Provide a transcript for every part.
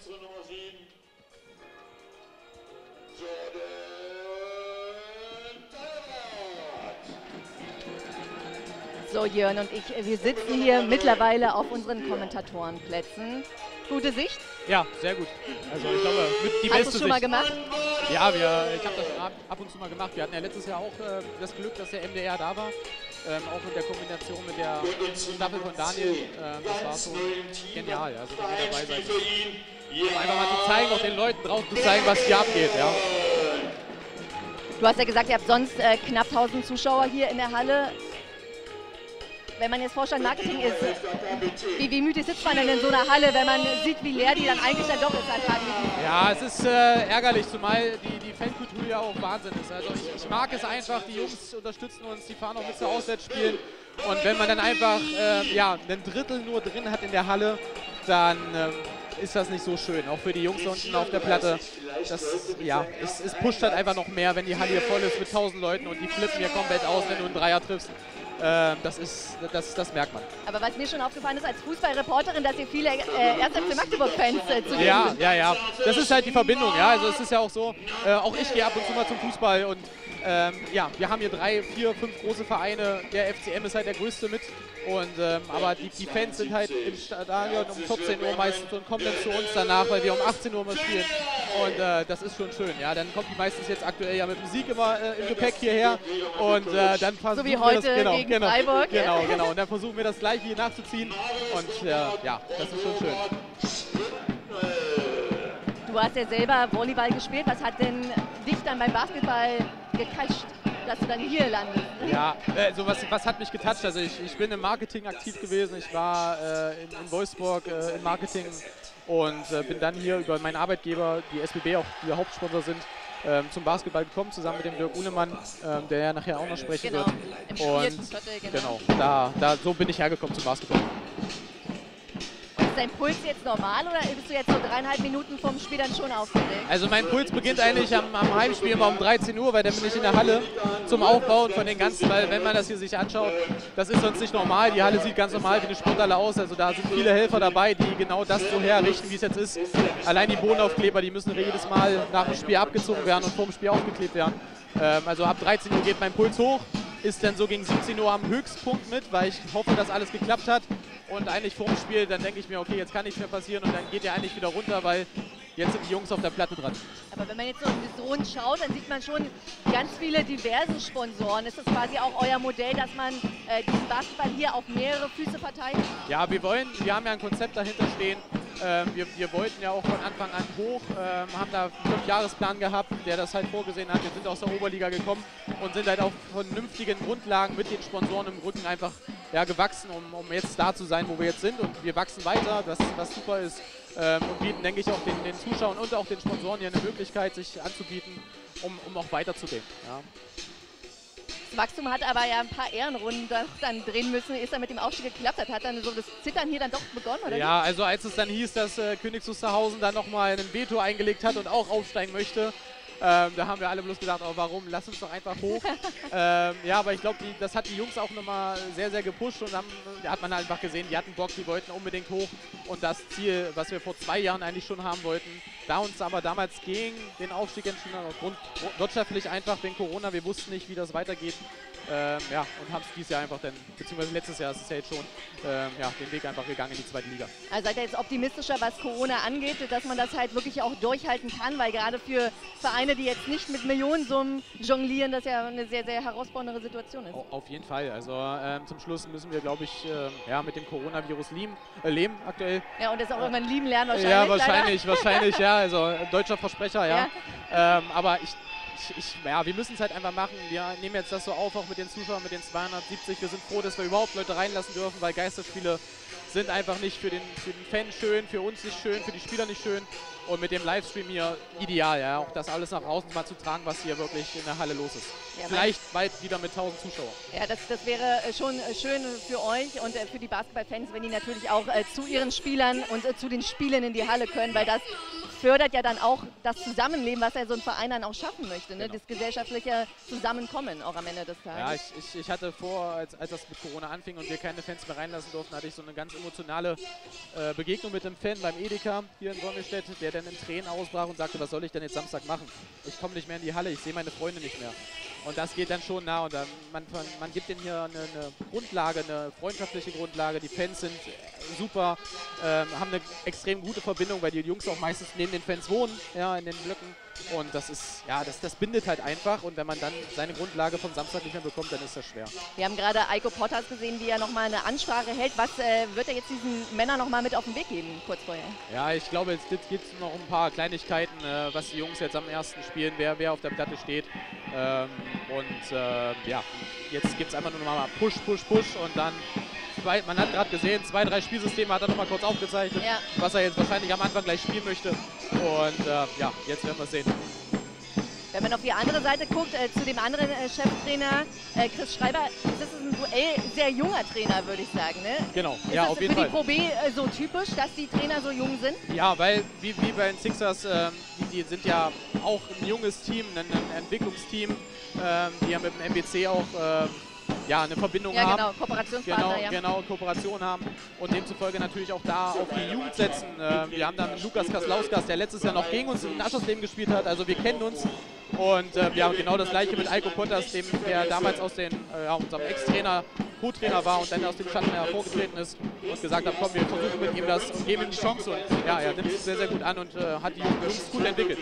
unsere Nummer 7. Jordan So, Jörn und ich, wir sitzen hier mittlerweile auf unseren Kommentatorenplätzen. Gute Sicht? Ja, sehr gut. Also ich glaube, mit die Hast beste du es schon mal Sicht. gemacht? Ja, wir, ich habe das ab, ab und zu mal gemacht. Wir hatten ja letztes Jahr auch äh, das Glück, dass der MDR da war. Ähm, auch mit der Kombination mit der Staffel von Daniel. Äh, das war schon genial. Also wenn ihr dabei seid. Um einfach mal zu zeigen, auch den Leuten draußen zu zeigen, was hier abgeht. Ja. Du hast ja gesagt, ihr habt sonst äh, knapp 1000 Zuschauer hier in der Halle. Wenn man jetzt Vorstand Marketing ist, wie, wie müde sitzt man denn in so einer Halle, wenn man sieht, wie leer die dann eigentlich dann doch ist an Tagen? Ja, es ist äh, ärgerlich, zumal die, die Fankultur ja auch Wahnsinn ist. Also ich, ich mag es einfach, die Jungs unterstützen uns, die fahren auch mit zu Auswärtsspielen. Und wenn man dann einfach äh, ja, ein Drittel nur drin hat in der Halle, dann ähm, ist das nicht so schön. Auch für die Jungs unten auf der Platte. Das, ja, es, es pusht halt einfach noch mehr, wenn die Halle hier voll ist mit 1000 Leuten und die flippen hier komplett aus, wenn du einen Dreier triffst. Ähm, das, ist, das, das merkt man. Aber was mir schon aufgefallen ist als Fußballreporterin, dass ihr viele äh, 1. FC Magdeburg-Fans äh, zu Ja, sind. ja, ja. Das ist halt die Verbindung. Ja, also es ist ja auch so. Äh, auch ich gehe ab und zu mal zum Fußball und ähm, ja, wir haben hier drei, vier, fünf große Vereine. Der FCM ist halt der größte mit. Und ähm, aber die, die Fans sind halt im Stadion um 14 Uhr meistens und kommen dann zu uns danach, weil wir um 18 Uhr mal spielen. Und äh, das ist schon schön. Ja, dann kommen die meistens jetzt aktuell ja mit Musik immer äh, im Gepäck hierher und äh, dann versuchen wie wir heute das genau, gegen genau, Freiburg, genau, genau. Und dann versuchen wir das gleiche hier nachzuziehen. Und äh, ja, das ist schon schön. Du hast ja selber Volleyball gespielt. Was hat denn dich dann beim Basketball gecatcht, dass du dann hier landest? Ja, äh, so was, was hat mich getoucht? Also ich, ich bin im Marketing aktiv gewesen. Ich war äh, in, in Wolfsburg äh, im Marketing und äh, bin dann hier über meinen Arbeitgeber, die SBB auch die Hauptsponsor sind, ähm, zum Basketball gekommen, zusammen mit dem Dirk Uhlemann, ähm, der ja nachher auch noch sprechen Genau, wird. im vierten Viertel, genau. genau, da, da, so bin ich hergekommen zum Basketball. Ist dein Puls jetzt normal oder bist du jetzt so dreieinhalb Minuten vom Spiel dann schon aufgeregt? Also mein Puls beginnt eigentlich am, am Heimspiel immer um 13 Uhr, weil dann bin ich in der Halle zum Aufbauen von den ganzen, weil wenn man das hier sich anschaut, das ist sonst nicht normal. Die Halle sieht ganz normal wie eine Sporthalle aus. Also da sind viele Helfer dabei, die genau das so herrichten, wie es jetzt ist. Allein die Bodenaufkleber, die müssen jedes Mal nach dem Spiel abgezogen werden und vor dem Spiel aufgeklebt werden. Ähm, also ab 13 Uhr geht mein Puls hoch, ist dann so gegen 17 Uhr am Höchstpunkt mit, weil ich hoffe, dass alles geklappt hat. Und eigentlich vor dem Spiel, dann denke ich mir, okay, jetzt kann nichts mehr passieren und dann geht er eigentlich wieder runter, weil jetzt sind die Jungs auf der Platte dran. Aber wenn man jetzt so in die Zone schaut, dann sieht man schon ganz viele diverse Sponsoren. Ist das quasi auch euer Modell, dass man äh, diesen Basketball hier auf mehrere Füße verteilt? Ja, wir wollen, wir haben ja ein Konzept dahinter stehen. Ähm, wir, wir wollten ja auch von Anfang an hoch, ähm, haben da einen Fünfjahresplan gehabt, der das halt vorgesehen hat. Wir sind aus der Oberliga gekommen und sind halt auf vernünftigen Grundlagen mit den Sponsoren im Rücken einfach ja, gewachsen, um, um jetzt da zu sein, wo wir jetzt sind. Und wir wachsen weiter, was, was super ist. Ähm, und bieten, denke ich, auch den, den Zuschauern und auch den Sponsoren hier eine Möglichkeit, sich anzubieten, um, um auch weiterzugehen. Ja. Das Wachstum hat aber ja ein paar Ehrenrunden doch dann drehen müssen, es dann mit dem Aufstieg geklappt hat. Hat dann so das Zittern hier dann doch begonnen, oder? Ja, also als es dann hieß, dass äh, Königs Wusterhausen dann nochmal ein Veto eingelegt hat und auch aufsteigen möchte, ähm, da haben wir alle bloß gedacht, oh, warum, lass uns doch einfach hoch. ähm, ja, aber ich glaube, das hat die Jungs auch nochmal sehr, sehr gepusht und dann da hat man halt einfach gesehen, die hatten Bock, die wollten unbedingt hoch. Und das Ziel, was wir vor zwei Jahren eigentlich schon haben wollten, da uns aber damals gegen den Aufstieg entschieden haben, aufgrund wirtschaftlich einfach wegen Corona, wir wussten nicht, wie das weitergeht. Ähm, ja, und haben es dieses Jahr einfach dann, beziehungsweise letztes Jahr ist es ja jetzt schon, ähm, ja, den Weg einfach gegangen in die zweite Liga. Also seid ihr jetzt optimistischer, was Corona angeht, dass man das halt wirklich auch durchhalten kann, weil gerade für Vereine, die jetzt nicht mit Millionensummen jonglieren, das ja eine sehr, sehr herausfordernde Situation ist. Au- Auf jeden Fall. Also ähm, zum Schluss müssen wir, glaube ich, ähm, ja, mit dem Coronavirus leben, äh, leben aktuell. Ja, und das auch irgendwann lieben lernen wahrscheinlich. ja, leider. wahrscheinlich, wahrscheinlich, ja. Also äh, deutscher Versprecher, ja. Ähm, aber ich, ich, ich, ja, wir müssen es halt einfach machen. Wir nehmen jetzt das so auf, auch mit den Zuschauern, mit den 270. Wir sind froh, dass wir überhaupt Leute reinlassen dürfen, weil Geisterspiele sind einfach nicht für den, für den Fan schön, für uns nicht schön, für die Spieler nicht schön. Und mit dem Livestream hier ideal, ja, auch das alles nach außen mal zu tragen, was hier wirklich in der Halle los ist. Ja, Vielleicht bald wieder mit 1000 Zuschauern. Ja, das, das wäre äh, schon äh, schön für euch und äh, für die Basketballfans, wenn die natürlich auch äh, zu ihren Spielern und äh, zu den Spielen in die Halle können, weil das fördert ja dann auch das Zusammenleben, was ja so ein Verein dann auch schaffen möchte. Ne? Genau. Das gesellschaftliche Zusammenkommen auch am Ende des Tages. Ja, ich, ich, ich hatte vor, als, als das mit Corona anfing und wir keine Fans mehr reinlassen durften, hatte ich so eine ganz emotionale äh, Begegnung mit einem Fan beim Edeka hier in Wolmirstedt, der dann in Tränen ausbrach und sagte, was soll ich denn jetzt Samstag machen? Ich komme nicht mehr in die Halle, ich sehe meine Freunde nicht mehr. Und das geht dann schon nah und dann, man, man, gibt denen hier eine, eine Grundlage, eine freundschaftliche Grundlage. Die Fans sind super, ähm, haben eine extrem gute Verbindung, weil die Jungs auch meistens neben den Fans wohnen, ja, in den Blöcken. Und das ist, ja, das, das bindet halt einfach. Und wenn man dann seine Grundlage vom Samstag nicht mehr bekommt, dann ist das schwer. Wir haben gerade Eiko Potters gesehen, wie er nochmal eine Ansprache hält. Was äh, wird er jetzt diesen Männern nochmal mit auf den Weg geben, kurz vorher? Ja, ich glaube, jetzt gibt es noch ein paar Kleinigkeiten, äh, was die Jungs jetzt am ersten spielen, wer, wer auf der Platte steht. Ähm, und äh, ja, jetzt gibt es einfach nur noch mal Push, Push, Push und dann, zwei, man hat gerade gesehen, zwei, drei Spielsysteme hat er noch mal kurz aufgezeichnet, Ja. was er jetzt wahrscheinlich am Anfang gleich spielen möchte. Und äh, ja, jetzt werden wir sehen. Wenn man auf die andere Seite guckt, äh, zu dem anderen äh, Cheftrainer, äh, Chris Schreiber, das ist ein Duell sehr junger Trainer, würde ich sagen. Ne? Genau, Ist ja, das auf jeden für Fall. die Pro B äh, so typisch, dass die Trainer so jung sind? Ja, weil wie, wie bei den Sixers, ähm, die, die sind ja auch ein junges Team, ein, ein Entwicklungsteam, ähm, die ja mit dem MBC auch ähm, ja, eine Verbindung Ja, haben. genau, Kooperationspartner, Genau, ja. genau, Kooperation haben und demzufolge natürlich auch da auf die Jugend setzen. Äh, wir haben dann Lukas Kaslauskas, der letztes Jahr noch gegen uns in Aschersleben gespielt hat, also wir kennen uns. Und äh, wir haben genau das gleiche mit Eiko Potters, dem, der damals aus den, äh, ja, unserem Ex-Trainer, Co-Trainer war und dann aus dem Schatten hervorgetreten ist und gesagt hat, komm, wir versuchen mit ihm das und geben ihm die Chance. Und ja, er nimmt es sehr, sehr gut an und äh, hat die Jungs gut entwickelt.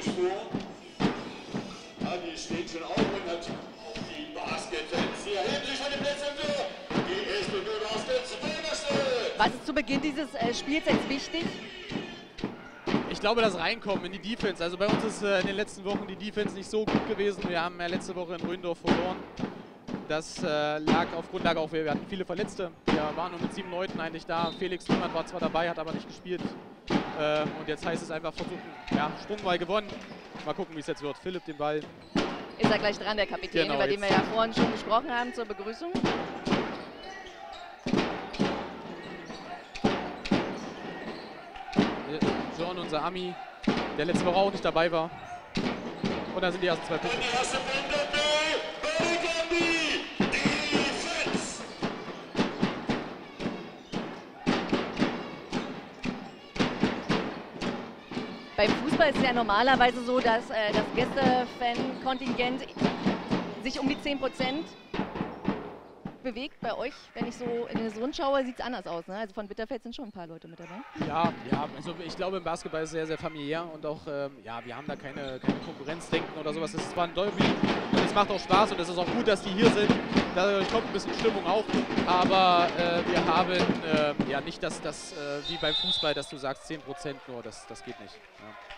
Adi steht schon auf und hat Was ist zu Beginn dieses äh, Spiels jetzt wichtig? Ich glaube, das Reinkommen in die Defense. Also bei uns ist äh, in den letzten Wochen die Defense nicht so gut gewesen. Wir haben ja letzte Woche in Ründorf verloren. Das äh, lag auf Grundlage auch, wir hatten viele Verletzte. Wir waren nur mit sieben Leuten eigentlich da. Felix Niemann war zwar dabei, hat aber nicht gespielt. Äh, und jetzt heißt es einfach versuchen, ja, Sprungball gewonnen. Mal gucken, wie es jetzt wird. Philipp den Ball. Ist er gleich dran, der Kapitän, Genau, über den wir ja vorhin schon gesprochen haben zur Begrüßung. John, unser Ami, der letzte Woche auch nicht dabei war. Und da sind die ersten zwei Punkte. Fußball ist ja normalerweise so, dass äh, das Gäste-Fan-Kontingent sich um die 10 Prozent bewegt. Bei euch, wenn ich so in den Sohn schaue, sieht es anders aus. Ne? Also von Bitterfeld sind schon ein paar Leute mit dabei. Ja, ja, also ich glaube im Basketball ist es sehr, sehr familiär und auch, ähm, ja, wir haben da keine, keine Konkurrenzdenken oder sowas. Es ist zwar ein Derby und es macht auch Spaß und es ist auch gut, dass die hier sind. Dadurch kommt ein bisschen Stimmung auf, aber äh, wir haben ähm, ja nicht das, das äh, wie beim Fußball, dass du sagst 10% nur, das, das geht nicht. Ja.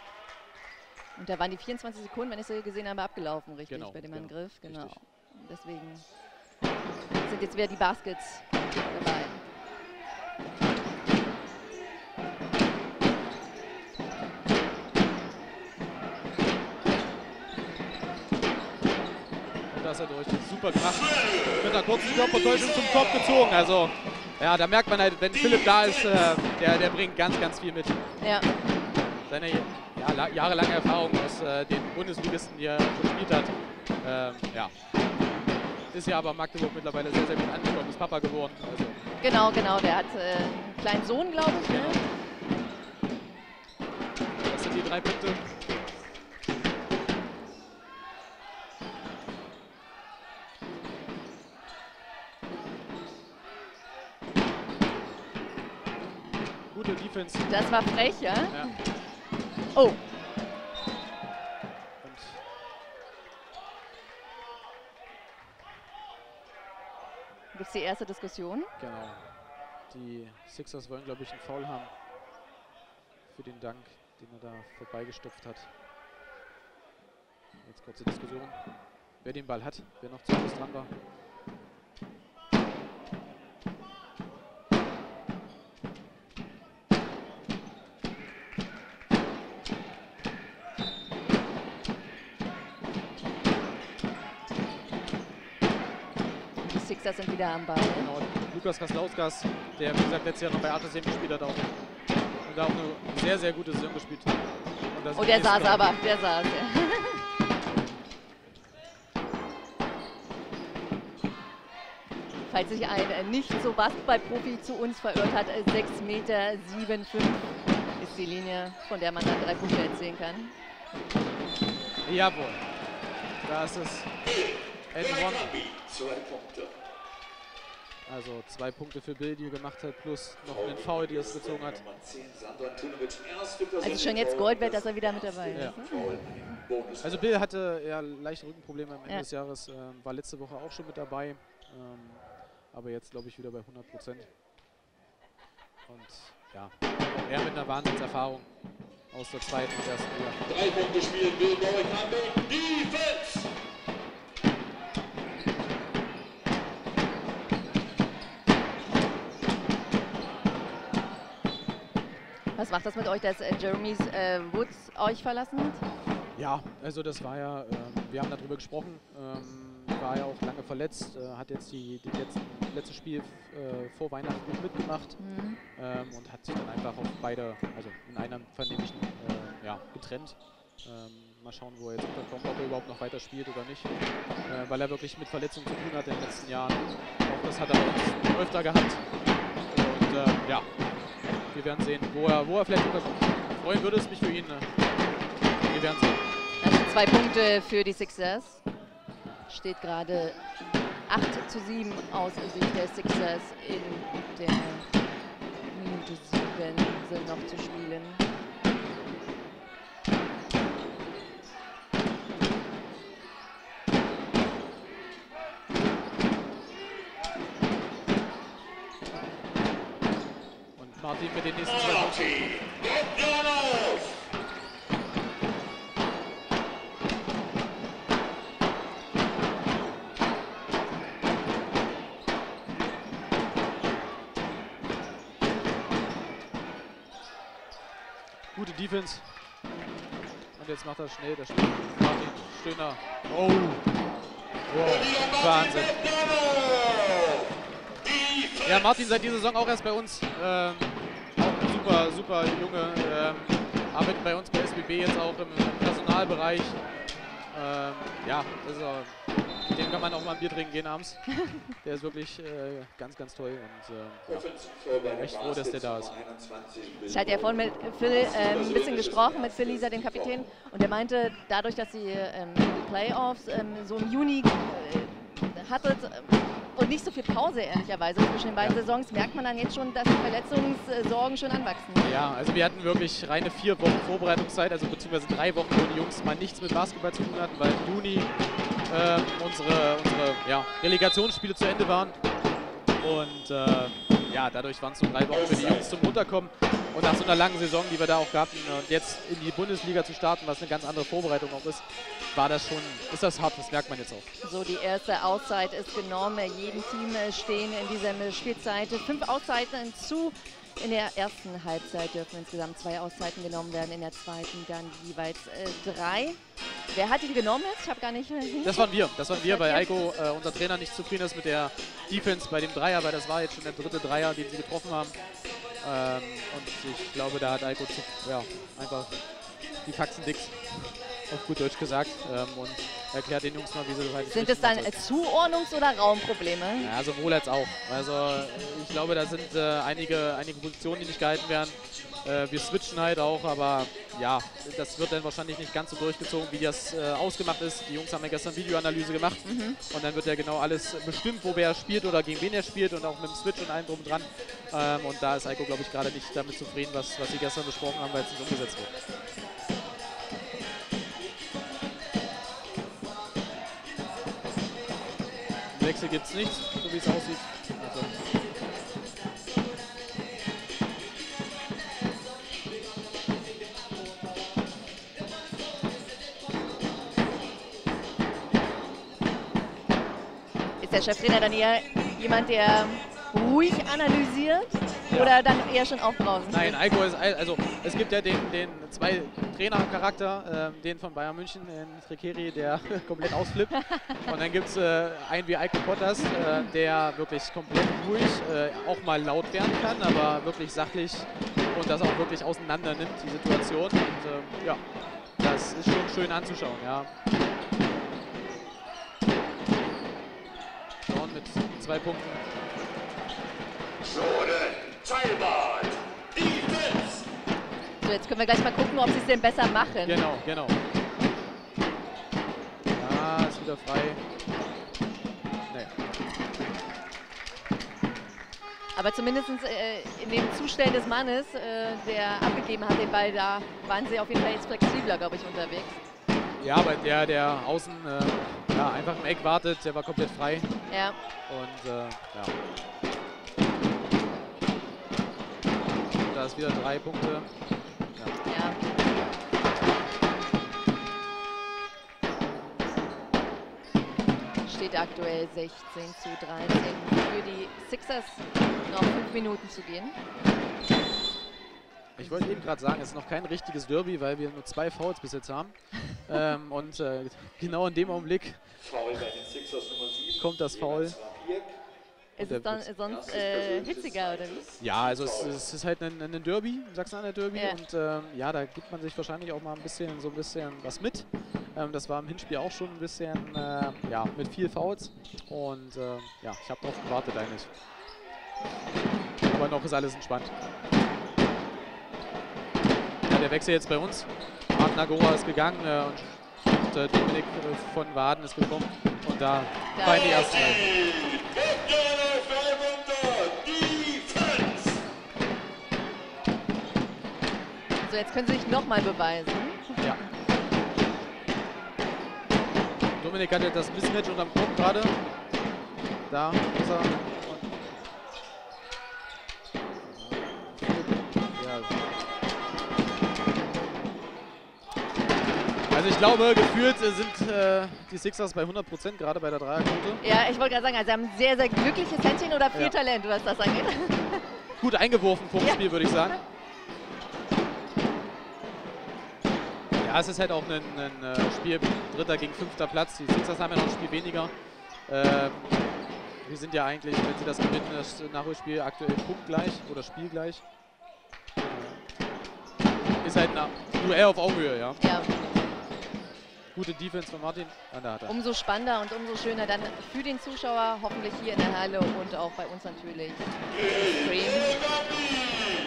Und da waren die 24 Sekunden, wenn ich so gesehen habe, abgelaufen, richtig, Genau, bei dem genau, Angriff. Genau. richtig. Deswegen sind jetzt wieder die Baskets dabei. Und das er durch super gemacht. Mit einer kurzen Körpertäuschung zum Kopf gezogen. Also, ja, da merkt man halt, wenn Philipp da ist, äh, der, der bringt ganz, ganz viel mit. Ja, seine ja, la- jahrelange Erfahrung aus äh, den Bundesligisten, die er gespielt hat. Ähm, ja. Ist ja aber Magdeburg mittlerweile sehr, sehr gut angekommen, ist Papa geworden. Also, genau, genau. Der hat äh, einen kleinen Sohn, glaube ich. Ne? das sind die drei Punkte. Gute Defense. Das war frech, ja? Ja. Oh, Und gibt es die erste Diskussion? Genau. Die Sixers wollen, glaube ich, einen Foul haben. Für den Dank, den er da vorbeigestopft hat. Jetzt kurze Diskussion. Wer den Ball hat, wer noch zuerst dran war. Sixers sind wieder am Ball. Genau, Lukas Kaslauskas, der wie gesagt letztes Jahr noch bei Artesem gespielt hat auch. Und da auch eine sehr, sehr gute Saison gespielt. Und Oh, der saß aber, der saß, ja. Falls sich ein äh, nicht so Basketballprofi zu uns verirrt hat, äh, 6 Meter 7, 5 ist die Linie, von der man dann drei Punkte erzielen kann. Jawohl. Da ist es. N1. Also zwei Punkte für Bill, die er gemacht hat, plus noch einen Foul, die er es gezogen hat. Nummer 10, Sandra Antunovic, erste Also schon jetzt Gold wert, das dass er wieder mit dabei Ja. ist. Ne? Ein Bonus. Also Bill hatte ja leichte Rückenprobleme am Ende Ja. des Jahres, ähm, war letzte Woche auch schon mit dabei, ähm, aber jetzt glaube ich wieder bei 100 Prozent. Und ja, er mit einer Wahnsinnserfahrung aus der zweiten und ersten Liga. Drei Punkte spielen Gold Kambi. Defense! Was macht das mit euch, dass äh, Jeremy's äh, Woods euch verlassen hat? Ja, also das war ja, ähm, wir haben darüber gesprochen, ähm, war ja auch lange verletzt, äh, hat jetzt die, die letzten, letzte Spiel äh, vor Weihnachten noch mitgemacht Mhm. ähm, und hat sich dann einfach auf beide, also in einer vernehmlichen, äh, ja, getrennt. Ähm, mal schauen, wo er jetzt unterkommt, ob er überhaupt noch weiter spielt oder nicht, äh, weil er wirklich mit Verletzungen zu tun hat in den letzten Jahren. Auch das hat er öfter gehabt. Und äh, ja, wir werden sehen, wo er, wo er vielleicht unterkommt. Freuen würde es mich für ihn. Äh, wir werden sehen. Also zwei Punkte für die Sixers. Steht gerade 8 zu 7 aus Sicht der Sixers in der Minute 7 sind noch zu spielen. Martin mit den nächsten! Gute Defense. Und jetzt macht er schnell das Spiel. Martin Stöhner. Oh. Wow. Wahnsinn. Ja, Martin seit dieser Saison auch erst bei uns. Ähm, super, super Junge. Ähm, arbeitet bei uns bei SBB jetzt auch im, im Personalbereich. Ähm, ja, das ist auch, mit dem kann man auch mal ein Bier trinken gehen abends. Der ist wirklich äh, ganz, ganz toll. Und, ähm, ja. Echt froh, dass der da ist. Baskets Nummer 21, Ich hatte ja vorhin mit Phil ähm, ein bisschen gesprochen, mit Phil Lisa, dem Kapitän, und der meinte, dadurch, dass sie ähm, die Playoffs ähm, so im Juni äh, hattet und nicht so viel Pause ehrlicherweise zwischen den beiden Ja. Saisons, merkt man dann jetzt schon, dass die Verletzungssorgen schon anwachsen. Ja, also wir hatten wirklich reine vier Wochen Vorbereitungszeit, also beziehungsweise drei Wochen, wo die Jungs mal nichts mit Basketball zu tun hatten, weil im Juni ähm, unsere, unsere ja, Relegationsspiele zu Ende waren. Und äh, ja, dadurch waren es so drei Wochen für die Jungs zum Runterkommen. Und nach so einer langen Saison, die wir da auch hatten, und jetzt in die Bundesliga zu starten, was eine ganz andere Vorbereitung auch ist, war das schon, ist das hart, das merkt man jetzt auch. So, die erste Auszeit ist genommen. Jedem Team äh, stehen in dieser Spielzeit fünf Auszeiten zu. In der ersten Halbzeit dürfen insgesamt zwei Auszeiten genommen werden, in der zweiten dann jeweils äh, drei. Wer hat die genommen jetzt? Ich habe gar nicht. Das waren wir, das waren wir, weil? Eiko, äh, unser Trainer, nicht zufrieden ist mit der Defense bei dem Dreier, weil das war jetzt schon der dritte Dreier, den sie getroffen haben. Ähm, und ich glaube, da hat Eiko zu, ja, einfach die Faxen dicks, auf gut Deutsch gesagt, ähm, und erklärt den Jungs mal, wie sie halt Sind es dann Zuordnungs- oder Raumprobleme? ja, sowohl als auch. Also äh, ich glaube, da sind äh, einige, einige Positionen, die nicht gehalten werden. Äh, wir switchen halt auch, aber ja, das wird dann wahrscheinlich nicht ganz so durchgezogen, wie das äh, ausgemacht ist. Die Jungs haben ja gestern Videoanalyse gemacht und dann wird ja genau alles bestimmt, wo wer spielt oder gegen wen er spielt und auch mit dem Switch und allem drum und dran. Ähm, und da ist Eiko, glaube ich, gerade nicht damit zufrieden, was, was sie gestern besprochen haben, weil es nicht umgesetzt wird. Wechsel gibt es nicht, so wie es aussieht. Also, Ist der Cheftrainer dann eher jemand, der ruhig analysiert oder dann eher schon aufbrausend? Nein, Eiko ist, al- also es gibt ja den, den zwei Trainercharakter, ähm, den von Bayern München, den Trikeri, der komplett ausflippt. Und dann gibt es äh, einen wie Eiko Pottas, äh, der wirklich komplett ruhig, äh, auch mal laut werden kann, aber wirklich sachlich und das auch wirklich auseinander nimmt, die Situation. Und ähm, ja, das ist schon schön anzuschauen, ja. John mit zwei Punkten. Jordan, Teilbart, Defense. So, jetzt können wir gleich mal gucken, ob sie es denn besser machen. Genau, genau. Ja, ist wieder frei. Naja. Aber zumindest äh, in dem Zustellen des Mannes, äh, der abgegeben hat den Ball, da waren sie auf jeden Fall jetzt flexibler, glaube ich, unterwegs. Ja, aber der, der außen äh, ja, einfach im Eck wartet, der war komplett frei. Ja. Und äh, ja. Da ist wieder drei Punkte. Ja. Steht aktuell 16 zu 13 für die Sixers. Noch fünf Minuten zu gehen. Ich wollte eben gerade sagen, es ist noch kein richtiges Derby, weil wir nur zwei Fouls bis jetzt haben. ähm, und äh, genau in dem Augenblick Foul bei den Sixers Nummer 7. kommt das Foul. Ist der es dann sonst äh, hitziger oder wie? Ja, also es, es ist halt ein, ein Derby, ein Sachsen-Anhalt Derby Ja. und ähm, ja, da gibt man sich wahrscheinlich auch mal ein bisschen so ein bisschen was mit. Ähm, das war im Hinspiel auch schon ein bisschen äh, ja, mit viel Fouls und ähm, ja, ich habe darauf gewartet eigentlich. Aber noch ist alles entspannt. Ja, der Wechsel jetzt bei uns. Marc Nagora ist gegangen äh, und, und äh, Dominik äh, von Waden ist gekommen und da Da- war die erste. So, jetzt können sie sich nochmal beweisen. Ja. Dominik hatte das Mismatch unterm Kopf gerade. Da ist er. Ja. Also ich glaube, gefühlt sind äh, die Sixers bei 100% gerade bei der Dreierquote. Ja, ich wollte gerade sagen, also sie haben ein sehr, sehr glückliches Händchen oder viel Ja. Talent, was das angeht. Gut eingeworfen vom Ja. Spiel, würde ich sagen. Ja, es ist halt auch ein, ein äh, Spiel dritter gegen fünfter Platz. Die Sixers haben ja noch ein Spiel weniger. Ähm, wir sind ja eigentlich, wenn sie das gewinnen, das Nachholspiel aktuell punktgleich oder spielgleich. Ist halt ein Duell auf Augenhöhe, ja. Ja, Gute Defense von Martin. Ah, umso spannender und umso schöner dann für den Zuschauer, hoffentlich hier in der Halle und auch bei uns natürlich. Stream.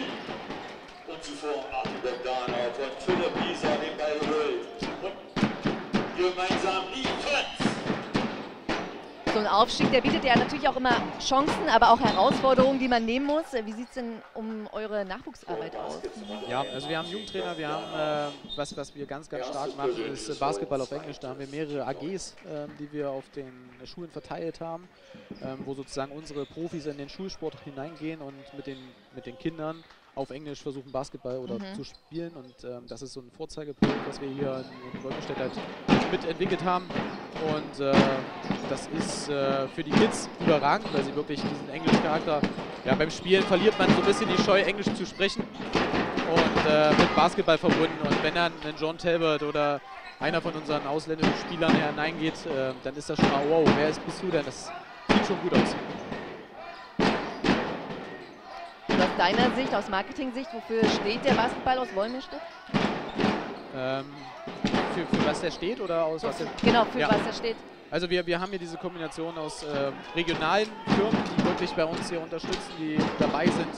Zuvor Martin Bogdanov und Philipp Isa den Ball geholt. Und gemeinsam Defense. So ein Aufstieg, der bietet ja natürlich auch immer Chancen, aber auch Herausforderungen, die man nehmen muss. Wie sieht es denn um eure Nachwuchsarbeit aus? Ja, also wir haben Jugendtrainer, wir haben, äh, was, was wir ganz, ganz stark machen, ist äh, Basketball auf Englisch. Da haben wir mehrere AGs, ähm, die wir auf den Schulen verteilt haben, ähm, wo sozusagen unsere Profis in den Schulsport hineingehen und mit den, mit den Kindern auf Englisch versuchen, Basketball oder Mhm. zu spielen. Und ähm, das ist so ein Vorzeigeprojekt, was wir hier in, in Wolkenstedt halt mitentwickelt haben. Und äh, das ist äh, für die Kids überragend, weil sie wirklich diesen Englischcharakter, ja beim Spielen verliert man so ein bisschen die Scheu, Englisch zu sprechen und äh, mit Basketball verbunden. Und wenn dann ein John Talbot oder einer von unseren ausländischen Spielern hineingeht, äh, dann ist das schon mal, wow, wer ist, bist du denn? Das sieht schon gut aus. Deiner Sicht, aus Marketing-Sicht, wofür steht der Basketball aus Wolmirstedt? Ähm, für, für was der steht oder aus was der Genau, für Ja. was er steht. Also wir, wir haben hier diese Kombination aus ähm, regionalen Firmen, die wirklich bei uns hier unterstützen, die dabei sind,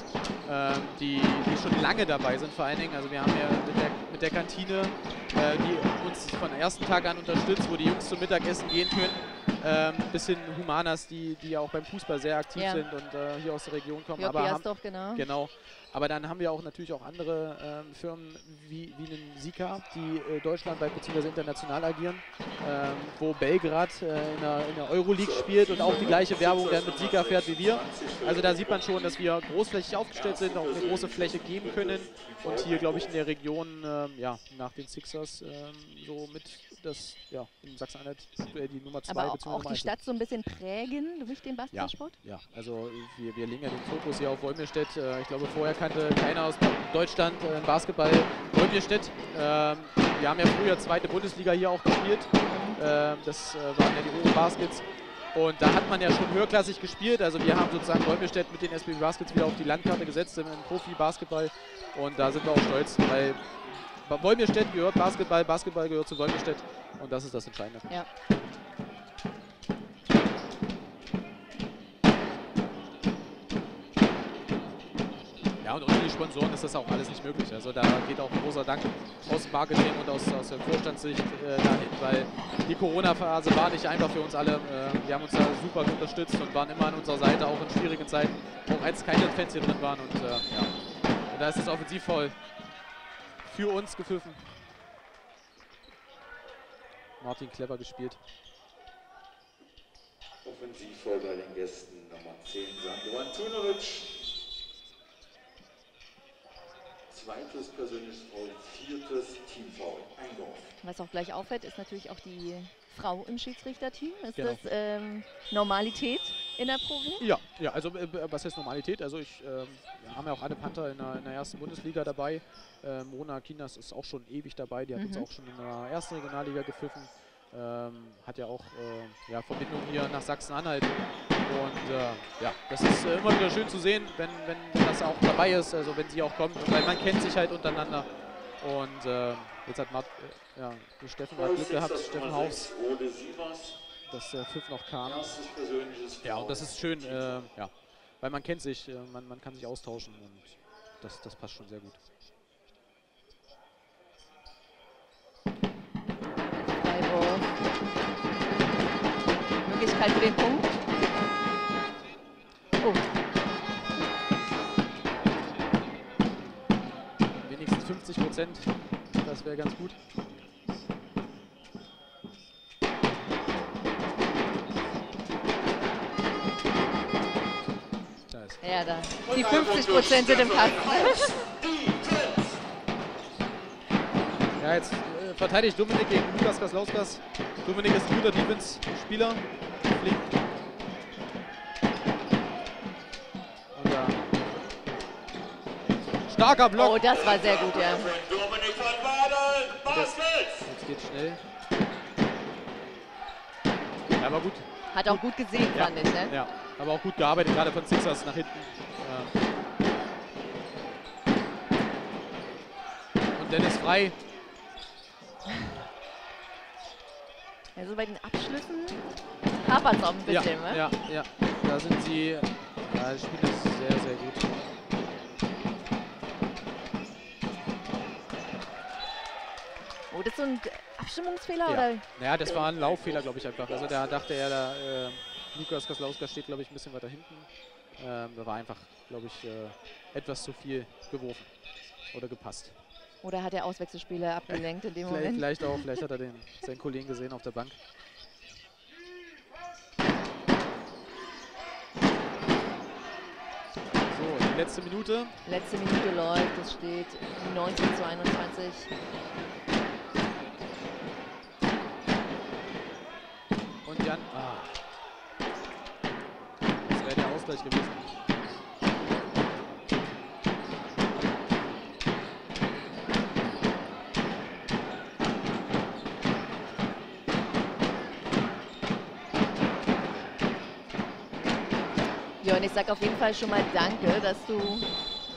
ähm, die, die schon lange dabei sind vor allen Dingen. Also wir haben ja mit der, mit der Kantine, äh, die uns von ersten Tag an unterstützt, wo die Jungs zum Mittagessen gehen können, ähm, bis hin Humanas, die, die ja auch beim Fußball sehr aktiv Ja. sind und äh, hier aus der Region kommen. Jörg aber haben, genau. Genau. Aber dann haben wir auch natürlich auch andere ähm, Firmen wie, wie einen Sika, die äh, deutschlandweit bzw. international agieren, ähm, wo Belgrad äh, in, der, in der Euroleague spielt und auch die gleiche Werbung dann mit Sika fährt wie wir. Also da sieht man schon, dass wir großflächig aufgestellt sind, auch eine große Fläche geben können und hier, glaube ich, in der Region ähm, ja, nach den Sixers ähm, so mit das, ja, in Sachsen-Anhalt aktuell die Nummer zwei Aber auch, auch die. Stadt so ein bisschen prägen durch den Basketballsport? Ja, also wir, wir legen ja den Fokus hier auf Wolmirstedt. Äh, ich glaube, vorher kannte keiner aus Deutschland äh, Basketball Wolmirstedt. Ähm, wir haben ja früher zweite Bundesliga hier auch gespielt. Ähm, das äh, waren ja die Euro Baskets. Und da hat man ja schon höherklassig gespielt. Also wir haben sozusagen Wolmirstedt mit den SBB Baskets wieder auf die Landkarte gesetzt im, im Profi-Basketball. Und da sind wir auch stolz, weil Wolmirstedt gehört Basketball, Basketball gehört zu Wolmirstedt. Und das ist das Entscheidende. Ja. Ja, und ohne die Sponsoren ist das auch alles nicht möglich. Also da geht auch ein großer Dank aus Marketing und aus, aus der Vorstandssicht äh, dahin, weil die Corona-Phase war nicht einfach für uns alle. Äh, wir haben uns da super unterstützt und waren immer an unserer Seite, auch in schwierigen Zeiten, auch als keine Fans hier drin waren. Und äh, ja, und da ist es offensiv voll für uns gepfiffen. Martin clever gespielt. Offensiv voll bei den Gästen Nummer 10 Sandro Antunovic. Zweites persönliches Foul, viertes Teamfoul. Einwurf. Was auch gleich auffällt, ist natürlich auch die Frau im Schiedsrichterteam. Ist Genau. das ähm, Normalität in der Profi? Ja, ja, also äh, was heißt Normalität? Also ich, ähm, wir haben ja auch alle Panther in der, in der ersten Bundesliga dabei. Äh, Mona Kinas ist auch schon ewig dabei, die hat uns Mhm. auch schon in der ersten Regionalliga gepfiffen. Ähm, hat ja auch äh, ja, Verbindung hier nach Sachsen-Anhalt. Und äh, ja, das ist äh, immer wieder schön zu sehen, wenn, wenn, das auch dabei ist, also wenn sie auch kommt, weil man kennt sich halt untereinander. Und äh, jetzt hat Mart, äh, ja, Steffen hat Glück gehabt, Steffen Haus, dass der Pfiff noch kam. Ja, und das ist schön, äh, ja, weil man kennt sich, äh, man, man kann sich austauschen und das, das passt schon sehr gut. Möglichkeit für den Punkt. Oh, Wenigstens 50 Prozent, das wäre ganz gut. Da ist. ja, da. Die 50 Prozent sind im Kasten. Ja, jetzt äh, verteidigt Dominik gegen Lukas Kaslauskas. Dominik ist ein guter Defense-Spieler. Flink. Starker Block. Oh, das war sehr gut, ja. Jetzt geht's schnell. Ja, aber gut. Hat auch gut gesehen, Ja. fand ich. Ne? Ja, aber auch gut gearbeitet, gerade von Sixers nach hinten. Ja. Und Dennis frei. Also bei den Abschlüssen hapert es auch ein Ja, bisschen, ne? ja, ja. Da sind sie. Ja, die spielen das sehr, sehr gut. Das ist so ein Abstimmungsfehler, Ja. oder? Naja, das war ein Lauffehler, glaube ich einfach. Also da dachte er, da, äh, Lukas Kaslauska steht, glaube ich, ein bisschen weiter hinten. Ähm, da war einfach, glaube ich, äh, etwas zu viel geworfen oder gepasst. Oder hat der Auswechselspieler abgelenkt in dem Vielleicht, Moment? vielleicht auch, vielleicht hat er den, seinen Kollegen gesehen auf der Bank. So, die letzte Minute. Letzte Minute läuft, es steht 19 zu 21. Und Jan. Ah. Das wäre der Ausgleich gewesen. Ja, und ich sag auf jeden Fall schon mal Danke, dass du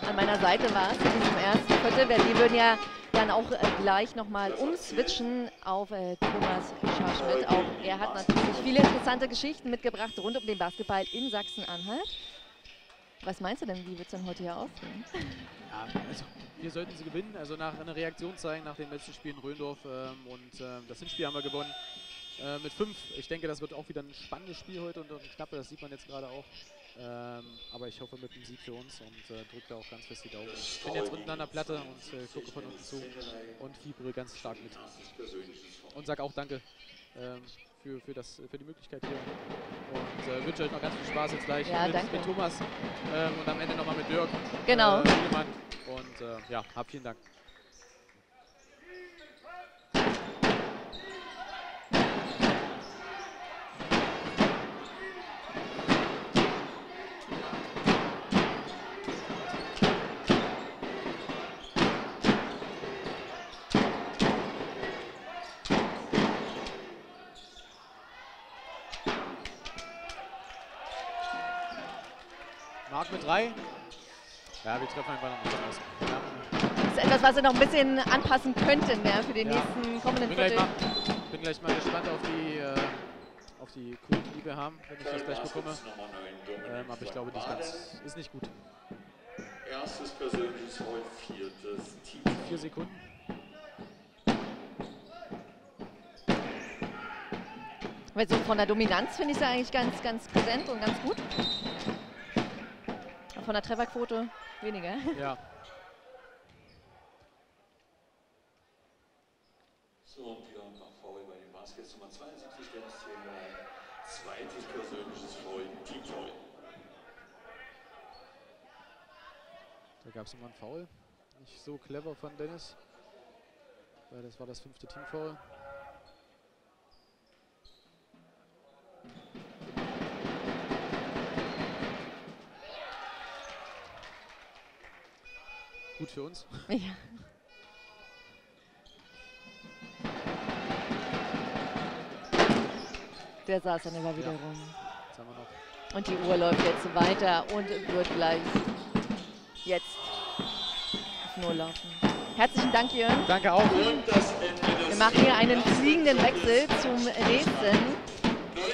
an meiner Seite warst in diesem ersten Viertel. weil Wir würden ja dann auch äh, gleich nochmal umswitchen auf äh, Thomas Scharschmidt. Auch er hat natürlich viele interessante Geschichten mitgebracht rund um den Basketball in Sachsen-Anhalt. Was meinst du denn, wie wird es denn heute hier ausgehen? Ja, also wir sollten sie gewinnen. Also nach einer Reaktion zeigen nach den letzten Spielen in Röndorf. Ähm, und ähm, das Hinspiel haben wir gewonnen. Äh, mit fünf. Ich denke, das wird auch wieder ein spannendes Spiel heute und, und knappe, das sieht man jetzt gerade auch. Ähm, aber ich hoffe mit einem Sieg für uns und äh, drücke da auch ganz fest die Daumen. Ich bin jetzt unten an der Platte und äh, gucke von unten zu und fiebere ganz stark mit. Und sage auch Danke ähm, für, für, das, für die Möglichkeit hier. Und äh, wünsche euch noch ganz viel Spaß jetzt gleich Ja, mit, danke. mit Thomas ähm, und am Ende nochmal mit Dirk. Genau. Äh, und äh, ja, hab vielen Dank. Marc mit drei. Ja, wir treffen einfach noch nicht aus. Ja. Das ist etwas, was wir noch ein bisschen anpassen könnten ja, für den Ja. nächsten kommenden Viertel. mal, bin gleich mal gespannt auf die, äh, auf die Quoten, die wir haben, wenn ich das gleich bekomme. Nummer 9, Ähm, aber ich glaube, nicht ganz, ist nicht gut. Erstes persönliches Foul, viertes Team. Vier Sekunden. Weil so von der Dominanz finde ich es eigentlich ganz, ganz präsent und ganz gut. Von der Trefferquote weniger. Ja. So, und wieder ein paar Foul bei den Baskets. Nummer 72, Dennis Zähler. Zweites persönliches Foul, Team Foul. Da gab es nochmal einen Foul. Nicht so clever von Dennis. Weil das war das fünfte Teamfoul. Gut für uns. Ja. Der saß dann immer wieder Ja. rum. Jetzt haben wir noch Und die Uhr läuft jetzt weiter und wird gleich jetzt auf Null laufen. Herzlichen Dank, Jörn. Danke auch. Und Wir machen hier einen fliegenden Wechsel zum nächsten.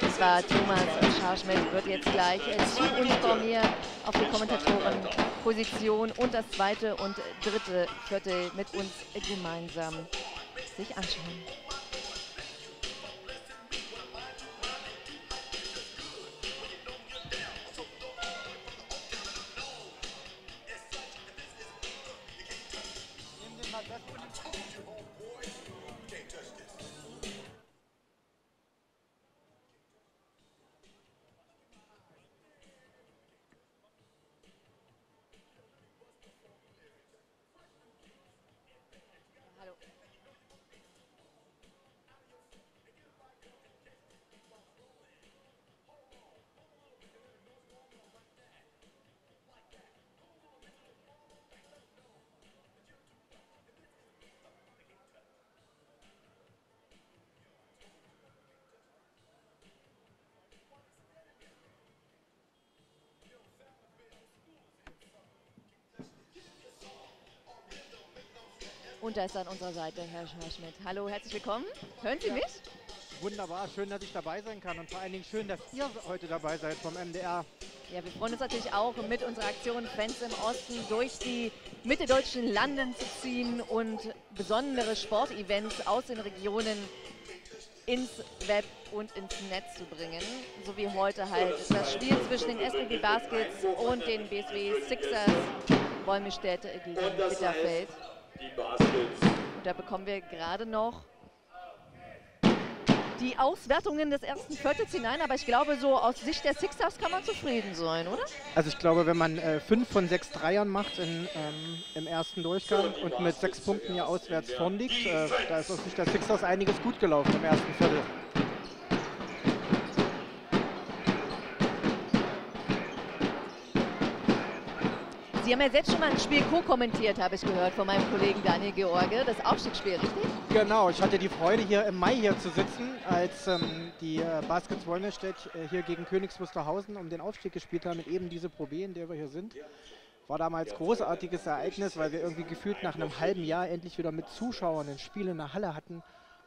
Das war Thomas Scharschmidt, wird jetzt gleich zu uns vor mir auf die Kommentatorenposition und das zweite und dritte Viertel mit uns gemeinsam sich anschauen. Da ist an unserer Seite Herr Schmidt. Hallo, herzlich willkommen. Hören Sie mich? Wunderbar, schön, dass ich dabei sein kann und vor allen Dingen schön, dass ihr heute dabei seid vom MDR. Ja, wir freuen uns natürlich auch, mit unserer Aktion Fans im Osten durch die mitteldeutschen Landen zu ziehen und besondere Sportevents aus den Regionen ins Web und ins Netz zu bringen. So wie heute halt das Spiel zwischen den SBB Baskets und den BSW Sixers Wolmistedt gegen Bitterfeld. Die Baskets. Und da bekommen wir gerade noch die Auswertungen des ersten Viertels hinein. Aber ich glaube, so aus Sicht der Sixers kann man zufrieden sein, oder? Also ich glaube, wenn man äh, fünf von sechs Dreiern macht in, ähm, im ersten Durchgang und mit sechs Punkten hier auswärts vorn liegt, äh, da ist aus Sicht der Sixers einiges gut gelaufen im ersten Viertel. Sie haben ja selbst schon mal ein Spiel co-kommentiert, habe ich gehört, von meinem Kollegen Daniel George. Das Aufstiegsspiel, richtig? Genau, ich hatte die Freude hier im Mai hier zu sitzen, als ähm, die äh, Baskets Wolmerstedt äh, hier gegen Königs Wusterhausen um den Aufstieg gespielt haben, mit eben diese Pro B, in der wir hier sind. War damals großartiges Ereignis, weil wir irgendwie gefühlt nach einem halben Jahr endlich wieder mit Zuschauern ein Spiel in der Halle hatten.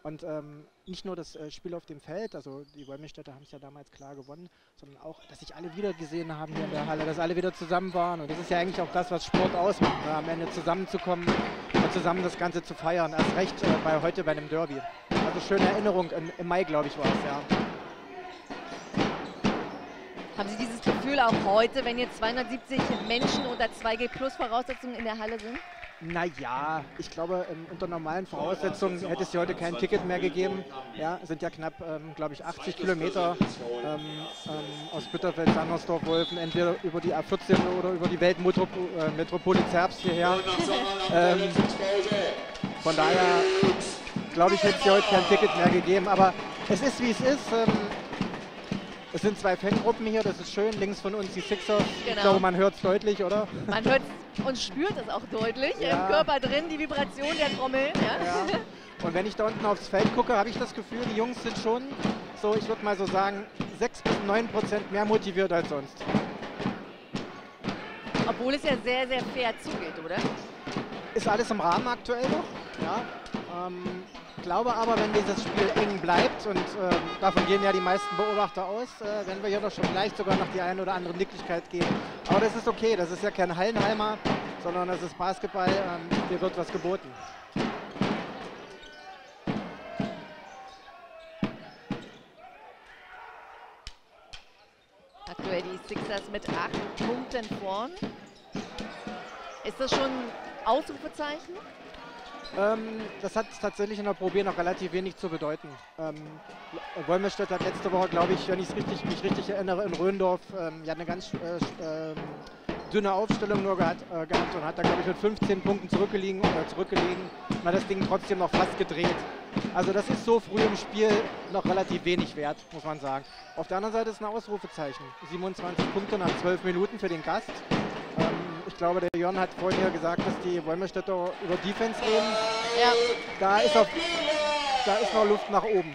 Und ähm, nicht nur das äh, Spiel auf dem Feld, also die Wolmerstädter haben es ja damals klar gewonnen, sondern auch, dass sich alle wieder gesehen haben hier in der Halle, dass alle wieder zusammen waren. Und das ist ja eigentlich auch das, was Sport ausmacht, ne? am Ende zusammenzukommen und zusammen das Ganze zu feiern. Erst recht äh, bei heute bei einem Derby. Also schöne Erinnerung, im, im Mai glaube ich war es, ja. Haben Sie dieses Gefühl auch heute, wenn jetzt 270 Menschen unter 2G Plus Voraussetzungen in der Halle sind? Naja, ich glaube, ähm, unter normalen Voraussetzungen hätte es hier heute kein Ticket mehr gegeben. Ja, sind ja knapp, ähm, glaube ich, 80 Kilometer ähm, ähm, aus Bitterfeld, Sandersdorf, Wolfen, entweder über die A14 oder über die Weltmetropole Zerbst hierher. Ähm, von daher, glaube ich, hätte es hier heute kein Ticket mehr gegeben. Aber es ist, wie es ist. Es sind zwei Fangruppen hier, das ist schön. Links von uns die Sixers. Ich Genau. glaube, man hört es deutlich, oder? Man hört und spürt es auch deutlich Ja. im Körper drin, die Vibration der Trommeln. Ja? Ja. Und wenn ich da unten aufs Feld gucke, habe ich das Gefühl, die Jungs sind schon so, ich würde mal so sagen, 6 bis 9 Prozent mehr motiviert als sonst. Obwohl es ja sehr, sehr fair zugeht, oder? Ist alles im Rahmen aktuell noch. Ja. Ähm, glaube aber, wenn dieses Spiel eng bleibt, und äh, davon gehen ja die meisten Beobachter aus, äh, werden wir hier doch schon vielleicht sogar noch die eine oder andere Nicklichkeit geben. Aber das ist okay, das ist ja kein Hallenheimer, sondern das ist Basketball, ähm, hier wird was geboten. Aktuell die Sixers mit acht Punkten vorn. Ist das schon Ausrufezeichen? Ähm, das hat tatsächlich in der Probe noch relativ wenig zu bedeuten. Ähm, Wolmerstedt hat letzte Woche, glaube ich, wenn ich richtig, mich richtig erinnere, in Röndorf ähm, ja eine ganz äh, ähm, dünne Aufstellung nur gehabt, äh, gehabt und hat da, glaube ich, mit 15 Punkten zurückgelegen oder zurückgelegen und hat das Ding trotzdem noch fast gedreht. Also das ist so früh im Spiel noch relativ wenig wert, muss man sagen. Auf der anderen Seite ist ein Ausrufezeichen. 27 Punkte nach 12 Minuten für den Gast. Ähm, glaube, der Jörn hat vorhin ja gesagt, dass die Wolmerstädter über Defense reden. Ja. Da ist, auf, da ist noch Luft nach oben.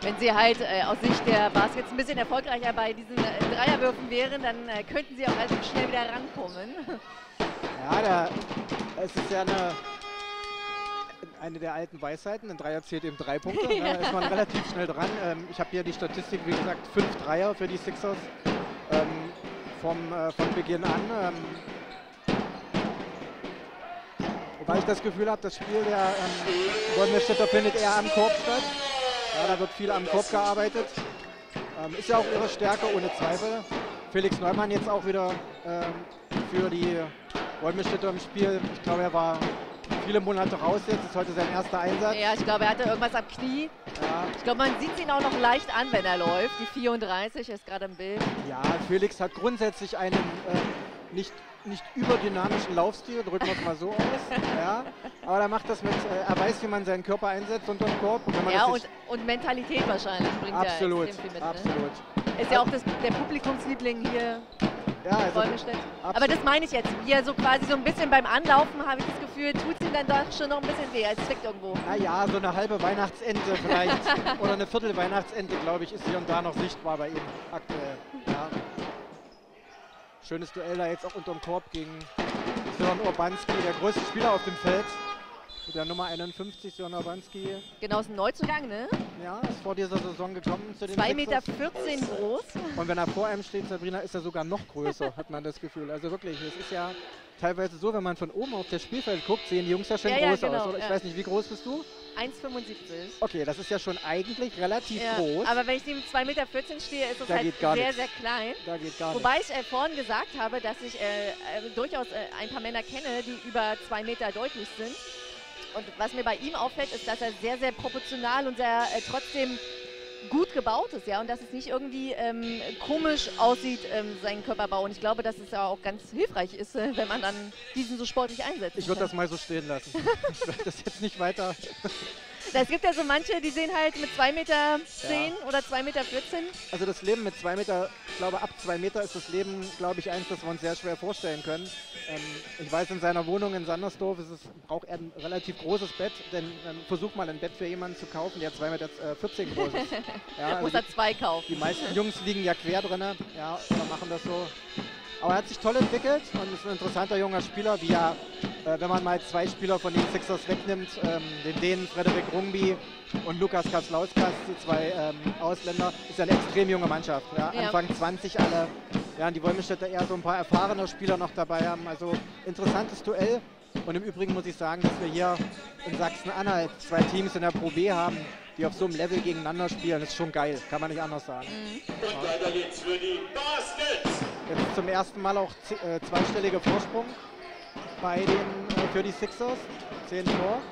Wenn sie halt äh, aus Sicht der Baskets ein bisschen erfolgreicher bei diesen äh, Dreierwürfen wären, dann äh, könnten sie auch relativ schnell wieder rankommen. Ja, da, es ist ja eine, eine der alten Weisheiten. Ein Dreier zählt eben drei Punkte. Da ist man relativ schnell dran. Ähm, ich habe hier die Statistik, wie gesagt, fünf Dreier für die Sixers ähm, vom, äh, von Beginn an. Ähm, wobei ich das Gefühl habe, das Spiel der ähm, Wolmerstädter findet eher am Korb statt. Ja, da wird viel am Korb gearbeitet. Ähm, ist ja auch ihre Stärke, ohne Zweifel. Felix Neumann jetzt auch wieder ähm, für die Wolmerstädter im Spiel. Ich glaube, er war viele Monate raus jetzt. ist heute sein erster Einsatz. Ja, ich glaube, er hatte irgendwas am Knie. Ja, Ich glaube, man sieht ihn auch noch leicht an, wenn er läuft. Die 34 ist gerade im Bild. ja Felix hat grundsätzlich einen äh, nicht, nicht überdynamischen Laufstil, drücken wir es mal so aus. Ja, aber er macht das mit, äh, er weiß, wie man seinen Körper einsetzt unter dem Korb. Und Ja, und, und Mentalität wahrscheinlich bringt absolut, er extrem viel mit. Ne? absolut. Ist ja auch das, der Publikumsliebling hier Ja, also. Aber das meine ich jetzt. Wie er so quasi so ein bisschen beim Anlaufen, habe ich das Gefühl, tut es ihm dann doch schon noch ein bisschen weh. Es zwickt irgendwo. Naja, so eine halbe Weihnachtsente vielleicht oder eine Viertel Weihnachtsente, glaube ich, ist hier und da noch sichtbar bei ihm aktuell. Ja. Schönes Duell da jetzt auch unterm Korb gegen Sören Urbanski, der größte Spieler auf dem Feld. Mit der Nummer 51, Sören Urbanski. Genau, ist ein Neuzugang, ne? Ja, ist vor dieser Saison gekommen zu den 2,14 Meter Sixers. groß. Und wenn er vor einem steht, Sabrina, ist er sogar noch größer, hat man das Gefühl. Also wirklich, es ist ja teilweise so, wenn man von oben auf das Spielfeld guckt, sehen die Jungs ja schon Ja, ja, groß genau, aus. Oder? Ich ja. weiß nicht, wie groß bist du? 1,75. Okay, das ist ja schon eigentlich relativ Ja, groß. aber wenn ich neben 2,14 Meter stehe, ist es Da halt sehr, nichts. sehr klein. Da geht gar Wobei ich äh, vorhin gesagt habe, dass ich äh, äh, durchaus äh, ein paar Männer kenne, die über zwei Meter deutlich sind. Und was mir bei ihm auffällt, ist, dass er sehr, sehr proportional und sehr äh, trotzdem gut gebaut ist, ja, und dass es nicht irgendwie ähm, komisch aussieht, ähm, sein Körperbau. Und ich glaube, dass es ja auch ganz hilfreich ist, äh, wenn man dann diesen so sportlich einsetzt. Ich würde das mal so stehen lassen. ich werde das jetzt nicht weiter. Es gibt ja so manche, die sehen halt mit 2,10 Meter oder 2,14 Meter. Also das Leben mit zwei Meter, ich glaube ab zwei Meter ist das Leben, glaube ich, eins, das wir uns sehr schwer vorstellen können. Ähm, ich weiß, in seiner Wohnung in Sandersdorf es, braucht er ein relativ großes Bett, denn ähm, versuch mal ein Bett für jemanden zu kaufen, der 2,14 Meter äh, 14 groß ist. Ja, also Muss er zwei kaufen. Die meisten Jungs liegen ja quer drin, ja, oder machen das so. Aber er hat sich toll entwickelt und ist ein interessanter junger Spieler, wie er, äh, wenn man mal zwei Spieler von den Sixers wegnimmt, ähm, den Dänen Frederik Rungby und Lukas Kaslauskas, die zwei ähm, Ausländer, ist ja eine extrem junge Mannschaft. Ja, Ja. Anfang 20 alle. Ja, und die Wolmenstädter eher so ein paar erfahrene Spieler noch dabei haben. Also interessantes Duell. Und im Übrigen muss ich sagen, dass wir hier in Sachsen-Anhalt zwei Teams in der Pro B haben, die auf so einem Level gegeneinander spielen. Das ist schon geil, kann man nicht anders sagen. Und weiter geht's für die Baskets. Jetzt zum ersten Mal auch äh, zweistelliger Vorsprung bei den, äh, für die Sixers. 10 vor.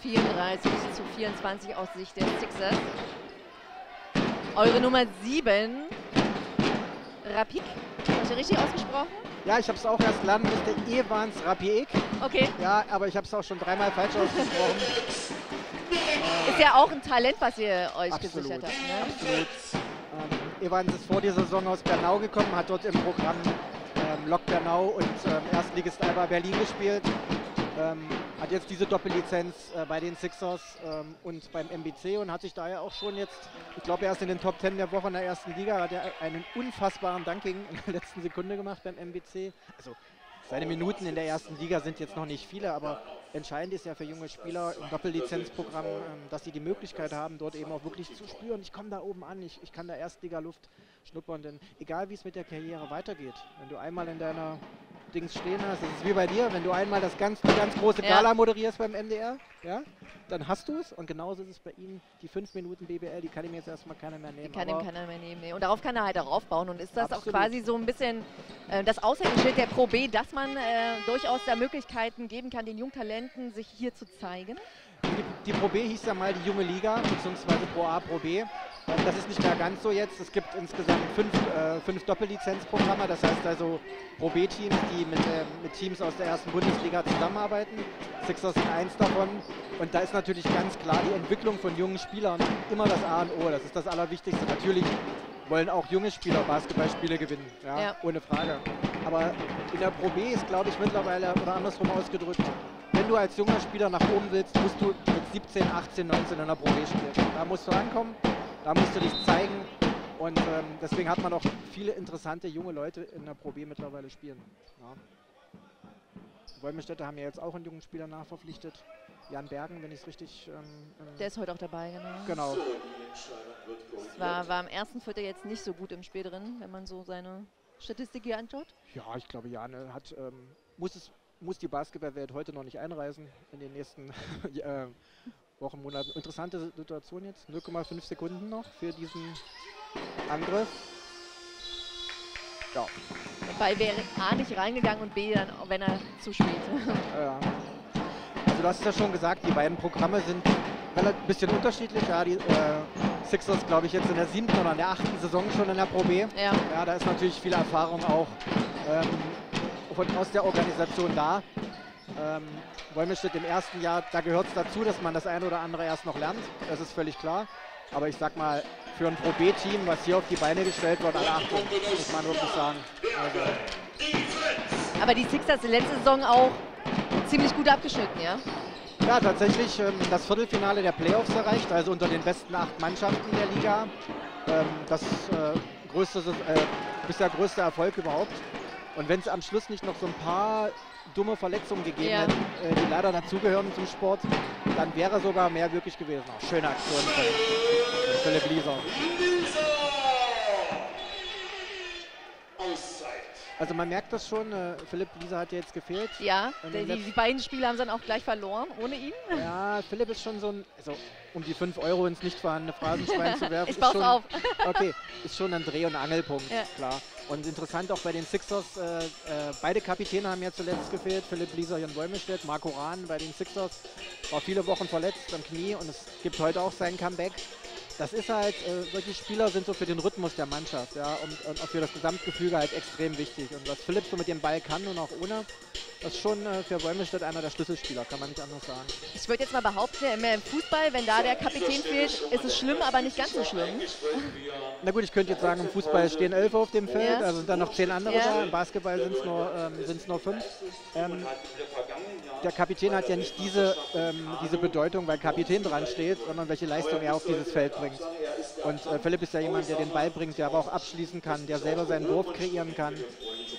34 zu 24 aus Sicht der Sixers. Eure Nummer 7, Rapik. Habe ich richtig ausgesprochen? Ja, ich habe es auch erst lernen müssen, Evans Rapiek. Okay. Ja, aber ich habe es auch schon dreimal falsch ausgesprochen. Ist ja auch ein Talent, was ihr euch Absolut. gesichert habt. Ne? Absolut. Ähm, Evans ist vor der Saison aus Bernau gekommen, hat dort im Programm ähm, Lok Bernau und ähm, Erstligist Alba Berlin gespielt. Ähm, hat jetzt diese Doppellizenz äh, bei den Sixers ähm, und beim MBC und hat sich daher auch schon jetzt, ich glaube, erst in den Top 10 der Woche in der ersten Liga, hat er einen unfassbaren Dunking in der letzten Sekunde gemacht beim MBC. Also seine Minuten in der ersten Liga sind jetzt noch nicht viele, aber entscheidend ist ja für junge Spieler im Doppellizenzprogramm, ähm, dass sie die Möglichkeit haben, dort eben auch wirklich zu spüren, ich komme da oben an, ich, ich kann da Erstliga-Luft schnuppern, denn egal wie es mit der Karriere weitergeht, wenn du einmal in deiner Dings stehen hast. Das ist wie bei dir, wenn du einmal das ganz, ganz große Ja. Gala moderierst beim MDR, ja, dann hast du es. Und genauso ist es bei ihm. Die fünf Minuten BBL, die kann ihm jetzt erstmal keiner mehr nehmen. Die kann ihm keiner mehr nehmen. Nee. Und darauf kann er halt auch aufbauen. Und ist das Absolut. auch quasi so ein bisschen äh, das Aushängeschild der Pro B, dass man äh, durchaus da Möglichkeiten geben kann, den Jungtalenten sich hier zu zeigen? Die, die Pro B hieß ja mal die junge Liga, beziehungsweise Pro A, Pro B. Das ist nicht mehr ganz so jetzt. Es gibt insgesamt fünf, äh, fünf Doppellizenzprogramme. Das heißt also Pro B-Teams, die mit, ähm, mit Teams aus der ersten Bundesliga zusammenarbeiten. Sixers sind eins davon. Und da ist natürlich ganz klar die Entwicklung von jungen Spielern immer das A und O. Das ist das Allerwichtigste. Natürlich wollen auch junge Spieler Basketballspiele gewinnen, ja, Ja. ohne Frage. Aber in der Pro B ist, glaube ich, mittlerweile, oder andersrum ausgedrückt, wenn du als junger Spieler nach oben willst, musst du mit 17, 18, 19 in der Pro B spielen. Da musst du rankommen, da musst du dich zeigen. Und ähm, deswegen hat man auch viele interessante junge Leute in der Pro B mittlerweile spielen. Ja. Wolmenstädter haben ja jetzt auch einen jungen Spieler nachverpflichtet. Jan Bergen, wenn ich es richtig. Ähm, Der ist heute auch dabei, genau. genau. Es war, war am ersten Viertel jetzt nicht so gut im Spiel drin, wenn man so seine Statistik hier anschaut. Ja, ich glaube, Jan hat, ähm, muss, es, muss die Basketballwelt heute noch nicht einreisen in den nächsten äh, Wochen, Monaten. Interessante Situation jetzt. 0,5 Sekunden noch für diesen Angriff. Ja, Der Ball wäre A nicht reingegangen und B dann, wenn er zu spät. Ja. Also du hast es ja schon gesagt, die beiden Programme sind relativ bisschen unterschiedlich. Ja, die äh, Sixers, glaube ich, jetzt in der siebten oder in der achten Saison schon in der Pro B. ja. Ja, da ist natürlich viel Erfahrung auch ähm, von, aus der Organisation da. Ähm, Wolmestedt im ersten Jahr, da gehört es dazu, dass man das eine oder andere erst noch lernt. Das ist völlig klar. Aber ich sag mal, für ein Pro B-Team, was hier auf die Beine gestellt wird, alle Achtung, muss man wirklich sagen. Also, Aber die Sixers letzte Saison auch ziemlich gut abgeschnitten, ja? Ja, tatsächlich ähm, das Viertelfinale der Playoffs erreicht, also unter den besten acht Mannschaften der Liga. Ähm, das äh, größte, äh, bisher größte Erfolg überhaupt. Und wenn es am Schluss nicht noch so ein paar dumme Verletzungen gegeben Ja. hätten, äh, die leider dazugehören zum Sport, dann wäre sogar mehr wirklich gewesen. Auch schöne Aktion von Philipp Lieser. Also man merkt das schon, äh, Philipp Lieser hat ja jetzt gefehlt. Ja, die, im die, die beiden Spiele haben sie dann auch gleich verloren, ohne ihn. Ja, Philipp ist schon so ein, also um die 5 Euro ins nicht vorhandene Phrasenschwein zu werfen. Ich ist baue schon, auf. Okay, ist schon ein Dreh- und Angelpunkt, Ja. klar. Und interessant auch bei den Sixers, äh, äh, beide Kapitäne haben ja zuletzt gefehlt, Philipp Lieser hier in Wolmestedt, Marco Rahn bei den Sixers, war viele Wochen verletzt am Knie und es gibt heute auch sein Comeback. Das ist halt, äh, solche Spieler sind so für den Rhythmus der Mannschaft, ja, und, und auch für das Gesamtgefüge halt extrem wichtig. Und was Philipp so mit dem Ball kann und auch ohne, das ist schon äh, für Wolmestedt einer der Schlüsselspieler, kann man nicht anders sagen. Ich würde jetzt mal behaupten, im Fußball, wenn da der Kapitän fehlt, ist es schlimm, aber nicht ganz so schlimm. Na gut, ich könnte jetzt sagen, im Fußball stehen elf auf dem Feld, Ja. also sind dann noch zehn andere Ja. da. Im Basketball sind es nur, ähm, nur fünf. Ähm, der Kapitän hat ja nicht diese, ähm, diese Bedeutung, weil Kapitän dran steht, sondern welche Leistung er auf dieses Feld bringt. Und äh, Philipp ist ja jemand, der den Ball bringt, der aber auch abschließen kann, der selber seinen Wurf kreieren kann.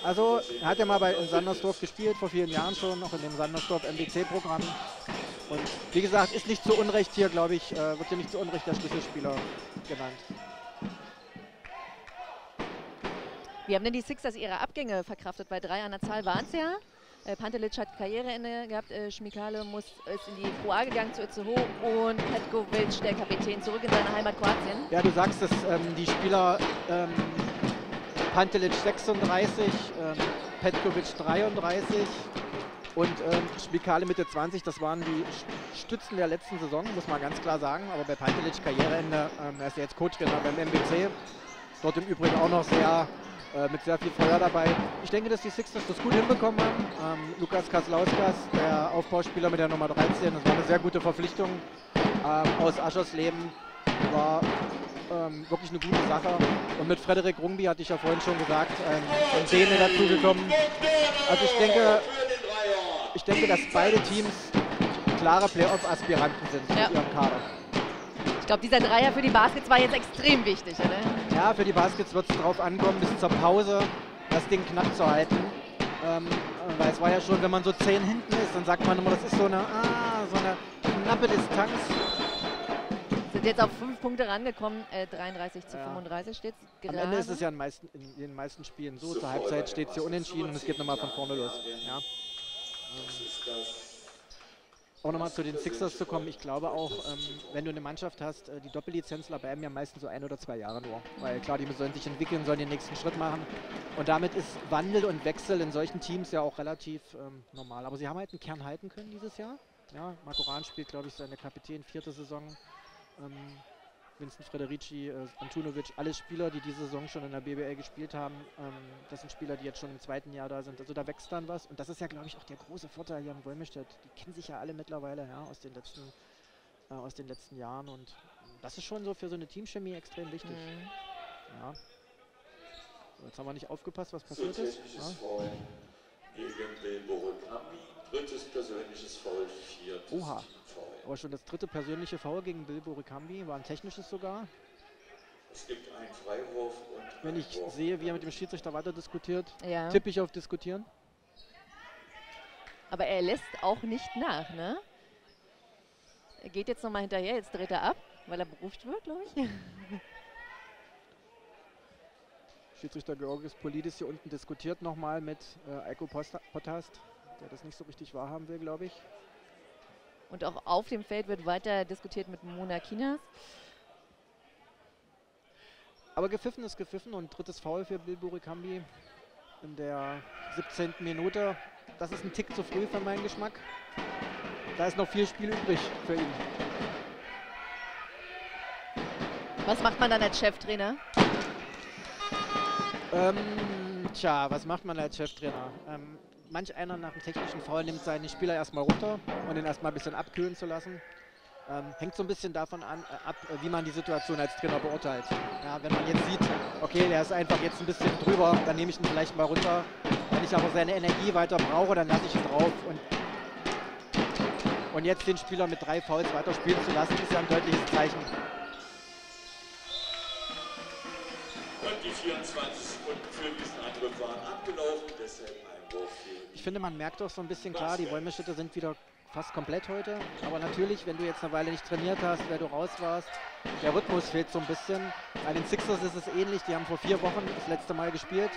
Also er hat ja mal bei Sandersdorf gespielt, vor vielen Jahren schon, noch in dem Sandersdorf MBC-Programm. Und wie gesagt, ist nicht zu Unrecht hier, glaube ich, äh, wird hier nicht zu Unrecht der Schlüsselspieler genannt. Wie haben denn die Sixers ihre Abgänge verkraftet? Bei drei an der Zahl waren es ja. Äh, Pantelic hat Karriereende gehabt, äh, Schmikale muss, ist in die Pro gegangen zu Itzehoe und Petkovic, der Kapitän, zurück in seine Heimat Kroatien. Ja, du sagst es, ähm, die Spieler ähm, Pantelic 36, ähm, Petkovic 33 und ähm, Spikale Mitte 20, das waren die Stützen der letzten Saison, muss man ganz klar sagen. Aber bei Pantelic Karriereende, ähm, er ist jetzt Co-Trainer beim MBC, dort im Übrigen auch noch sehr äh, mit sehr viel Feuer dabei. Ich denke, dass die Sixers das gut hinbekommen haben. Ähm, Lukas Kaslauskas, der Aufbauspieler mit der Nummer 13, das war eine sehr gute Verpflichtung ähm, aus Aschersleben. War ähm, wirklich eine gute Sache. Und mit Frederik Rungby hatte ich ja vorhin schon gesagt, ein, ein Däne dazugekommen. Also ich denke, ich ich denke, dass beide Teams klare Playoff-Aspiranten sind Ja. mit ihrem Kader. Ich glaube, dieser Dreier für die Baskets war jetzt extrem wichtig, oder? Ja, für die Baskets wird es drauf ankommen, bis zur Pause das Ding knapp zu halten. Ähm, weil es war ja schon, wenn man so 10 hinten ist, dann sagt man immer, das ist so eine, ah, so eine knappe Distanz. Sind jetzt auf fünf Punkte rangekommen. Äh, 33 zu Ja. 35 steht es Am Ende ist es ja in, meisten, in den meisten Spielen so. Zur Halbzeit steht es hier unentschieden und es geht nochmal von vorne los. Ja. Auch nochmal zu den Sixers zu kommen. Ich glaube auch, ähm, wenn du eine Mannschaft hast, äh, die Doppellizenzler bleiben ja meistens so ein oder zwei Jahre nur. Weil klar, die sollen sich entwickeln, sollen den nächsten Schritt machen. Und damit ist Wandel und Wechsel in solchen Teams ja auch relativ ähm, normal. Aber sie haben halt einen Kern halten können dieses Jahr. Ja, Marco Rahn spielt, glaube ich, seine Kapitän vierte Saison. Ähm, Vincent Frederici, äh, Antunovic, alle Spieler, die diese Saison schon in der BBL gespielt haben, ähm, das sind Spieler, die jetzt schon im zweiten Jahr da sind. Also da wächst dann was. Und das ist ja, glaube ich, auch der große Vorteil hier in Wolmestedt. Die kennen sich ja alle mittlerweile ja, aus, den letzten, äh, aus den letzten Jahren. Und das ist schon so für so eine Teamchemie extrem wichtig. Mhm. Ja. So, jetzt haben wir nicht aufgepasst, was passiert ist. Ja. Foul gegen Bilbo Kambi. Drittes persönliches Foul, viertes Oha. Teamfoul. Aber schon das dritte persönliche Foul gegen Bilbo Rikambi, war ein technisches sogar. Es gibt einen Freiwurf und Wenn ich Wurf. sehe, wie er mit dem Schiedsrichter weiter diskutiert, Ja. tippe ich auf diskutieren. Aber er lässt auch nicht nach, ne? Er geht jetzt nochmal hinterher, jetzt dreht er ab, weil er beruft wird, glaube ich. Schiedsrichter Georgis Polidis hier unten diskutiert nochmal mit äh, Eiko Posta- Potast, der das nicht so richtig wahrhaben will, glaube ich. Und auch auf dem Feld wird weiter diskutiert mit Mona Kinas. Aber gepfiffen ist gepfiffen und drittes Foul für Bilbo Rikambi in der 17. Minute. Das ist ein Tick zu früh für meinen Geschmack. Da ist noch viel Spiel übrig für ihn. Was macht man dann als Cheftrainer? Ähm, tja, was macht man als Cheftrainer? Ähm, manch einer nach dem technischen Foul nimmt seine Spieler erstmal runter, um den erstmal ein bisschen abkühlen zu lassen. Ähm, hängt so ein bisschen davon an, äh, ab, äh, wie man die Situation als Trainer beurteilt. Ja, wenn man jetzt sieht, okay, der ist einfach jetzt ein bisschen drüber, dann nehme ich ihn vielleicht mal runter. Wenn ich aber seine Energie weiter brauche, dann lasse ich ihn drauf. Und, und jetzt den Spieler mit drei Fouls weiter spielen zu lassen, ist ja ein deutliches Zeichen. Und die 24 Sekunden für diesen Angriff waren abgelaufen, deshalb für Ich finde, man merkt doch so ein bisschen klar, die Wollmischstädter sind wieder fast komplett heute. Aber natürlich, wenn du jetzt eine Weile nicht trainiert hast, weil du raus warst, der Rhythmus fehlt so ein bisschen. Bei den Sixers ist es ähnlich. Die haben vor vier Wochen das letzte Mal gespielt.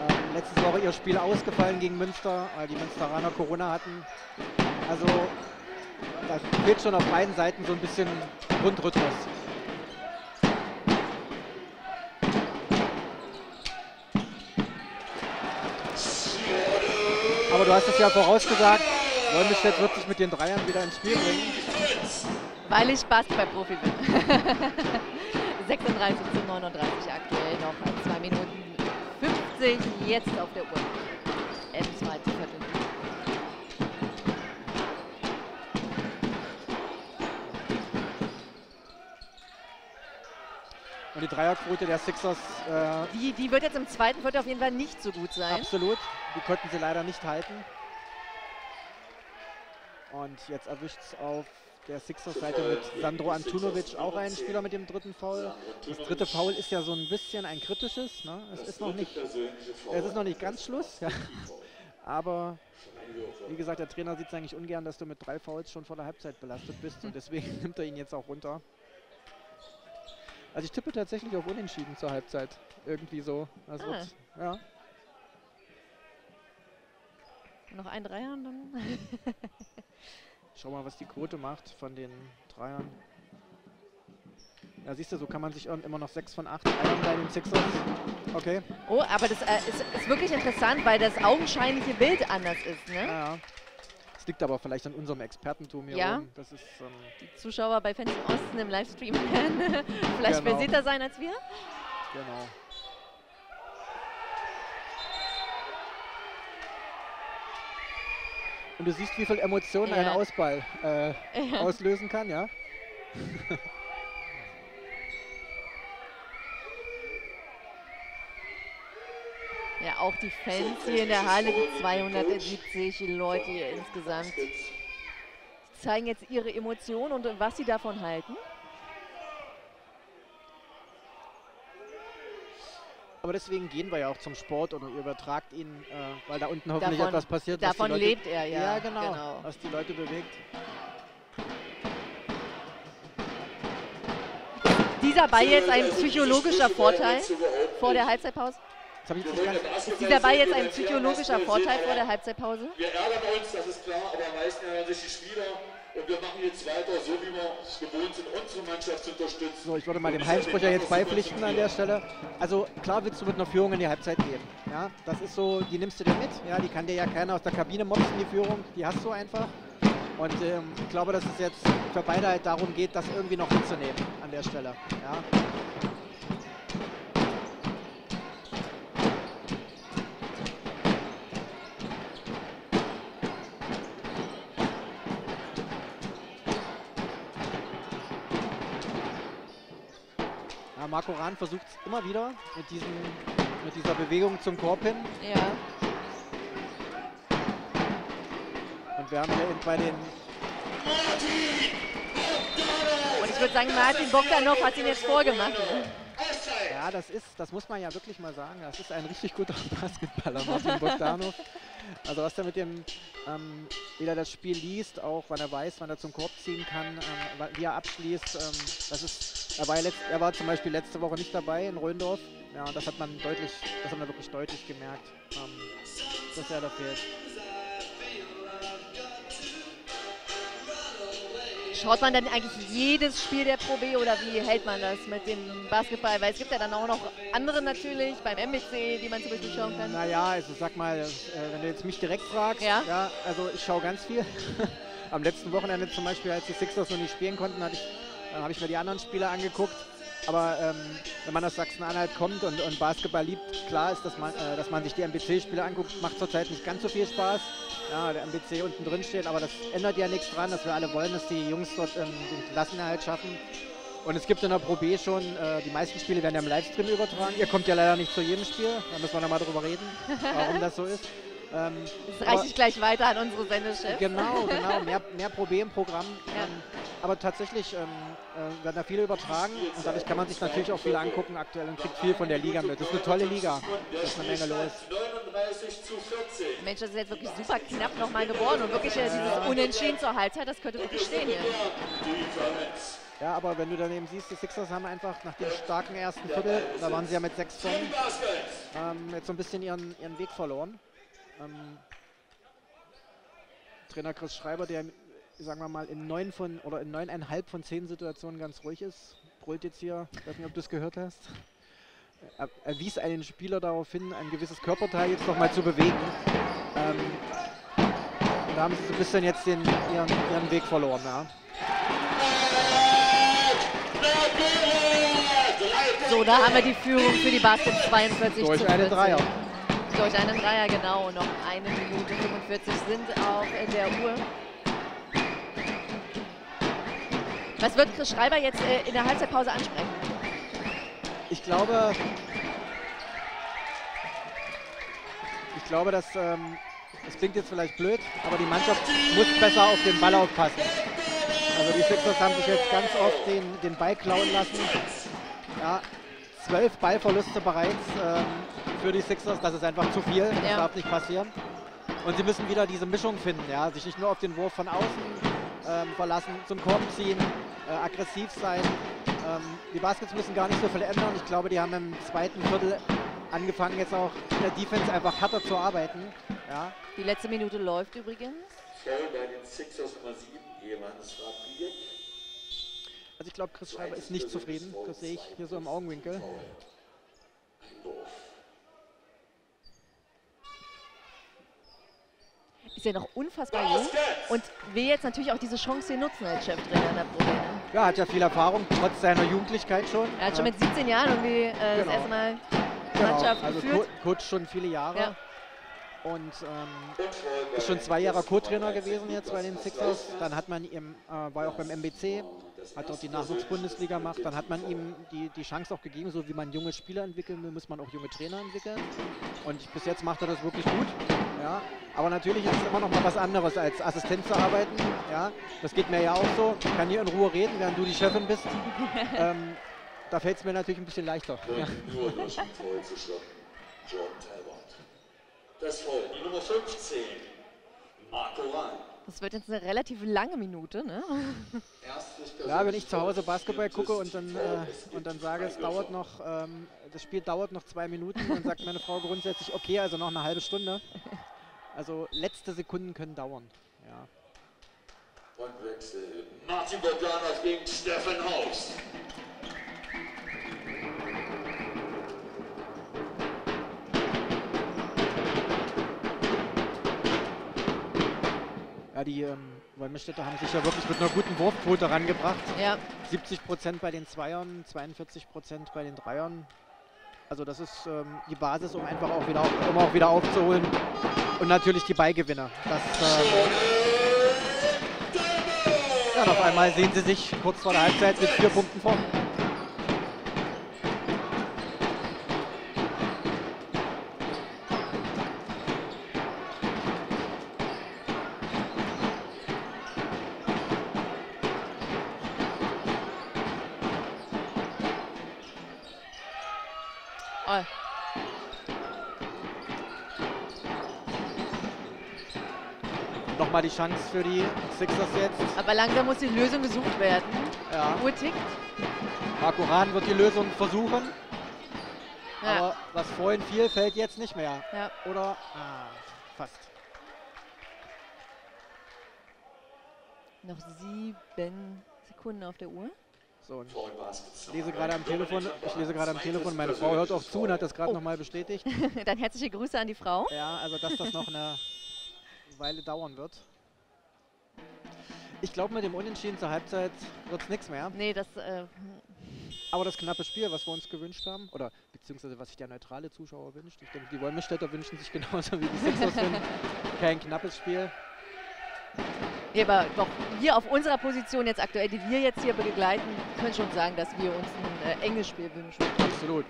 Ähm, letzte Woche ihr Spiel ausgefallen gegen Münster, weil die Münsteraner Corona hatten. Also da fehlt schon auf beiden Seiten so ein bisschen Grundrhythmus. Aber du hast es ja vorausgesagt, Wolmestedt wird sich mit den Dreiern wieder ins Spiel bringen. Weil ich Basketballprofi bin. 36 zu 39 aktuell noch. 2 Minuten 50 jetzt auf der Uhr. Und die Dreierquote der Sixers äh, Die, die wird jetzt im zweiten Viertel auf jeden Fall nicht so gut sein. absolut. Die konnten sie leider nicht halten. Und jetzt erwischt es auf der Sixers-Seite mit Sandro Antunovic auch einen Spieler mit dem dritten Foul. Das dritte Foul ist ja so ein bisschen ein kritisches. Ne? Es ist noch nicht, es ist noch nicht ganz Schluss. Ja. Aber wie gesagt, der Trainer sieht es eigentlich ungern, dass du mit drei Fouls schon vor der Halbzeit belastet bist. Und deswegen nimmt er ihn jetzt auch runter. Also ich tippe tatsächlich auf Unentschieden zur Halbzeit. Irgendwie so. Das Ah. wird, ja. Noch ein Dreier und dann. Schau mal, was die Quote macht von den Dreiern. Ja, siehst du, so kann man sich immer noch 6 von 8 Dreiern bei den Sixers. Okay. Oh, aber das äh, ist, ist wirklich interessant, weil das augenscheinliche Bild anders ist. Ja, Ne? ja. Das liegt aber vielleicht an unserem Expertentum hier Ja. oben. Das ist, ähm, Die Zuschauer bei Fans im Osten im Livestream werden vielleicht Genau. versierter sein als wir. genau. Und du siehst, wie viel Emotionen ein Ja. Ausball äh, Ja. auslösen kann, ja? auch die Fans hier in der Halle, die 270 Leute hier insgesamt. Zeigen jetzt ihre Emotionen und was sie davon halten. Aber deswegen gehen wir ja auch zum Sport ihr übertragt ihn, äh, weil da unten hoffentlich Davon- etwas passiert. Davon Leute, lebt er, ja. Ja, genau, genau. Was die Leute bewegt. Dieser Ball jetzt ein psychologischer Vorteil vor der Halbzeitpause? Ist dieser Ball jetzt ein psychologischer Vorteil vor der Halbzeitpause? Wir ärgern uns, das ist klar, aber am meisten ärgern sich die Spieler. Und wir machen jetzt weiter, so wie wir es gewohnt sind, unsere Mannschaft zu unterstützen. So, ich würde mal dem Heimsprecher jetzt beipflichten an der Stelle. Also klar willst du mit einer Führung in die Halbzeit gehen. Ja, das ist so, die nimmst du dir mit. Ja, die kann dir ja keiner aus der Kabine mopsen, die Führung. Die hast du einfach. Und ähm, ich glaube, dass es jetzt für beide halt darum geht, das irgendwie noch mitzunehmen an der Stelle. Ja. Marco Rahn versucht es immer wieder mit, diesem, mit dieser Bewegung zum Korb hin. Ja. Und wir haben hier in- bei den Und ich würde sagen, Martin Bogdanov hat ihn jetzt vorgemacht. Ja, das ist, das muss man ja wirklich mal sagen, das ist ein richtig guter Basketballer, Martin Bogdanov. Also was er mit dem, ähm, wie er das Spiel liest, auch wann er weiß, wann er zum Korb ziehen kann, ähm, wie er abschließt, ähm, das ist, er war, letzt, er war zum Beispiel letzte Woche nicht dabei in Röndorf. Ja, und das hat man deutlich, das hat man wirklich deutlich gemerkt, ähm, dass er da fehlt. Schaut man dann eigentlich jedes Spiel der Pro B oder wie hält man das mit dem Basketball? Weil es gibt ja dann auch noch andere natürlich beim MBC, die man zum Beispiel schauen kann. Naja, also sag mal, äh, wenn du jetzt mich direkt fragst, Ja? also ich schaue ganz viel. Am letzten Wochenende zum Beispiel, als die Sixers noch nicht spielen konnten, hatte ich, äh, habe ich mir die anderen Spieler angeguckt. Aber ähm, wenn man aus Sachsen-Anhalt kommt und, und Basketball liebt, klar ist, dass man, äh, dass man sich die MBC-Spiele anguckt, macht zurzeit nicht ganz so viel Spaß. Ja, der MBC unten drin steht, aber das ändert ja nichts dran, dass wir alle wollen, dass die Jungs dort ähm, den Klassenerhalt schaffen. Und es gibt in der Pro B schon, äh, die meisten Spiele werden ja im Livestream übertragen. Ihr kommt ja leider nicht zu jedem Spiel, da müssen wir nochmal drüber reden, warum das so ist. Ähm, Das reiche ich gleich weiter an unsere Sendechef. Genau, genau, mehr, mehr Pro B im Programm. Ja. Ähm, aber tatsächlich ähm, äh, werden da viele übertragen und dadurch kann man sich natürlich auch viel angucken aktuell und kriegt viel von der Liga mit. Das ist eine tolle Liga, da ist eine Menge los. 39 zu 14. Mensch, das ist jetzt wirklich super knapp nochmal geworden und wirklich äh, dieses Unentschieden zur Halbzeit, das könnte wirklich stehen hier. Ja, aber wenn du daneben siehst, die Sixers haben einfach nach dem starken ersten Viertel, da waren sie ja mit sechs Tonnen, ähm, jetzt so ein bisschen ihren, ihren Weg verloren. Ähm, Trainer Chris Schreiber, der, sagen wir mal, in neun von oder in neuneinhalb von zehn Situationen ganz ruhig ist, brüllt jetzt hier, ich weiß nicht, ob du es gehört hast. Er, er wies einen Spieler darauf hin, ein gewisses Körperteil jetzt noch mal zu bewegen. Ähm, da haben sie so ein bisschen jetzt den, ihren, ihren Weg verloren. Ja. So, da haben wir die Führung für die Basket 42 Durch zu einen 14. Dreier. Durch einen Dreier, genau. Noch eine Minute 45 sind auf der Uhr. Was wird Chris Schreiber jetzt äh, in der Halbzeitpause ansprechen? Ich glaube, ich glaube, dass ähm, das klingt jetzt vielleicht blöd, aber die Mannschaft muss besser auf den Ball aufpassen. Also die Sixers haben sich jetzt ganz oft den, den Ball klauen lassen. Ja, zwölf Ballverluste bereits ähm, für die Sixers, das ist einfach zu viel, das Ja. darf nicht passieren. Und sie müssen wieder diese Mischung finden, ja, sich nicht nur auf den Wurf von außen ähm, verlassen, zum Korb ziehen, äh, aggressiv sein. Ähm, die Baskets müssen gar nicht so viel ändern. Ich glaube, die haben im zweiten Viertel angefangen, jetzt auch in der Defense einfach härter zu arbeiten. Ja. Die letzte Minute läuft übrigens. Foul bei den Sixers Nummer 7, Evans Rapid. Also ich glaube, Chris Schreiber ist nicht zufrieden. Das sehe ich hier so im Augenwinkel. Ist ja noch unfassbar jung und will jetzt natürlich auch diese Chance hier nutzen als Cheftrainer in der Pro B, ne? Ja, hat ja viel Erfahrung, trotz seiner Jugendlichkeit schon. Er hat schon mit 17 Jahren irgendwie äh, das Genau. erste Mal Genau, Mannschaft also geführt. Co Coach schon viele Jahre. Ja. Und ähm, ist schon zwei Jahre Co-Trainer gewesen jetzt bei den Sixers. Dann hat man ihm, äh, war auch beim MBC hat dort die Nachwuchsbundesliga gemacht. Dann hat man ihm die, die Chance auch gegeben, so wie man junge Spieler entwickeln will, muss man auch junge Trainer entwickeln. Und bis jetzt macht er das wirklich gut. Ja. Aber natürlich ist es immer noch mal was anderes, als Assistent zu arbeiten. Ja. Das geht mir ja auch so. Ich kann hier in Ruhe reden, während du die Chefin bist. ähm, da fällt es mir natürlich ein bisschen leichter. Ja. Nur durch zu stoppen. Jordan Talbot. Das Foul, die Nummer 15. Marco Rahn. Das wird jetzt eine relativ lange Minute, ne? Ja, wenn ich zu Hause Basketball gucke und dann, äh, und dann sage, es dauert noch, ähm, das Spiel dauert noch zwei Minuten, dann sagt meine Frau grundsätzlich, okay, also noch eine halbe Stunde. Also letzte Sekunden können dauern. Ja. Und Wechsel. Martin Bogdanov gegen Steffen Haus. Ja, die ähm, haben sich ja wirklich mit einer guten Wurfquote rangebracht. Ja, 70 Prozent bei den Zweiern, 42 Prozent bei den Dreiern. Also das ist ähm, die Basis, um einfach auch wieder, auf, um auch wieder aufzuholen. Und natürlich die Beigewinner. Das, ähm, ja, und auf einmal sehen sie sich kurz vor der Halbzeit mit vier Punkten vor. Die Chance für die Sixers jetzt. aber langsam muss die Lösung gesucht werden. Ja. Uhr tickt. Marco Rahn wird die Lösung versuchen. Ja. Aber was vorhin fiel, fällt jetzt nicht mehr. Ja. Oder? Ah, fast. Noch sieben Sekunden auf der Uhr. So, ich lese gerade am Telefon, ich lese gerade am Telefon, meine Frau hört auch zu und hat das gerade Oh. nochmal bestätigt. Dann herzliche Grüße an die Frau. Ja, also dass das noch eine Weile dauern wird. Ich glaube, mit dem Unentschieden zur Halbzeit wird es nichts mehr. Nee, das, äh, Aber das knappe Spiel, was wir uns gewünscht haben, oder beziehungsweise was sich der neutrale Zuschauer wünscht, ich denke, die Wolmerstädter wünschen sich genauso wie die Sixers. Kein knappes Spiel. nee, aber doch, wir auf unserer Position jetzt aktuell, die wir jetzt hier begleiten, können schon sagen, dass wir uns ein äh, enges Spiel wünschen. Absolut.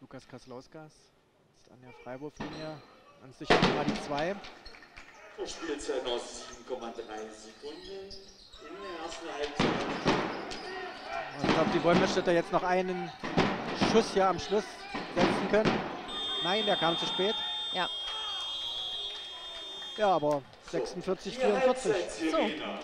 Lukas Kaslauskas ist an der Freiwurflinie. An sich mal die zwei. Vor Spielzeit noch 7,3 Sekunden in der ersten Halbzeit. Ich glaube, die Wolmerstädter jetzt noch einen Schuss hier am Schluss setzen können. Nein, der kam zu spät. Ja. Ja, aber 46, Ihr 44. Halbzeitsgewinner.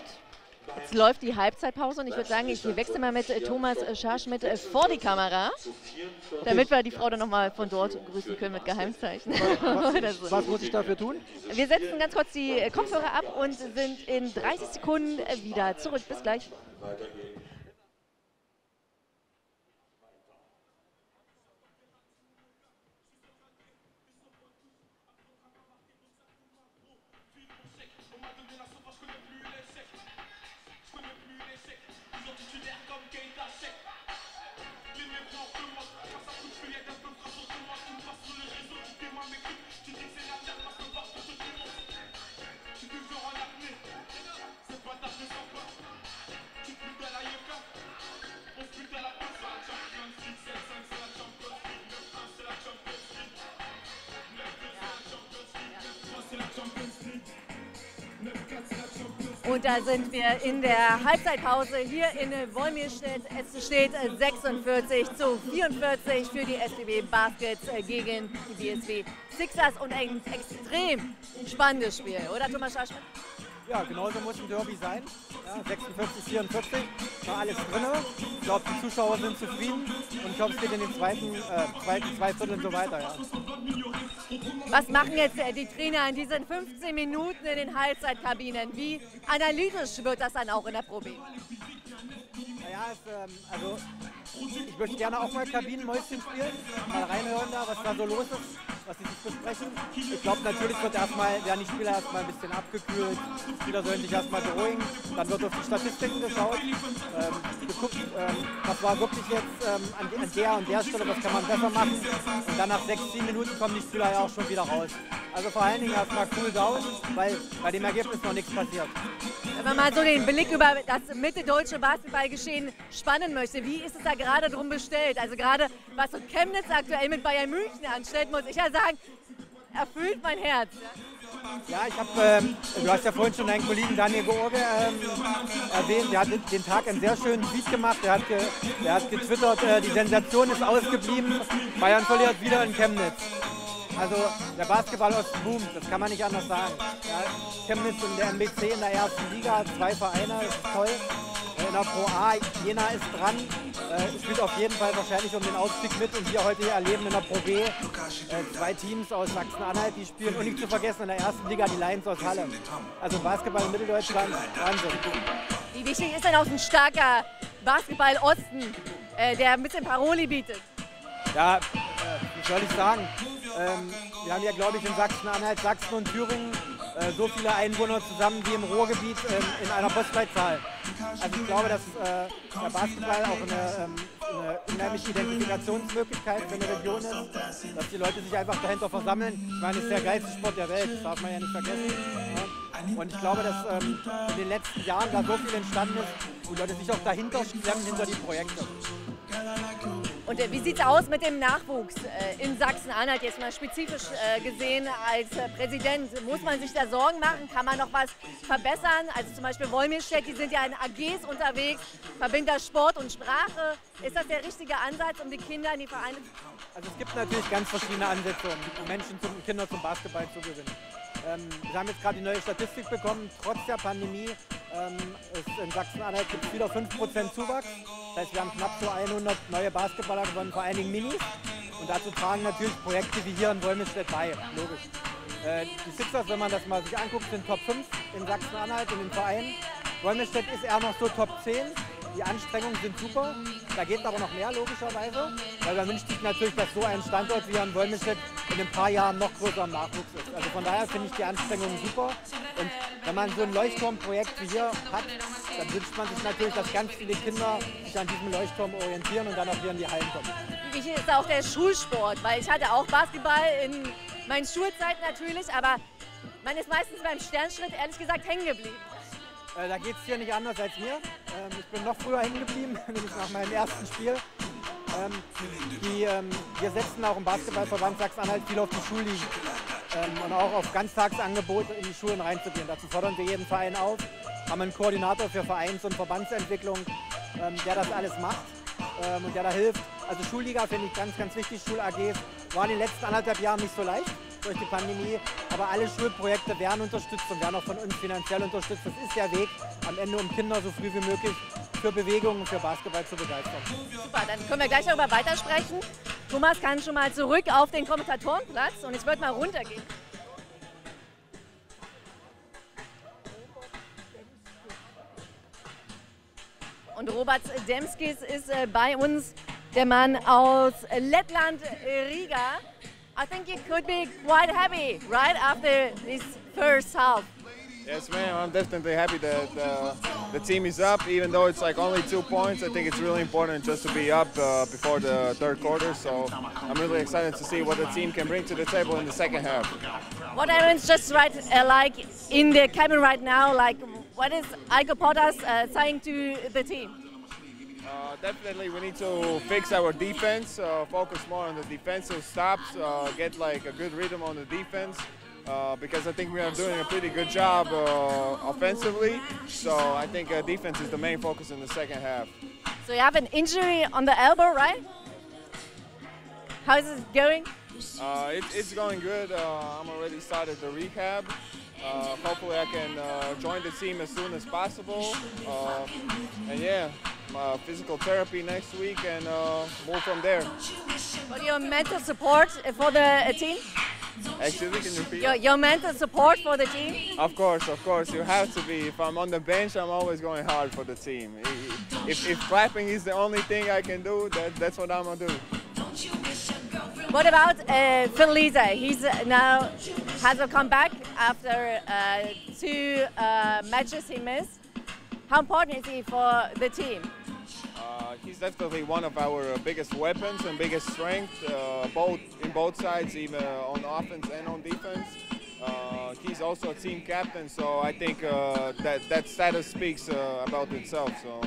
Jetzt läuft die Halbzeitpause und ich würde sagen, ich wechsle mal mit äh, Thomas äh, Scharschmidt äh, vor die Kamera, Zu 44. damit wir die Frau dann nochmal von dort grüßen können mit Geheimzeichen. So. Was muss ich dafür tun? Wir setzen ganz kurz die Kopfhörer ab und sind in 30 Sekunden wieder zurück. Bis gleich. Weitergehen. Da sind wir in der Halbzeitpause hier in Wolmirstedt. Es steht äh, 46 zu 44 für die SBB Baskets gegen die BSW Sixers und ein extrem spannendes Spiel, oder Thomas Schaschmidt? Ja, genauso muss ein Derby sein. Ja, 46, 44, war alles drin. Ich glaube, die Zuschauer sind zufrieden und ich hoffe, es geht in den zweiten, äh, zweiten zwei Vierteln so weiter. Ja. Was machen jetzt die Trainer in diesen 15 Minuten in den Halbzeitkabinen? Wie analytisch wird das dann auch in der Probe? Naja, es, ähm, also ich möchte gerne auch mal Kabinenmäuschen spielen, mal reinhören da, was da so los ist, was sie sich besprechen. Ich glaube, natürlich wird erstmal, werden die Spieler erstmal ein bisschen abgekühlt, die Spieler sollen sich erstmal beruhigen, dann wird auf die Statistiken geschaut, ähm, geguckt, ähm, was war wirklich jetzt ähm, an, an der und der Stelle, was kann man besser machen und dann nach sechs, sieben Minuten kommen die Spieler ja auch schon wieder raus. Also vor allen Dingen erstmal cool down, weil bei dem Ergebnis noch nichts passiert. Wenn man mal so den Blick über das mitteldeutsche Basketballgeschehen spannen möchte, wie ist es da gerade drum bestellt? Also gerade was so Chemnitz aktuell mit Bayern München anstellt, muss ich ja sagen, erfüllt mein Herz. Ja, ich habe, ähm, du hast ja vorhin schon deinen Kollegen Daniel George ähm, erwähnt, der hat den Tag einen sehr schönen Tweet gemacht, der hat, ge, der hat getwittert, äh, die Sensation ist ausgeblieben, Bayern verliert wieder in Chemnitz. Also der Basketball aus boomt, das kann man nicht anders sagen. Ja, Chemnitz und der MBC in der ersten Liga, zwei Vereine, ist toll. In der Pro A, Jena ist dran, äh, spielt auf jeden Fall wahrscheinlich um den Aufstieg mit und wir heute hier erleben in der Pro B äh, zwei Teams aus Sachsen-Anhalt, die spielen und nicht zu vergessen in der ersten Liga die Lions aus Halle. Also Basketball in Mitteldeutschland, Wahnsinn. Wie wichtig ist denn auch ein starker Basketball-Osten, äh, der ein bisschen Paroli bietet? Ja, äh, wie soll ich sagen? Ähm, wir haben ja, glaube ich, in Sachsen-Anhalt, Sachsen und Thüringen äh, so viele Einwohner zusammen wie im Ruhrgebiet ähm, in einer Postleitzahl. Also ich glaube, dass äh, der Basketball auch eine, ähm, eine unheimliche Identifikationsmöglichkeit für eine Region ist, dass die Leute sich einfach dahinter versammeln. Ich meine, es ist der geilste Sport der Welt, das darf man ja nicht vergessen. Ja. Und ich glaube, dass ähm, in den letzten Jahren da so viel entstanden ist, wo Leute sich auch dahinter klemmen, hinter die Projekte. Und äh, wie sieht es aus mit dem Nachwuchs äh, in Sachsen-Anhalt, jetzt mal spezifisch äh, gesehen als Präsident? Muss man sich da Sorgen machen? Kann man noch was verbessern? Also zum Beispiel Wolmirstedt, die sind ja in AGs unterwegs, verbindet das Sport und Sprache. Ist das der richtige Ansatz, um die Kinder in die Vereine zu Also es gibt natürlich ganz verschiedene Ansätze, um Menschen, zum, Kinder zum Basketball zu gewinnen. Ähm, wir haben jetzt gerade die neue Statistik bekommen, trotz der Pandemie ähm, ist in Sachsen-Anhalt wieder 5% Zuwachs. Das heißt, wir haben knapp so 100 neue Basketballer gewonnen, vor allen Dingen Minis. Und dazu tragen natürlich Projekte wie hier in Wolmisstedt bei, logisch. Äh, die Sixers, wenn man das mal sich anguckt, sind Top 5 in Sachsen-Anhalt in den Vereinen. Wolmisstedt ist eher noch so Top 10. Die Anstrengungen sind super. Da geht aber noch mehr, logischerweise. Weil man wünscht sich natürlich, dass so ein Standort wie in Wolmisstedt in ein paar Jahren noch größer im Nachwuchs ist. Also von daher finde ich die Anstrengungen super. Und wenn man so ein Leuchtturmprojekt wie hier hat, dann wünscht man sich natürlich, dass ganz viele Kinder sich an diesem Leuchtturm orientieren und dann auch hier in die Hallen kommen. Wichtig ist auch der Schulsport? Weil ich hatte auch Basketball in meinen Schulzeiten natürlich, aber man ist meistens beim Sternschritt ehrlich gesagt hängen geblieben. Äh, da geht es hier nicht anders als mir. Ähm, ich bin noch früher hängen geblieben, nämlich nach meinem ersten Spiel. Ähm, die, ähm, wir setzen auch im Basketballverband Sachsen-Anhalt viel auf die Schulligen ähm, und auch auf Ganztagsangebote in die Schulen reinzugehen. Dazu fordern wir jeden Verein auf, haben einen Koordinator für Vereins- und Verbandsentwicklung, ähm, der das alles macht ähm, und der da hilft. Also Schulliga finde ich ganz, ganz wichtig. Schul-AGs waren in den letzten anderthalb Jahren nicht so leicht durch die Pandemie. Aber alle Schulprojekte werden unterstützt und werden auch von uns finanziell unterstützt. Das ist der Weg am Ende, um Kinder so früh wie möglich für Bewegung und für Basketball zu begeistern. Super, dann können wir gleich darüber weitersprechen. Thomas kann schon mal zurück auf den Kommentatorenplatz und ich würde mal runtergehen. Und Robert Demskis ist äh, bei uns, der Mann aus Lettland, Riga. I think you could be quite happy right after this first half. Yes, man, I'm definitely happy that uh, the team is up, even though it's like only two points. I think it's really important just to be up uh, before the third quarter. So I'm really excited to see what the team can bring to the table in the second half. What everyone's just right, uh, like in the cabin right now, like what is Iko Potas uh, saying to the team? Uh, definitely, we need to fix our defense, uh, focus more on the defensive stops, uh, get like a good rhythm on the defense. Uh, because I think we are doing a pretty good job uh, offensively. So I think uh, defense is the main focus in the second half. So you have an injury on the elbow, right? How is it going? Uh, it, it's going good. Uh, I'm already started the rehab. Uh, hopefully, I can uh, join the team as soon as possible. Uh, and yeah, uh, physical therapy next week and uh, move from there. What your mental support for the uh, team? Me, can you repeat? Your, your mental support for the team? Of course, of course, you have to be. If I'm on the bench, I'm always going hard for the team. If, if clapping is the only thing I can do, that, that's what I'm gonna do. What about uh, Phil Lisa? He's uh, now has a comeback after uh, two uh, matches he missed. How important is he for the team? Uh, he's definitely one of our uh, biggest weapons and biggest strength, uh, both in both sides, even on offense and on defense. Uh, he's also a team captain, so I think uh, that that status speaks uh, about itself. So,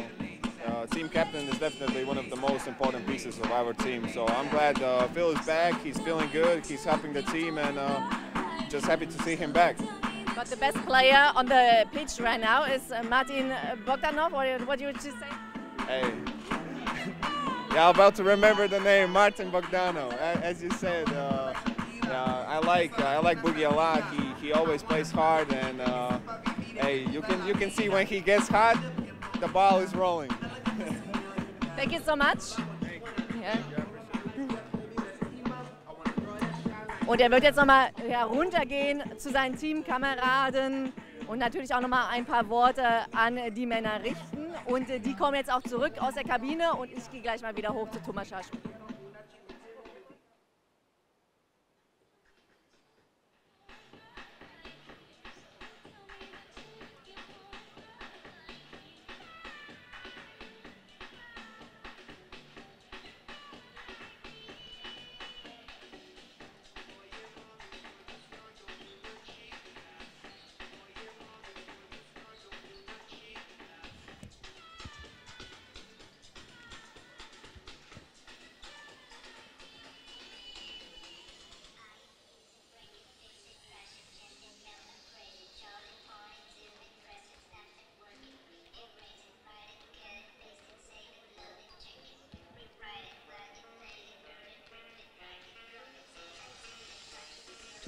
uh, team captain is definitely one of the most important pieces of our team. So I'm glad uh, Phil is back. He's feeling good. He's helping the team, and uh, just happy to see him back. But the best player on the pitch right now is uh, Martin Bogdanov. What, what you just say? Hey. Yeah, I'm about to remember the name Martin Bogdano. As you said, uh, yeah, I like I like Boogie a lot. He he always plays hard, and uh, hey, you can you can see when he gets hot, the ball is rolling. Thank you so much. Ja. Und er wird jetzt nochmal heruntergehen zu seinen Teamkameraden und natürlich auch nochmal ein paar Worte an die Männer richten. Und äh, die kommen jetzt auch zurück aus der Kabine und ich gehe gleich mal wieder hoch zu Thomas Schasch.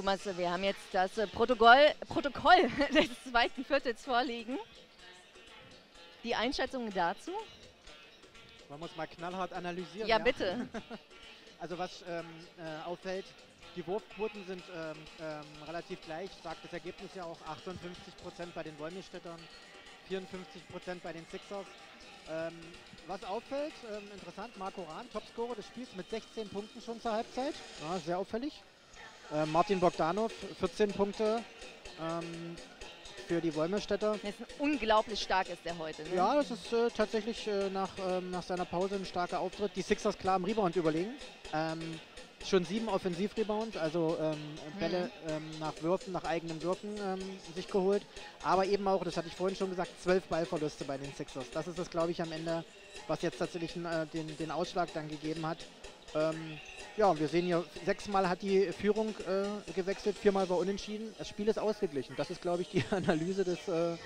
Thomas, wir haben jetzt das äh, Protokoll, Protokoll des zweiten Viertels vorliegen. Die Einschätzung dazu? Man muss mal knallhart analysieren. Ja, bitte. Also was ähm, äh, auffällt, die Wurfquoten sind ähm, ähm, relativ gleich, sagt das Ergebnis ja auch 58% bei den Wolmistädtern, 54% bei den Sixers. Ähm, was auffällt, ähm, interessant, Marco Rahn, Topscorer des Spiels mit 16 Punkten schon zur Halbzeit, ja, sehr auffällig. Äh, Martin Bogdanov, 14 Punkte ähm, für die Wolmerstädter. Das ist unglaublich stark ist der heute. Ne? Ja, das ist äh, tatsächlich äh, nach, ähm, nach seiner Pause ein starker Auftritt. Die Sixers klar im Rebound überlegen. Ähm, schon sieben Offensivrebounds, also ähm, Bälle ähm, nach Würfen, nach eigenem Wirken ähm, sich geholt. Aber eben auch, das hatte ich vorhin schon gesagt, zwölf Ballverluste bei den Sixers. Das ist es, glaube ich, am Ende, was jetzt tatsächlich äh, den, den Ausschlag dann gegeben hat. Ja, wir sehen hier, sechsmal hat die Führung äh, gewechselt, viermal war unentschieden. Das Spiel ist ausgeglichen. Das ist, glaube ich, die Analyse des, äh, ähm,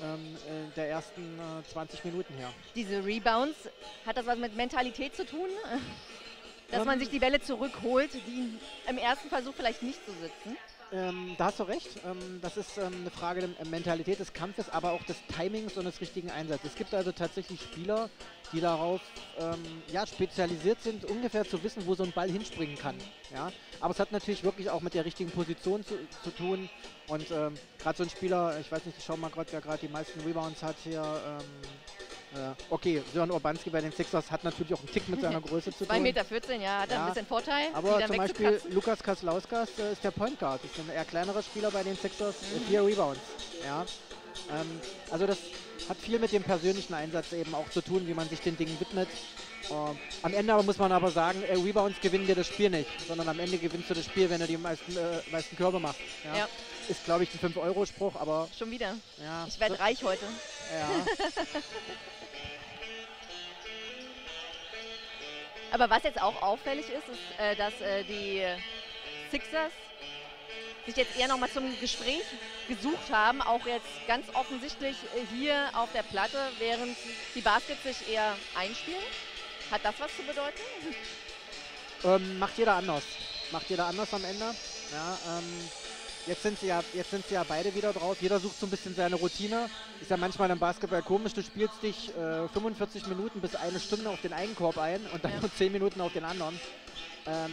äh, der ersten äh, 20 Minuten her. Diese Rebounds, hat das was mit Mentalität zu tun? Dass Ähm, man sich die Bälle zurückholt, die im ersten Versuch vielleicht nicht so sitzen? Ähm, da hast du recht. Ähm, das ist ähm, eine Frage der Mentalität des Kampfes, aber auch des Timings und des richtigen Einsatzes. Es gibt also tatsächlich Spieler, die darauf ähm, ja, spezialisiert sind, ungefähr zu wissen, wo so ein Ball hinspringen kann. Ja? Aber es hat natürlich wirklich auch mit der richtigen Position zu, zu tun. Und ähm, gerade so ein Spieler, ich weiß nicht, ich schau mal gerade, wer gerade die meisten Rebounds hat hier. Okay, Sören Urbanski bei den Sixers hat natürlich auch einen Tick mit seiner Größe zu 2,14 tun. Meter, ja, hat er Ja, ein bisschen Vorteil. Aber zum Beispiel. Lukas Kaslauskas äh, ist der Point Guard. Ist ein eher kleinerer Spieler bei den Sixers. Mhm. Vier Rebounds. Ja. Ähm, also das hat viel mit dem persönlichen Einsatz eben auch zu tun, wie man sich den Dingen widmet. Ähm, am Ende aber muss man aber sagen, äh, Rebounds gewinnen dir das Spiel nicht, sondern am Ende gewinnst du das Spiel, wenn du die meisten, äh, meisten Körbe machst. Ja. Ja. Ist, glaube ich, ein 5-Euro-Spruch, aber Schon wieder. ja. Ich werde reich heute. ja. Aber was jetzt auch auffällig ist, ist, äh, dass äh, die Sixers sich jetzt eher nochmal zum Gespräch gesucht haben, auch jetzt ganz offensichtlich äh, hier auf der Platte, während die Baskets sich eher einspielen. Hat das was zu bedeuten? Ähm, macht jeder anders. Macht jeder anders am Ende. Ja, ähm, jetzt, sind sie ja, jetzt sind sie ja beide wieder drauf. Jeder sucht so ein bisschen seine Routine. Ist ja manchmal im Basketball komisch. Du spielst dich äh, 45 Minuten bis eine Stunde auf den Eigenkorb ein und dann Ja. nur 10 Minuten auf den anderen. Ähm,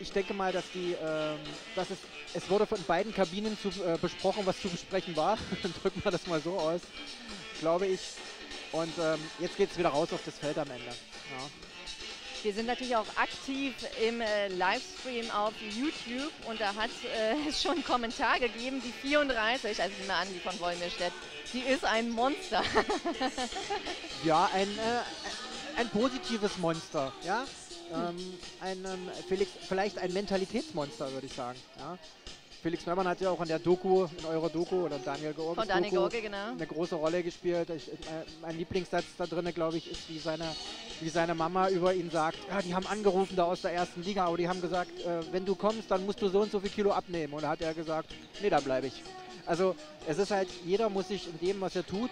ich denke mal, dass die, ähm, dass es, es wurde von beiden Kabinen zu, äh, besprochen, was zu besprechen war. Drücken wir das mal so aus, glaube ich. Und ähm, jetzt geht es wieder raus auf das Feld am Ende. Ja. Wir sind natürlich auch aktiv im äh, Livestream auf YouTube und da hat äh, es schon einen Kommentar gegeben, die 34, also die mal an, die von Wolmirstedt, die ist ein Monster. Ja, ein, äh, ein positives Monster, ja. Ähm, ein, ähm, Felix, vielleicht ein Mentalitätsmonster, würde ich sagen. Ja. Felix Neumann hat ja auch in der Doku, in eurer Doku oder Daniel Georges Von Daniel Doku George, genau. eine große Rolle gespielt. Ich, äh, mein Lieblingssatz da drin, glaube ich, ist, wie seine, wie seine Mama über ihn sagt, ja, die haben angerufen da aus der ersten Liga, aber die haben gesagt, äh, wenn du kommst, dann musst du so und so viel Kilo abnehmen. Und da hat er gesagt, nee, da bleibe ich. Also es ist halt, jeder muss sich in dem, was er tut,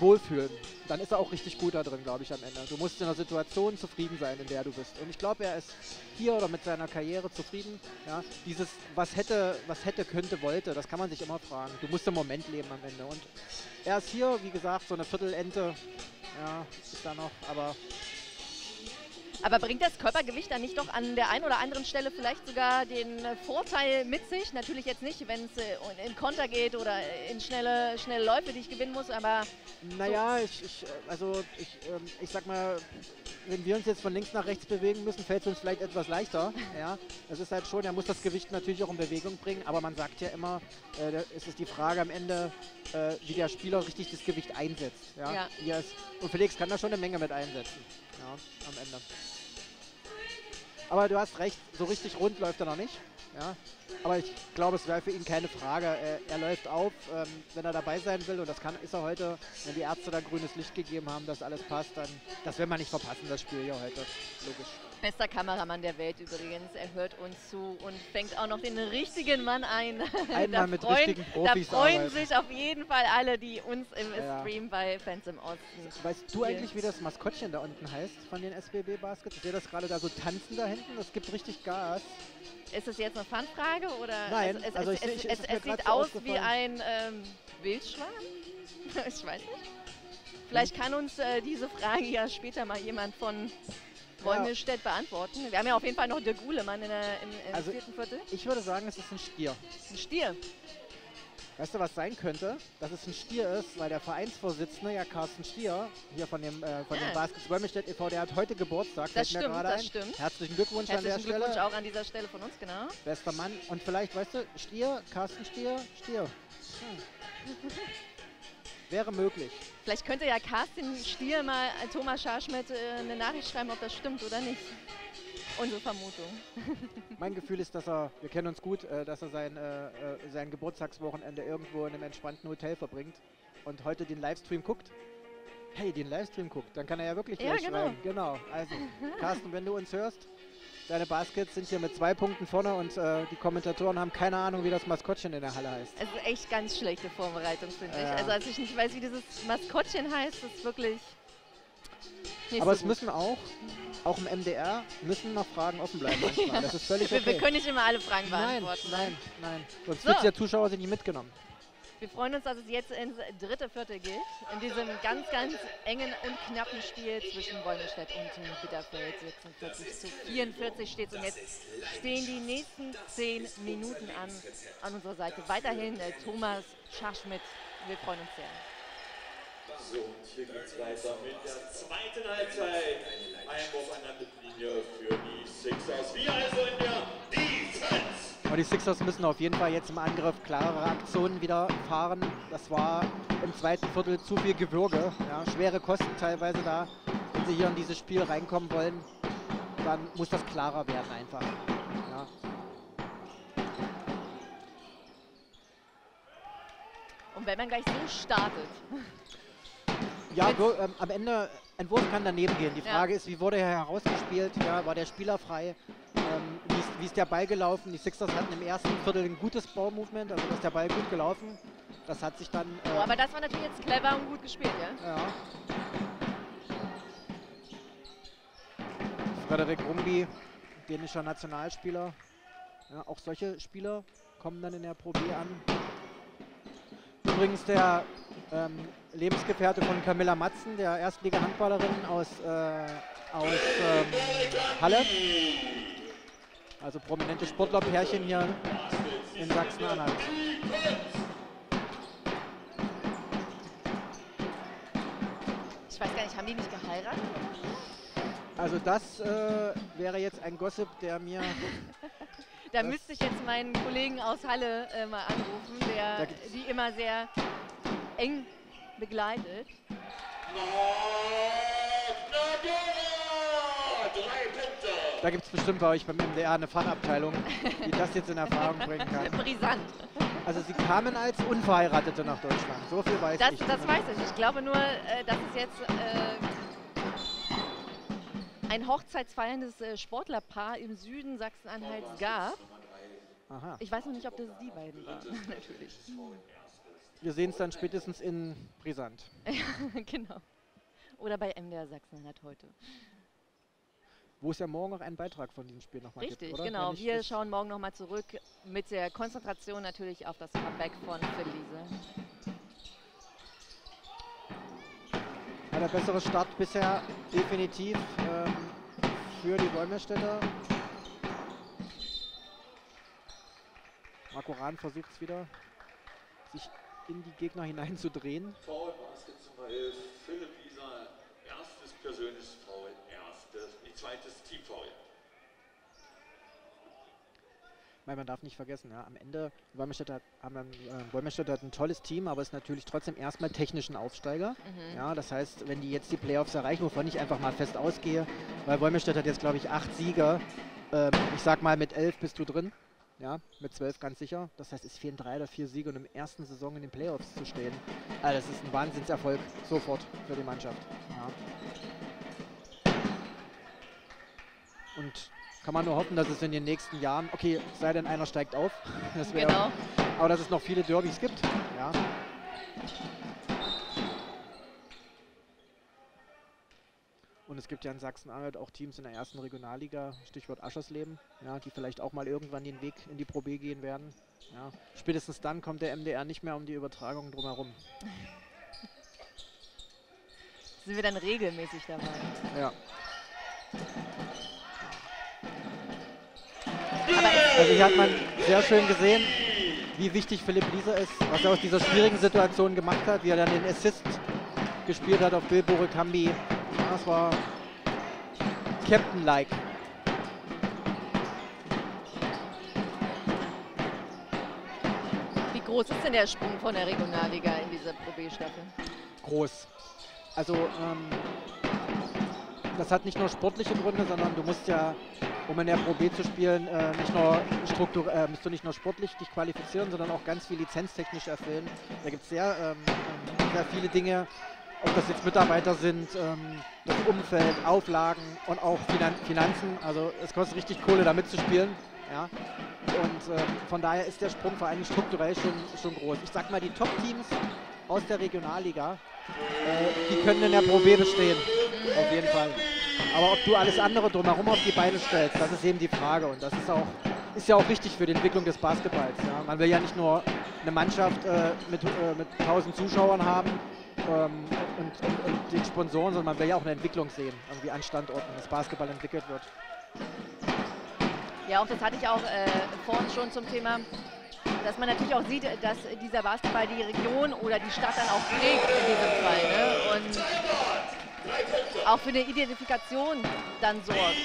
wohlfühlen. Dann ist er auch richtig gut da drin, glaube ich, am Ende. Du musst in der Situation zufrieden sein, in der du bist. Und ich glaube, er ist hier oder mit seiner Karriere zufrieden. Ja, dieses, was hätte, was hätte, könnte, wollte, das kann man sich immer fragen. Du musst im Moment leben am Ende. Und er ist hier, wie gesagt, so eine Viertelente. Ja, ist da noch, aber Aber bringt das Körpergewicht dann nicht doch an der einen oder anderen Stelle vielleicht sogar den äh, Vorteil mit sich? Natürlich jetzt nicht, wenn es äh, in Konter geht oder in schnelle, schnelle Läufe, die ich gewinnen muss, aber Naja, ich, ich, äh, also ich, ähm, ich sag mal, wenn wir uns jetzt von links nach rechts bewegen müssen, fällt es uns vielleicht etwas leichter. Ja, es ist halt schon, er muss das Gewicht natürlich auch in Bewegung bringen, aber man sagt ja immer, äh, da ist es die Frage am Ende, äh, wie der Spieler richtig das Gewicht einsetzt. Ja? Ja. Es- und Felix kann da schon eine Menge mit einsetzen. Ja, am Ende. Aber du hast recht, so richtig rund läuft er noch nicht. Ja. Aber ich glaube, es wäre für ihn keine Frage. Er, er läuft auf, ähm, wenn er dabei sein will. Und das kann, ist er heute, wenn die Ärzte da grünes Licht gegeben haben, dass alles passt, dann das werden wir nicht verpassen, das Spiel hier heute. Logisch. Bester Kameramann der Welt übrigens. Er hört uns zu und fängt auch noch den richtigen Mann ein. Einmal da mit freuen, richtigen Profis Da freuen arbeiten. sich auf jeden Fall alle, die uns im Ja. Stream bei Fans im Osten. Weißt du eigentlich, wie das Maskottchen da unten heißt von den SBB Baskets? Ich sehe das gerade da so tanzen da hinten. Das gibt richtig Gas. Ist das jetzt eine Fanfrage oder? Nein, es, es, also es, ich- es, es, sieht so aus wie ein ähm, Wildschwein. ich weiß nicht. Vielleicht kann uns äh, diese Frage ja später mal jemand von Wolmirstedt beantworten. Wir haben ja auf jeden Fall noch Dirk Uhlemann in der, im, im Also- vierten Viertel. Ich würde sagen, es ist ein Stier. Ein Stier. Weißt du, was sein könnte? Dass es ein Stier ist, weil der Vereinsvorsitzende, ja Carsten Stier, hier von dem, äh, von Ja. dem Baskets Wölmestedt e.V., der hat heute Geburtstag. Das stimmt, das ein. stimmt. Herzlichen Glückwunsch an Herzlichen der Glückwunsch Stelle. auch an dieser Stelle von uns, genau. Bester Mann. Und vielleicht, weißt du, Stier, Carsten Stier, Stier. Hm. Wäre möglich. Vielleicht könnte ja Carsten Stier mal äh, Thomas Scharschmidt äh, eine Nachricht schreiben, ob das stimmt oder nicht. Unsere Vermutung. Mein Gefühl ist, dass er, wir kennen uns gut, äh, dass er sein, sein Geburtstagswochenende irgendwo in einem entspannten Hotel verbringt und heute den Livestream guckt. Hey, den Livestream guckt, dann kann er ja wirklich Ja, gleich genau. schreiben. Genau. Also, Carsten, wenn du uns hörst, deine Baskets sind hier mit zwei Punkten vorne und äh, die Kommentatoren haben keine Ahnung, wie das Maskottchen in der Halle heißt. Es ist echt ganz schlechte Vorbereitung, finde ich. Ja. Also als ich nicht weiß, wie dieses Maskottchen heißt, ist wirklich nicht Aber so es gut. müssen auch, auch im MDR, müssen noch Fragen offen bleiben manchmal. Das ist völlig wir, wir okay. können nicht immer alle Fragen Nein, beantworten. nein, nein. Sonst So. wird der Zuschauer sie nicht mitgenommen. Wir freuen uns, dass es jetzt ins dritte Viertel geht. In diesem ganz, ganz engen und knappen Spiel zwischen Wolmirstedt und Bitterfeld. 46 zu 44 steht es und jetzt stehen die nächsten zehn Minuten an. An unserer Seite weiterhin äh, Thomas Scharschmidt. Wir freuen uns sehr. So, und hier geht's weiter mit der zweiten Halbzeit. Einwurf an der Mittellinie für die Sixers. Wir also in der Defense. Aber die Sixers müssen auf jeden Fall jetzt im Angriff klarere Aktionen wieder fahren. Das war im zweiten Viertel zu viel Gewürge. Ja, schwere Kosten teilweise da. Wenn sie hier in dieses Spiel reinkommen wollen, dann muss das klarer werden einfach. Ja. Und wenn man gleich so startet, Ja, wir, ähm, am Ende, ein Wurf kann daneben gehen. Die Ja. Frage ist, wie wurde er herausgespielt? Ja, war der Spieler frei? Ähm, wie, ist, der Ball gelaufen? Die Sixers hatten im ersten Viertel ein gutes Ballmovement, also ist der Ball gut gelaufen. Das hat sich dann... Äh, oh, aber das war natürlich jetzt clever und gut gespielt, ja? ja. Frederik Rumbi, dänischer Nationalspieler. Ja, auch solche Spieler kommen dann in der Pro B an. Übrigens der ähm, Lebensgefährte von Camilla Matzen, der Erstliga-Handballerin aus, äh, aus ähm, Halle. Also prominente Sportlerpärchen hier in Sachsen-Anhalt. Ich weiß gar nicht, haben die nicht geheiratet? Also das äh, wäre jetzt ein Gossip, der mir... da müsste ich jetzt meinen Kollegen aus Halle äh, mal anrufen, der die immer sehr eng begleitet. Da gibt es bestimmt bei euch beim MDR eine Fachabteilung, die das jetzt in Erfahrung bringen kann. Brisant. Also sie kamen als Unverheiratete nach Deutschland. So viel weiß das, ich. Das weiß ich. Ich glaube nur, äh, dass es jetzt äh, ein hochzeitsfeierndes äh, Sportlerpaar im Süden Sachsen-Anhalts gab. Aha. Ich weiß noch nicht, ob das die beiden waren. Natürlich. Wir sehen es dann spätestens in Brisant. genau. Oder bei MDR Sachsen-Anhalt heute wo es ja morgen auch einen Beitrag von diesem Spiel nochmal gibt. Richtig, genau. Wir schauen morgen nochmal zurück mit der Konzentration natürlich auf das Comeback von Philiese. Ja, der bessere Start bisher definitiv ähm, für die Bäumerstädter. Marco Rahn versucht es wieder, sich in die Gegner hineinzudrehen. Foul, Basket Nummer 11, Philipp Isa, erstes persönliches Foul zweites Teamfoul. Weil man darf nicht vergessen, ja, am Ende, Wolmerstedt hat, haben dann, äh, hat ein tolles Team, aber ist natürlich trotzdem erstmal technischen Aufsteiger. Mhm. Ja, das heißt, wenn die jetzt die Playoffs erreichen, wovon ich einfach mal fest ausgehe, weil Wolmerstedt hat jetzt, glaube ich, acht Sieger. Ähm, ich sag mal, mit elf bist du drin. Ja, mit zwölf ganz sicher. Das heißt, es fehlen drei oder vier Siege, um im ersten Saison in den Playoffs zu stehen. Also das ist ein Wahnsinnserfolg sofort für die Mannschaft. Ja. Und kann man nur hoffen, dass es in den nächsten Jahren, okay, sei denn einer steigt auf, das wär, genau. aber dass es noch viele Derbys gibt. Ja. Und es gibt ja in Sachsen-Anhalt auch Teams in der ersten Regionalliga, Stichwort Aschersleben, ja, die vielleicht auch mal irgendwann den Weg in die Pro B gehen werden. Ja. Spätestens dann kommt der MDR nicht mehr um die Übertragung drumherum. Sind wir dann regelmäßig dabei? Ja. Also hier hat man sehr schön gesehen, wie wichtig Philipp Lieser ist, was er aus dieser schwierigen Situation gemacht hat, wie er dann den Assist gespielt hat auf Bill Kambi. Ja, das war Captain-like. Wie groß ist denn der Sprung von der Regionalliga in diese Pro B-Staffel? Groß. Also ähm, das hat nicht nur sportliche Gründe, sondern du musst ja um in der Pro B zu spielen, äh, nicht nur Struktur, äh, musst du nicht nur sportlich dich qualifizieren, sondern auch ganz viel lizenztechnisch erfüllen. Da gibt es sehr, ähm, ähm, sehr viele Dinge, ob das jetzt Mitarbeiter sind, ähm, das Umfeld, Auflagen und auch Finan Finanzen. Also es kostet richtig Kohle, da mitzuspielen. Ja? Und äh, von daher ist der Sprung vor allem strukturell schon, schon groß. Ich sag mal, die Top-Teams aus der Regionalliga, äh, die können in der Pro B bestehen. Auf jeden Fall. Aber ob du alles andere drumherum auf die Beine stellst, das ist eben die Frage. Und das ist auch ist ja auch wichtig für die Entwicklung des Basketballs. Ja. Man will ja nicht nur eine Mannschaft äh, mit, äh, mit 1000 Zuschauern haben ähm, und, und, und, den Sponsoren, sondern man will ja auch eine Entwicklung sehen, irgendwie an Standorten, dass Basketball entwickelt wird. Ja, auch das hatte ich auch äh, vorhin schon zum Thema, dass man natürlich auch sieht, dass dieser Basketball die Region oder die Stadt dann auch prägt in diesem Fall. Ne? Und auch für eine Identifikation dann sorgt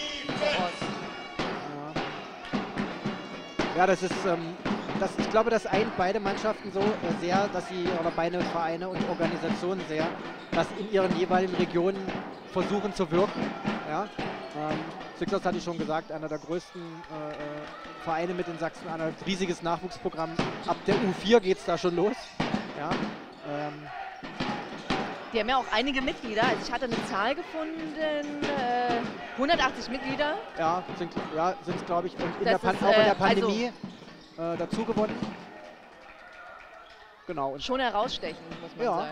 Ja. das ist, ähm, das, ich glaube, das eint beide Mannschaften so äh, sehr, dass sie, oder beide Vereine und Organisationen sehr, dass in ihren jeweiligen Regionen versuchen zu wirken. Ja? Ähm, Sixers hatte ich schon gesagt, einer der größten äh, äh Vereine mit in Sachsen-Anhalt, riesiges Nachwuchsprogramm. Ab der U4 geht es da schon los. Ja? Ähm, die haben ja auch einige Mitglieder. Also ich hatte eine Zahl gefunden, äh, 180 Mitglieder. Ja, sind ja, es, glaube ich, und in der ist, auch in der äh, Pandemie also, äh, dazu gewonnen. Genau. Und schon herausstechen, muss man ja, sagen.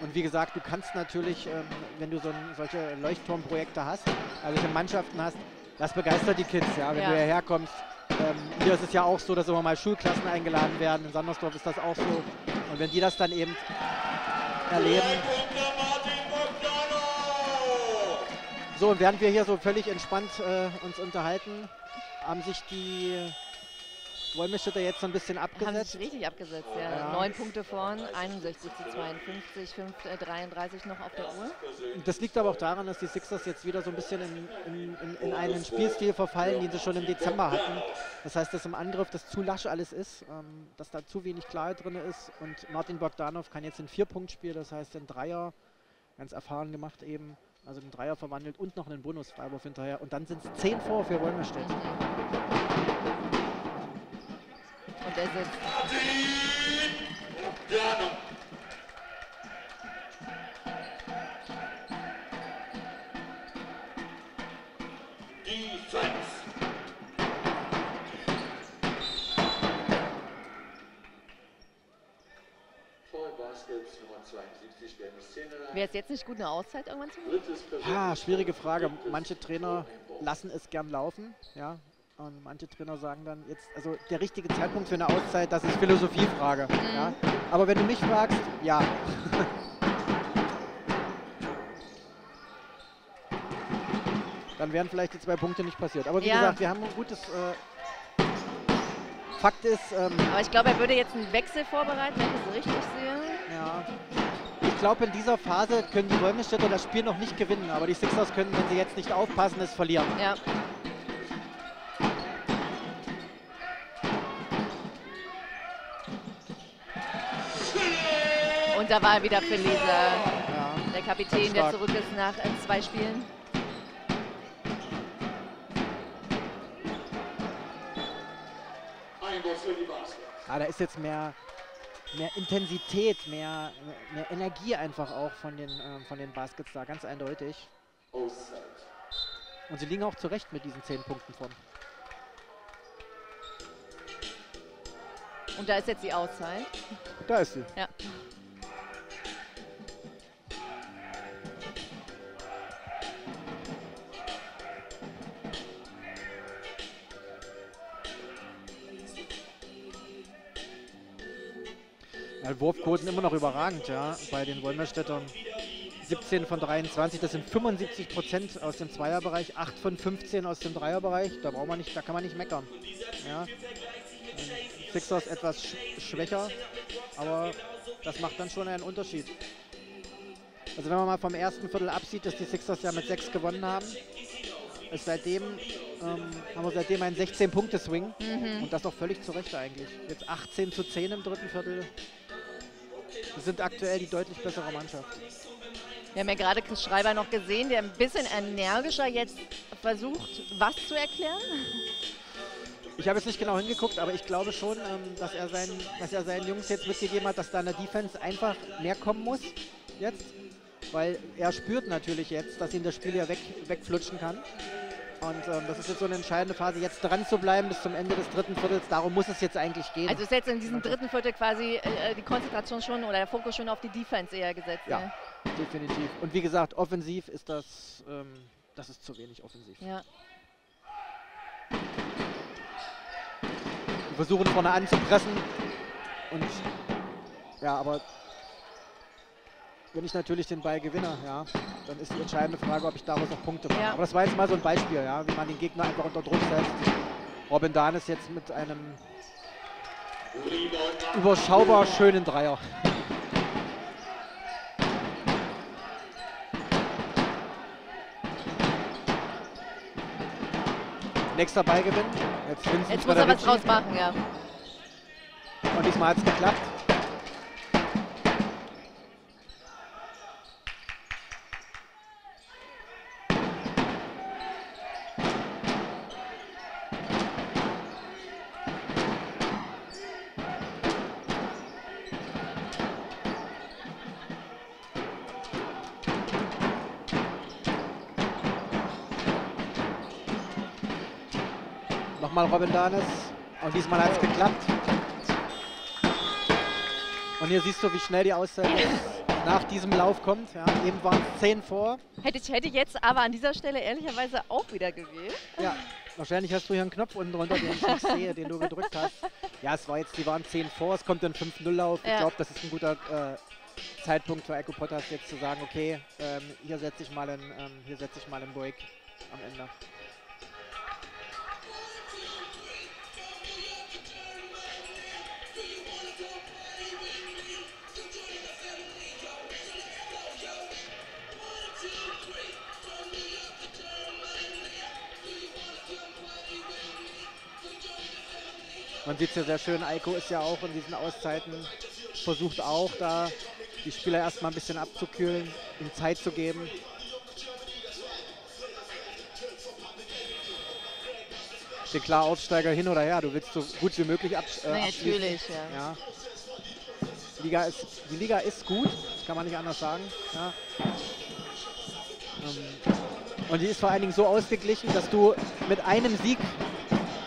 Und wie gesagt, du kannst natürlich, ähm, wenn du so ein, solche Leuchtturmprojekte hast, also solche Mannschaften hast, das begeistert die Kids, ja, wenn ja. du hierher kommst. Ähm, hier ist es ja auch so, dass immer mal Schulklassen eingeladen werden. In Sandersdorf ist das auch so. Und wenn die das dann eben erleben. So, und während wir hier so völlig entspannt äh, uns unterhalten, haben sich die Wolmischstädter jetzt so ein bisschen Haben abgesetzt. sich richtig abgesetzt, ja. Ja. Neun Punkte vorn, 61 zu 52, 5, äh, 33 noch auf der Uhr. Das liegt aber auch daran, dass die Sixers jetzt wieder so ein bisschen in, in, in, in einen Spielstil verfallen, den sie schon im Dezember hatten. Das heißt, dass im Angriff das zu lasch alles ist, ähm, dass da zu wenig Klarheit drin ist. Und Martin Bogdanov kann jetzt in Vier-Punkt-Spiel, das heißt den Dreier, ganz erfahren gemacht eben, also den Dreier verwandelt und noch einen Bonus-Freiwurf hinterher. Und dann sind es 10 vor für Wolmerstedt. Und er sitzt. Bogdanov. Defense. Paul Baskets Nummer 72 werden die Szene rein. Wäre es jetzt nicht gut, eine Auszeit irgendwann zu Personal- Ja, schwierige Frage. Manche Trainer lassen es gern laufen, ja. Und manche Trainer sagen dann jetzt, also der richtige Zeitpunkt für eine Auszeit, das ist Philosophiefrage. Ja. Aber wenn du mich fragst, ja. dann wären vielleicht die zwei Punkte nicht passiert. Aber wie Ja. gesagt, wir haben ein gutes. Äh, Fakt ist, ähm, Aber ich glaube, er würde jetzt einen Wechsel vorbereiten, wenn ich es richtig sehe. ja. Ich glaube, in dieser Phase können die Wolmenstädter das Spiel noch nicht gewinnen, aber die Sixers können, wenn sie jetzt nicht aufpassen, es verlieren. Ja. Und da war er wieder für Leser, Ja. der Kapitän, der zurück ist nach äh, zwei Spielen. Einwurf für die Baskets. Ah, da ist jetzt mehr, mehr Intensität, mehr, mehr Energie einfach auch von den, ähm, von den Baskets da, ganz eindeutig. Und sie liegen auch zurecht mit diesen 10 Punkten vorn. Und da ist jetzt die Auszeit. Da ist sie. Ja. Ja, Wurfquoten immer noch überragend, ja, bei den Wolmerstädtern. 17 von 23, das sind 75 Prozent aus dem Zweierbereich, 8 von 15 aus dem Dreierbereich. Da braucht man nicht, da kann man nicht meckern. Ja. Ähm, Sixers etwas sch schwächer, aber das macht dann schon einen Unterschied. Also wenn man mal vom ersten Viertel absieht, dass die Sixers ja mit 6 gewonnen haben, ist seitdem ähm, haben wir seitdem einen 16-Punkte-Swing und das doch völlig zu Recht eigentlich. Jetzt 18 zu 10 im dritten Viertel. Wir sind aktuell die deutlich bessere Mannschaft. Wir haben ja gerade Chris Schreiber noch gesehen, der ein bisschen energischer jetzt versucht, was zu erklären. Ich habe jetzt nicht genau hingeguckt, aber ich glaube schon, ähm, dass, er seinen, dass er seinen Jungs jetzt mitgegeben hat, dass da in der Defense einfach mehr kommen muss jetzt. Weil er spürt natürlich jetzt, dass ihn das Spiel ja weg, wegflutschen kann. Und ähm, das ist jetzt so eine entscheidende Phase, jetzt dran zu bleiben bis zum Ende des dritten Viertels. Darum muss es jetzt eigentlich gehen. Also ist jetzt in diesem dritten Viertel quasi äh, die Konzentration schon oder der Fokus schon auf die Defense eher gesetzt. Ja. ne? Definitiv. Und wie gesagt, offensiv ist das, ähm, das ist zu wenig offensiv. Ja. Wir versuchen vorne anzupressen. Und ja, aber wenn ich natürlich den Ball gewinne, ja, dann ist die entscheidende Frage, ob ich daraus auch Punkte mache. Ja. Aber das war jetzt mal so ein Beispiel, ja, wie man den Gegner einfach unter Druck setzt. Robin Danes jetzt mit einem überschaubar schönen Dreier. Nächster Ballgewinn. Jetzt, Jetzt muss er was draus machen, ja. Und diesmal hat es geklappt. Robin Danes. Und diesmal hat es geklappt. Und hier siehst du, wie schnell die Auszeit nach diesem Lauf kommt. Ja, eben waren es 10 vor. Hätte ich hätte jetzt aber an dieser Stelle ehrlicherweise auch wieder gewählt. Ja, wahrscheinlich hast du hier einen Knopf unten drunter, den ich nicht sehe, den du gedrückt hast. Ja, es war jetzt, die waren 10 vor, es kommt ein 5-0-Lauf. Ich Ja. glaube, das ist ein guter äh, Zeitpunkt für Echo Potters jetzt zu sagen, okay, ähm, hier setze ich mal einen, ähm, hier setze ich mal einen Break am Ende. Man sieht es ja sehr schön, Eiko ist ja auch in diesen Auszeiten, versucht auch da die Spieler erstmal ein bisschen abzukühlen, ihm Zeit zu geben. Den klar Aufsteiger hin oder her, du willst so gut wie möglich absch äh, abschließen. natürlich, ja. Ja. Die Liga ist, die Liga ist gut, das kann man nicht anders sagen. Ja. Ähm, und die ist vor allen Dingen so ausgeglichen, dass du mit einem Sieg,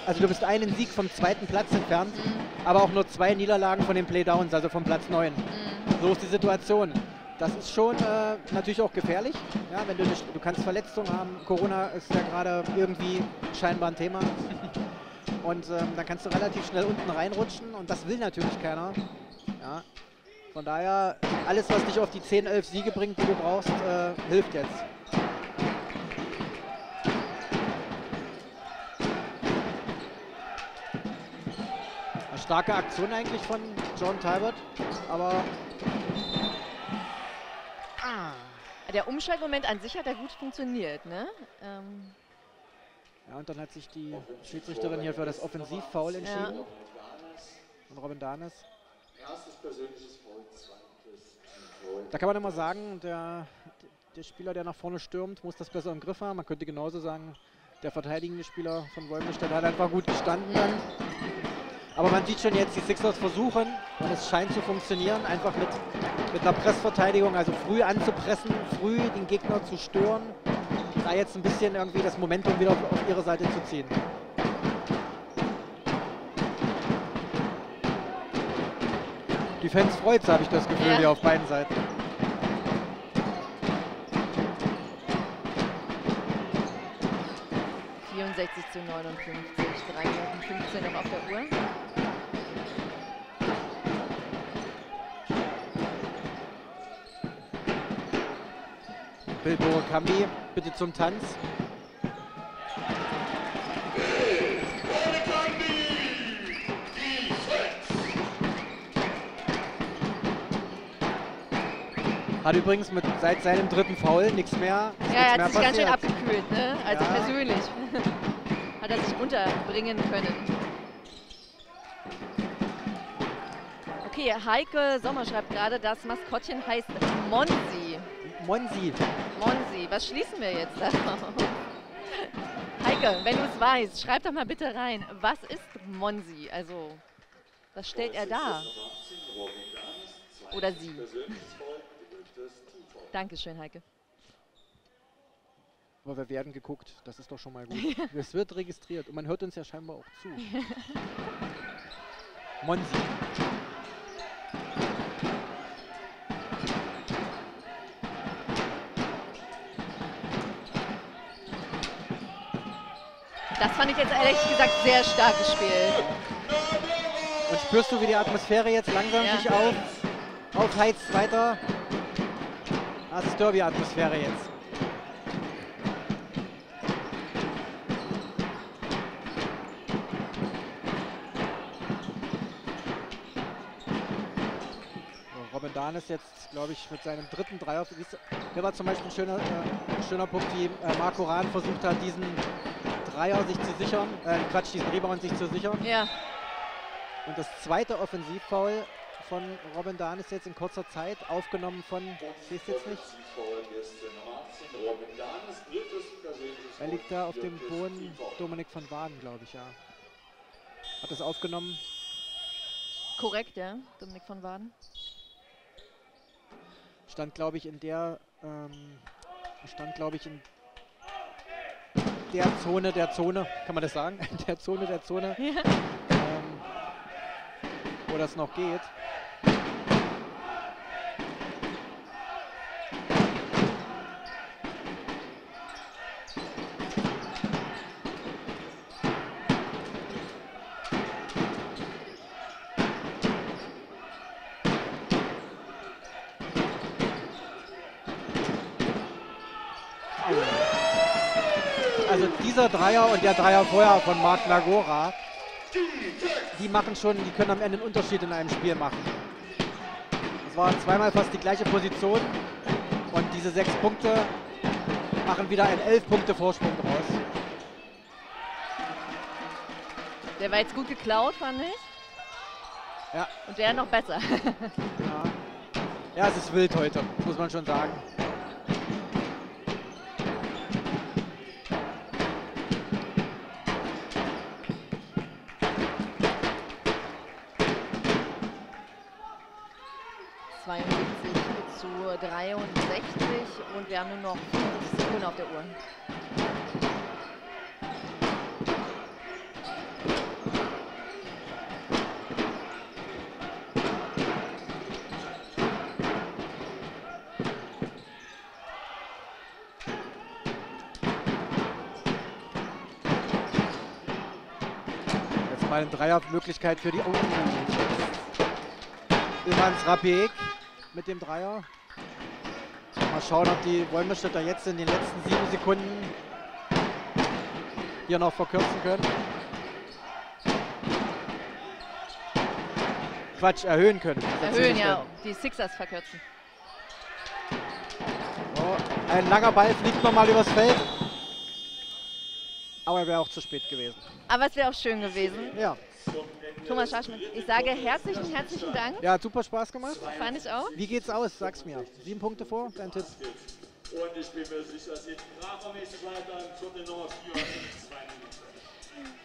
also du bist einen Sieg vom zweiten Platz entfernt, aber auch nur zwei Niederlagen von den Playdowns, also vom Platz 9. So ist die Situation. Das ist schon äh, natürlich auch gefährlich, ja, wenn du, nicht, du kannst Verletzungen haben. Corona ist ja gerade irgendwie scheinbar ein Thema. Und ähm, dann kannst du relativ schnell unten reinrutschen und das will natürlich keiner. Ja. Von daher, alles, was dich auf die 10, 11 Siege bringt, die du brauchst, äh, hilft jetzt. Starke Aktion eigentlich von John Talbot, aber ah, Der Umschaltmoment an sich hat ja gut funktioniert, ne? Ähm, ja, und dann hat sich die Schiedsrichterin hier für das Offensivfoul entschieden. Von Robin Danes. Erstes persönliches Foul, zweites Foul. Da kann man immer sagen, der, der Spieler, der nach vorne stürmt, muss das besser im Griff haben. Man könnte genauso sagen, der verteidigende Spieler von Wolmenstedt hat einfach gut gestanden dann. Aber man sieht schon jetzt, die Sixers versuchen und es scheint zu funktionieren, einfach mit, mit einer Pressverteidigung, also früh anzupressen, früh den Gegner zu stören, da jetzt ein bisschen irgendwie das Momentum wieder auf, auf ihre Seite zu ziehen. Die Fans freut habe ich das Gefühl, Ja. hier auf beiden Seiten. – 64 zu 59, 3 Minuten 15 noch auf der Uhr. Bilbo Kambi, bitte zum Tanz. Hat übrigens mit, seit seinem dritten Foul nichts mehr, Ja, er hat mehr sich ganz schön passiert. abgekühlt, ne? Also Ja. persönlich. hat er sich unterbringen können. Okay, Heike Sommer schreibt gerade, das Maskottchen heißt Monsi. Monsi, Monsi, was schließen wir jetzt darauf? Heike, wenn du es weißt, schreib doch mal bitte rein. Was ist Monsi? Also, was stellt er dar? Oder sie? Dankeschön, Heike. aber wir werden geguckt, das ist doch schon mal gut. Es wird registriert und man hört uns ja scheinbar auch zu. Monsi. Das fand ich jetzt ehrlich gesagt sehr stark gespielt. Und spürst du, wie die Atmosphäre jetzt langsam Ja. sich auf, aufheizt weiter? Das ist Derby-Atmosphäre jetzt. Robin Danes jetzt, glaube ich, mit seinem dritten Dreier. Hier war zum Beispiel ein schöner, äh, ein schöner Punkt, wie äh, Marco Rahn versucht hat, diesen Dreier sich zu sichern, äh, Quatsch, diesen Rebound sich zu sichern. Ja, Und das zweite Offensivfoul von Robin Danis jetzt in kurzer Zeit, aufgenommen von, ich jetzt nicht, Foul ist Nummer 18, Robin Dahnes, drittes persönliches er liegt da auf dem Boden. Dominik von Waden, glaube ich, ja. Hat das aufgenommen, korrekt, ja. Dominik von Waden. stand, glaube ich, in der, ähm, stand, glaube ich, in der Zone der Zone, kann man das sagen? Der Zone der Zone, Ja. ähm, wo das noch geht. Also dieser Dreier und der Dreier vorher von Marc Nagora, die machen schon, die können am Ende einen Unterschied in einem Spiel machen. Es war zweimal fast die gleiche Position und diese sechs Punkte machen wieder einen elf Punkte Vorsprung draus. Der war jetzt gut geklaut, fand ich. Ja. Und der noch besser. Ja. ja, es ist wild heute, muss man schon sagen. 63 und wir haben nur noch 50 Sekunden auf der Uhr. Jetzt mal eine Dreiermöglichkeit für die. Oh, Ilmans Rapek mit dem Dreier. Schauen, ob die Wolmerstädter jetzt in den letzten sieben Sekunden hier noch verkürzen können. Quatsch, erhöhen können. Erhöhen, ja. Die Sixers verkürzen. Oh, ein langer Ball fliegt nochmal übers Feld. Aber er wäre auch zu spät gewesen. Aber es wäre auch schön gewesen. Ja. Thomas Schaschmidt, ich sage herzlichen, herzlichen Dank. Ja, hat super Spaß gemacht. Fand ich auch. Wie geht's aus? Sag's mir. Sieben Punkte vor, dein Tipp. Und ich bin mir sicher, es geht traffermäßig weiter. Viertel Nummer 4, zwei Minuten.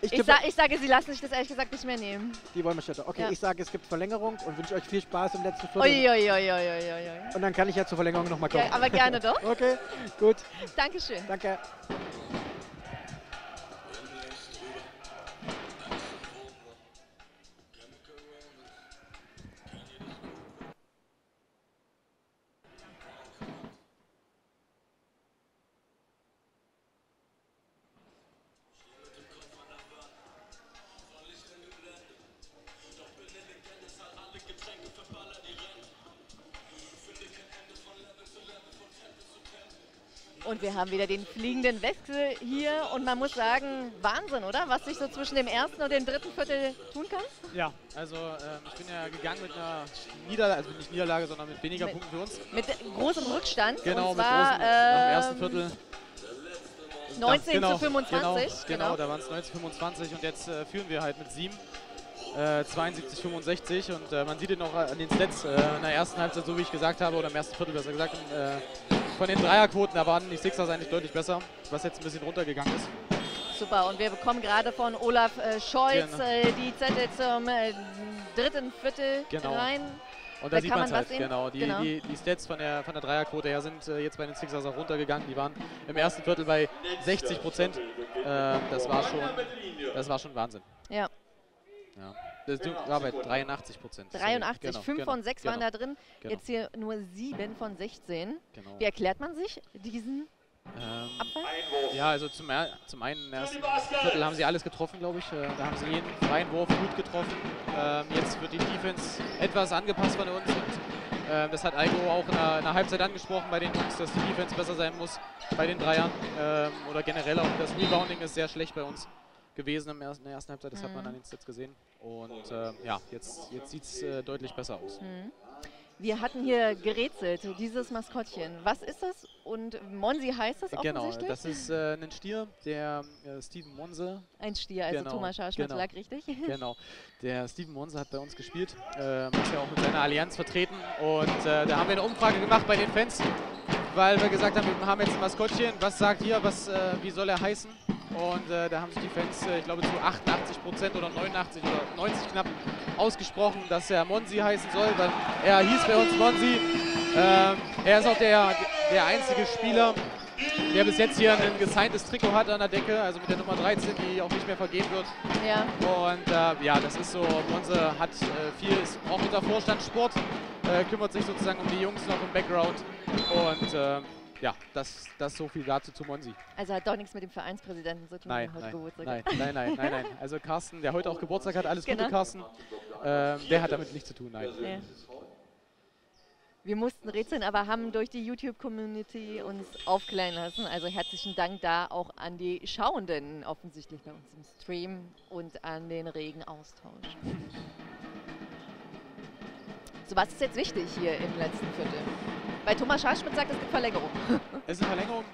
Ich, ich, sa ich, sage, Sie lassen sich das ehrlich gesagt nicht mehr nehmen. Die Wolmerstädter. Okay, Ja. ich sage, es gibt Verlängerung und wünsche euch viel Spaß im letzten Viertel. Uiuiuiuiui. Und dann kann ich ja zur Verlängerung nochmal kommen. Ja, aber gerne doch. okay, gut. Dankeschön. Danke. Wir haben wieder den fliegenden Wechsel hier. Und man muss sagen, Wahnsinn, oder? Was sich so zwischen dem ersten und dem dritten Viertel tun kann. Ja, also ähm, ich bin ja gegangen mit einer Niederlage, also nicht Niederlage, sondern mit weniger Mit- Punkten für uns. Mit großem Rückstand. Genau, und mit zwar großen, nach dem ersten Viertel. 19 genau, zu 25. Genau, genau da waren es 19 zu 25 und jetzt äh, führen wir halt mit 7. Äh, 72, 65 und äh, man sieht ihn auch an den Stats äh, in der ersten Halbzeit, so wie ich gesagt habe, oder im ersten Viertel besser gesagt, äh, von den Dreierquoten, da waren die Sixers eigentlich deutlich besser, was jetzt ein bisschen runtergegangen ist. Super, und wir bekommen gerade von Olaf äh, Scholz äh, die Zettel zum äh, dritten Viertel Genau. rein. Und Da da, sieht man es halt, genau. Die, Genau. Die, die Stats von der, von der Dreierquote her sind äh, jetzt bei den Sixers auch runtergegangen. Die waren im ersten Viertel bei 60 Prozent. Äh, das, war schon, das war schon Wahnsinn. Ja, Ja. Das war bei 83 Prozent. 83, Genau, 5 genau, von 6 genau, waren da drin. genau. Jetzt hier nur 7 von 16. Genau. Wie erklärt man sich diesen Ähm, Abfall? ja, also zum, zum einen im ersten Viertel haben sie alles getroffen, glaube ich. Äh, da haben sie jeden freien Wurf gut getroffen. Ähm, jetzt wird die Defense etwas angepasst von uns. Und, äh, das hat Algo auch in der, in der Halbzeit angesprochen bei den Jungs, dass die Defense besser sein muss bei den Dreiern. Ähm, oder generell auch das Rebounding ist sehr schlecht bei uns gewesen im ersten, in der ersten Halbzeit. Das hat man an den Stats gesehen. Und ähm, ja, jetzt, jetzt sieht es äh, deutlich besser aus. Wir hatten hier gerätselt, dieses Maskottchen. Was ist das? Und Monsi heißt das Genau, offensichtlich? das ist äh, ein Stier, der äh, Steven Monse Ein Stier, also Genau, Thomas Scharschmidt genau. lag richtig. Genau. Der Steven Monse hat bei uns gespielt, ähm, ist ja auch mit seiner Allianz vertreten. Und äh, da haben wir eine Umfrage gemacht bei den Fans, weil wir gesagt haben, wir haben jetzt ein Maskottchen. Was sagt ihr, was, äh, wie soll er heißen? Und äh, da haben sich die Fans, äh, ich glaube, zu 88 Prozent oder 89 oder 90 knapp ausgesprochen, dass er Monsi heißen soll, weil er hieß bei uns Monsi. Ähm, er ist auch der, der einzige Spieler, der bis jetzt hier ein gesigntes Trikot hat an der Decke, also mit der Nummer 13, die auch nicht mehr vergeben wird. Ja. Und äh, ja, das ist so, Monse hat äh, viel, ist auch unser Vorstand Sport, äh, kümmert sich sozusagen um die Jungs noch im Background. Und äh, ja, das, das so viel dazu zu Monsi. Also hat doch nichts mit dem Vereinspräsidenten zu tun, Nein, heute nein, Geburtstag nein, nein, nein, nein, nein. Also Carsten, der heute auch Geburtstag hat, alles Genau. Gute Carsten. Ähm, der hat damit nichts zu tun, nein. Ja. Wir mussten rätseln, aber haben durch die YouTube-Community uns aufklären lassen. Also herzlichen Dank da auch an die Schauenden offensichtlich bei uns im Stream und an den regen Austausch. So, was ist jetzt wichtig hier im letzten Viertel? Weil Thomas Scharschmidt sagt, es gibt Verlängerung. Es ist eine Verlängerung.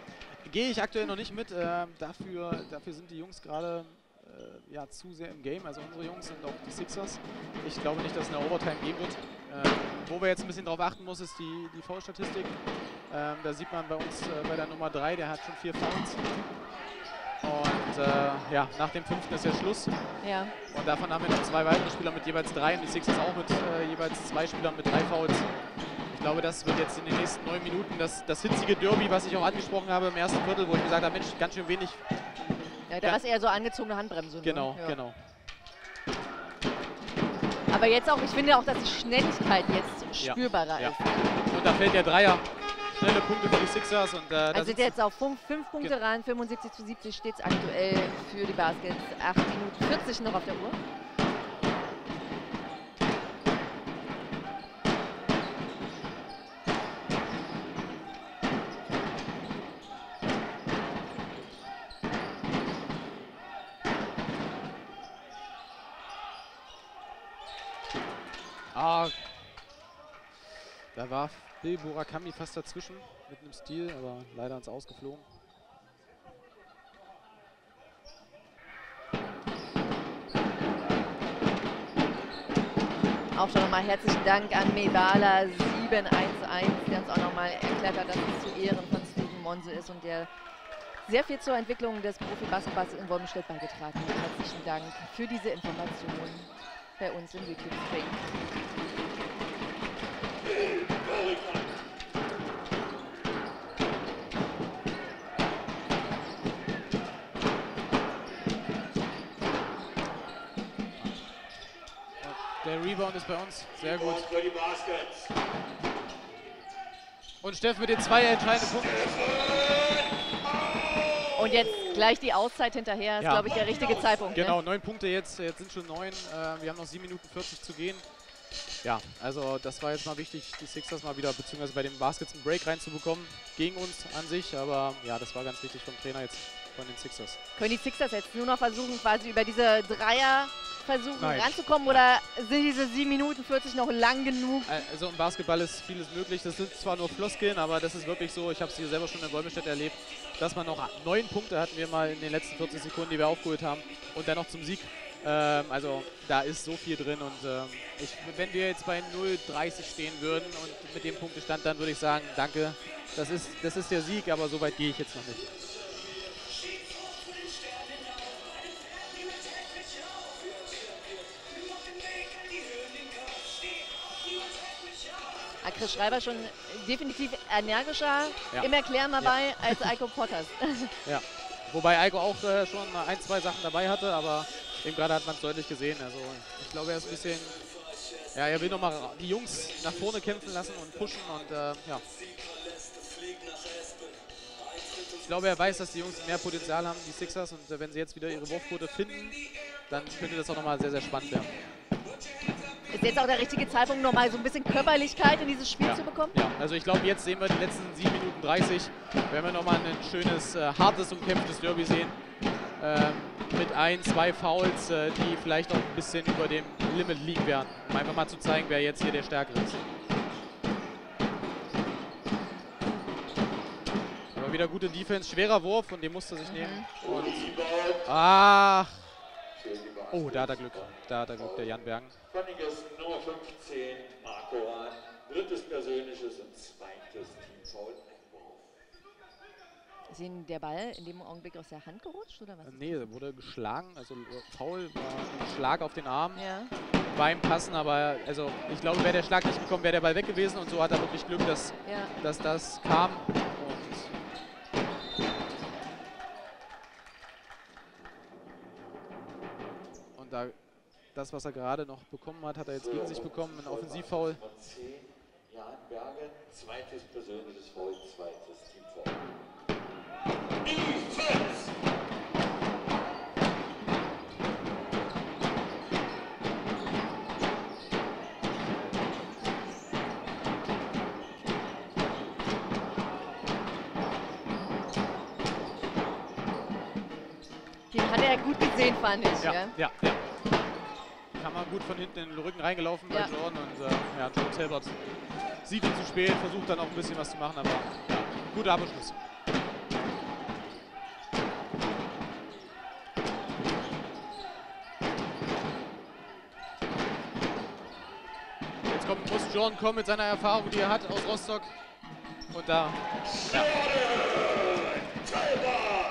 Gehe ich aktuell noch nicht mit. Ähm, dafür, dafür sind die Jungs gerade äh, ja, zu sehr im Game, also unsere Jungs und auch die Sixers. Ich glaube nicht, dass es eine Overtime geben wird. Ähm, wo wir jetzt ein bisschen drauf achten muss, ist die, die Foul-Statistik. Ähm, da sieht man bei uns äh, bei der Nummer 3, der hat schon vier Fouls. Und äh, ja, nach dem fünften ist ja Schluss. Ja. Und davon haben wir noch zwei weitere Spieler mit jeweils drei und die Sixers auch mit äh, jeweils zwei Spielern mit drei Fouls. Ich glaube, das wird jetzt in den nächsten neun Minuten das, das hitzige Derby, was ich auch angesprochen habe im ersten Viertel, wo ich gesagt habe, Mensch, ganz schön wenig. ja da war es eher so angezogene Handbremse. ne? Genau, ja. genau. Aber jetzt auch, ich finde auch, dass die Schnelligkeit jetzt Ja, spürbarer ja. ist. Und da fällt der Dreier. Schnelle Punkte für die Sixers und äh, da Also sind jetzt auf fünf, fünf Punkte Ge- ran, 75 zu 70 steht es aktuell für die Baskets. 8 Minuten 40 noch auf der Uhr. Ah, war Bill Burakami fast dazwischen mit einem Stil, aber leider ins Ausgeflogen. Auch schon nochmal herzlichen Dank an Mebala 711, der uns auch nochmal erklärt hat, dass es zu Ehren von Steven Monse ist und der sehr viel zur Entwicklung des Profi-Basketballs in Wolmenstedt beigetragen hat. Herzlichen Dank für diese Informationen bei uns im YouTube-Stream. Der Rebound ist bei uns. Sehr gut. Und für die Baskets. Und Steff mit den zwei entscheidenden Punkten. Und jetzt gleich die Auszeit hinterher, ist, Ja. glaube ich, der richtige Zeitpunkt. Genau, Ne? neun Punkte jetzt. Jetzt sind schon neun. Äh, wir haben noch sieben Minuten 40 zu gehen. Ja, also das war jetzt mal wichtig, die Sixers mal wieder, beziehungsweise bei den Baskets einen Break reinzubekommen. Gegen uns an sich, aber ja, das war ganz wichtig vom Trainer jetzt von den Sixers. Können die Sixers jetzt nur noch versuchen, quasi über diese Dreier versuchen Nein. ranzukommen oder sind diese 7 Minuten 40 noch lang genug? Also im Basketball ist vieles möglich. Das sind zwar nur Floskeln, aber das ist wirklich so. Ich habe es hier selber schon in Wolmestedt erlebt, dass man noch neun Punkte hatten wir mal in den letzten 40 Sekunden, die wir aufgeholt haben und dann noch zum Sieg. Ähm, also da ist so viel drin und ähm, ich, wenn wir jetzt bei 0,30 stehen würden und mit dem Punktestand, dann würde ich sagen, danke. Das ist, das ist der Sieg, aber so weit gehe ich jetzt noch nicht. Chris Schreiber schon definitiv energischer Ja. im Erklären dabei als Eiko Potters. Ja. Wobei Eiko auch äh, schon ein, zwei Sachen dabei hatte, aber eben gerade hat man es deutlich gesehen. Also ich glaube, er ist ein bisschen. Ja, er will nochmal die Jungs nach vorne kämpfen lassen und pushen und äh, ja. Ich glaube, er weiß, dass die Jungs mehr Potenzial haben, die Sixers, und äh, wenn sie jetzt wieder ihre Wurfquote finden, dann könnte das auch nochmal sehr, sehr spannend werden. Ist jetzt auch der richtige Zeitpunkt, nochmal so ein bisschen Körperlichkeit in dieses Spiel Ja. zu bekommen? Ja, also ich glaube, jetzt sehen wir die letzten 7 Minuten 30, werden wir nochmal ein schönes, äh, hartes, umkämpftes Derby sehen. Ähm, mit ein, zwei Fouls, äh, die vielleicht auch ein bisschen über dem Limit liegen werden. Um einfach mal zu zeigen, wer jetzt hier der Stärkere ist. Aber wieder gute Defense, schwerer Wurf und den musste sich nehmen. Und ach. Oh, da hat er Glück. Da hat er Glück, der Jan Bergen. Funniges Nummer 15, Marco Rahn. Drittes persönliches und zweites Teamfoul. Ist Ihnen der Ball in dem Augenblick aus der Hand gerutscht oder was? Äh, Nee, er wurde geschlagen, also äh, Foul war ein Schlag auf den Arm. Ja. beim Passen, aber also ich glaube, wäre der Schlag nicht gekommen, wäre der Ball weg gewesen und so hat er wirklich Glück, dass, ja. dass das kam. Das, was er gerade noch bekommen hat, hat er jetzt gegen sich bekommen, ein Offensivfoul. Nummer 10, Jan Bergen. Zweites persönliches Foul, zweites Teamfoul. Defense! Den hat er gut gesehen, fand ich. Ja, Ja. ja, Kammer gut von hinten in den Rücken reingelaufen ja. bei Jordan und äh, ja, Jones Hilbert sieht ihn zu spät, versucht dann auch ein bisschen was zu machen, aber ja, guter Abschluss. Jetzt kommt, muss Jordan kommen mit seiner Erfahrung, die er hat aus Rostock. Und da ja.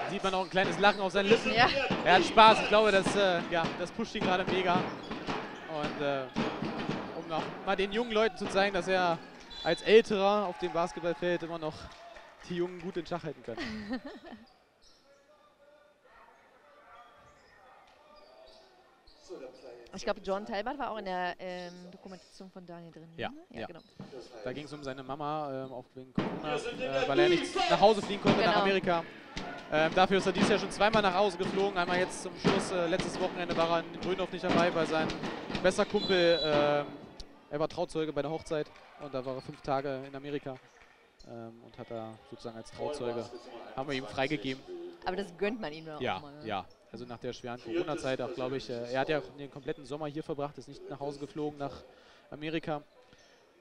sieht man auch ein kleines Lachen auf seinen Lippen. Ja. Er hat Spaß. Ich glaube, das, äh, ja, das pusht ihn gerade mega. Und äh, um noch mal den jungen Leuten zu zeigen, dass er als Älterer auf dem Basketballfeld immer noch die Jungen gut in Schach halten kann. Ich glaube, John Talbot war auch in der ähm, Dokumentation von Daniel drin. Ja, ne? ja. genau. Da ging es um seine Mama, ähm, auch wegen Corona, äh, weil er nicht nach Hause fliegen konnte nach Genau. Amerika. Ähm, dafür ist er dieses Jahr schon zweimal nach Hause geflogen. Einmal jetzt zum Schluss, äh, letztes Wochenende war er in Grünhof nicht dabei, weil sein bester Kumpel, ähm, er war Trauzeuge bei der Hochzeit und da war er fünf Tage in Amerika ähm, und hat da sozusagen als Trauzeuge, haben wir ihm freigegeben. Aber das gönnt man ihm auch Ja, mal. Ne? ja. Also nach der schweren Corona-Zeit auch, glaube ich. Äh, er hat ja den kompletten Sommer hier verbracht, ist nicht nach Hause geflogen nach Amerika.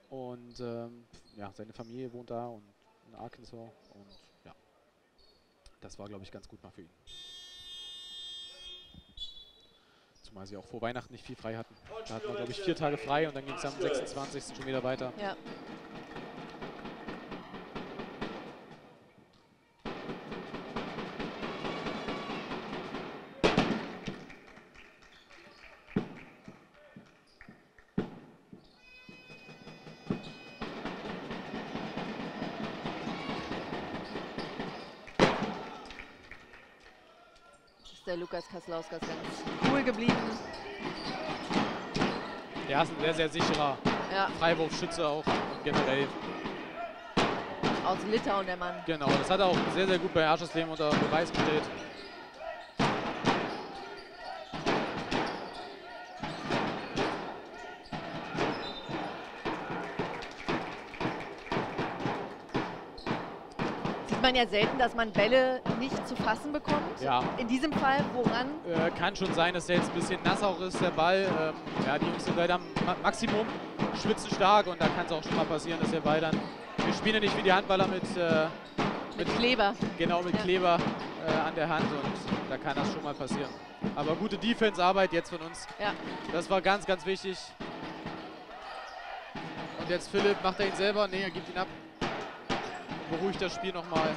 Und ähm, ja, seine Familie wohnt da und in Arkansas. Und ja, das war, glaube ich, ganz gut mal für ihn. Zumal sie auch vor Weihnachten nicht viel frei hatten. Da hatten wir, glaube ich, vier Tage frei und dann ging es am 26. schon wieder weiter. Ja. Lukas Kaslauskas ganz cool geblieben. Er ist ein sehr, sehr sicherer Ja, Freiwurfschütze auch generell. aus Litauen der Mann. Genau, das hat er auch sehr, sehr gut bei Arschesleben unter Beweis gestellt. Man ja selten, dass man Bälle nicht zu fassen bekommt. Ja. In diesem Fall, woran? Äh, kann schon sein, dass der jetzt ein bisschen nass auch ist, der Ball. Ähm, ja, die Jungs sind leider am Ma Maximum, schwitzen stark und da kann es auch schon mal passieren, dass der Ball dann. Wir spielen ja nicht wie die Handballer mit, äh, Mit Kleber. genau mit Ja. Kleber äh, an der Hand und da kann das schon mal passieren. Aber gute Defense-Arbeit jetzt von uns. Ja. Das war ganz, ganz wichtig. Und jetzt Philipp, macht er ihn selber? Nee, er gibt ihn ab. Beruhigt das Spiel nochmal.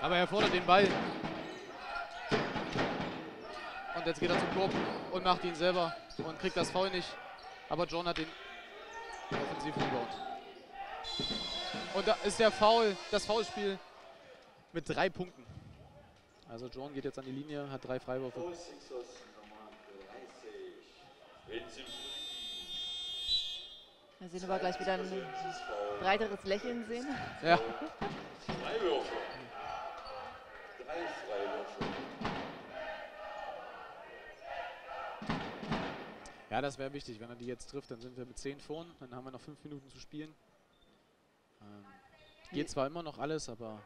Aber er fordert den Ball. Und jetzt geht er zum Korb und macht ihn selber und kriegt das Foul nicht. Aber John hat den offensiven Rebound. Und da ist der Foul, das Foulspiel mit drei Punkten. Also John geht jetzt an die Linie, hat drei Freiwürfe. Sixers Nummer 30. Vincent Wir sehen aber gleich wieder ein breiteres Lächeln sehen. Ja, Freiwürfe. Drei Freiwürfe. ja das wäre wichtig. Wenn er die jetzt trifft, dann sind wir mit 10 vorn. Dann haben wir noch 5 Minuten zu spielen. Ähm, geht zwar immer noch alles, aber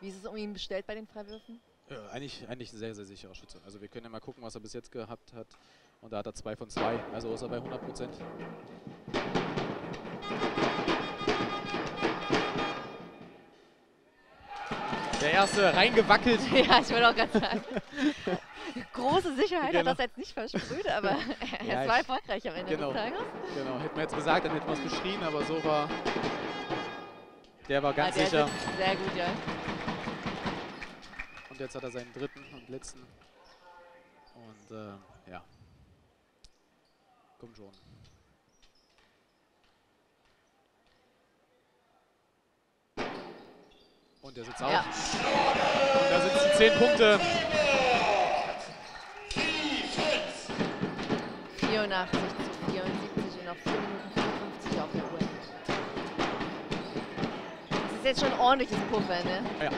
Wie ist es um ihn bestellt bei den Freiwürfen? äh, eigentlich, eigentlich ein sehr, sehr sicherer Schütze. Also wir können ja mal gucken, was er bis jetzt gehabt hat. Und da hat er 2 von 2. Also ist er bei 100 Prozent. Der erste reingewackelt. ja, ich wollte auch gerade sagen. Große Sicherheit Genau. hat das jetzt nicht versprüht, aber Ja, es war ich- erfolgreich am Ende genau. des Tages. Genau, hätten wir jetzt gesagt, dann hätten wir es beschrien, aber so war. Der war ganz Ah, der sicher. Sehr gut, ja. Und jetzt hat er seinen dritten und letzten. Und äh, ja. Kommt schon. Und der sitzt auch. Ja. Da sind es die 10 Punkte. 84 zu 74 und noch 4 Minuten 55 auf der Uhr. Das ist jetzt schon ein ordentliches Puffer, ne? Ja.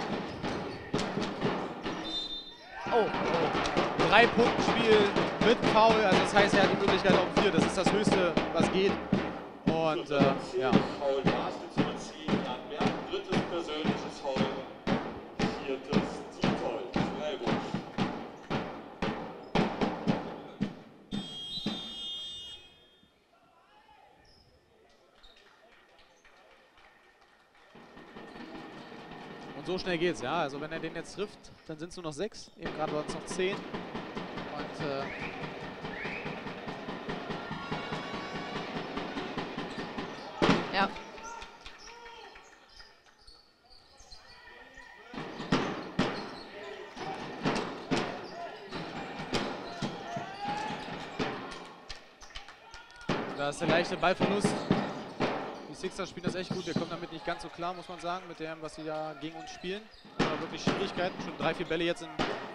Oh, Drei Punkte Spiel mit Foul. Also das heißt, er hat die Möglichkeit auf vier. Das ist das Höchste, was geht. Und äh, ja. Drittes persönliches Foul. Viertes Teamfoul. Freiburg. Und so schnell geht's, ja. Also wenn er den jetzt trifft, dann sind es nur noch sechs. Eben gerade waren es noch zehn. Und äh, Da ist der leichte Ballverlust. Die Sixers spielen das echt gut. Wir kommen damit nicht ganz so klar, muss man sagen, mit dem, was sie da gegen uns spielen. Aber wirklich Schwierigkeiten. Schon drei, vier Bälle jetzt im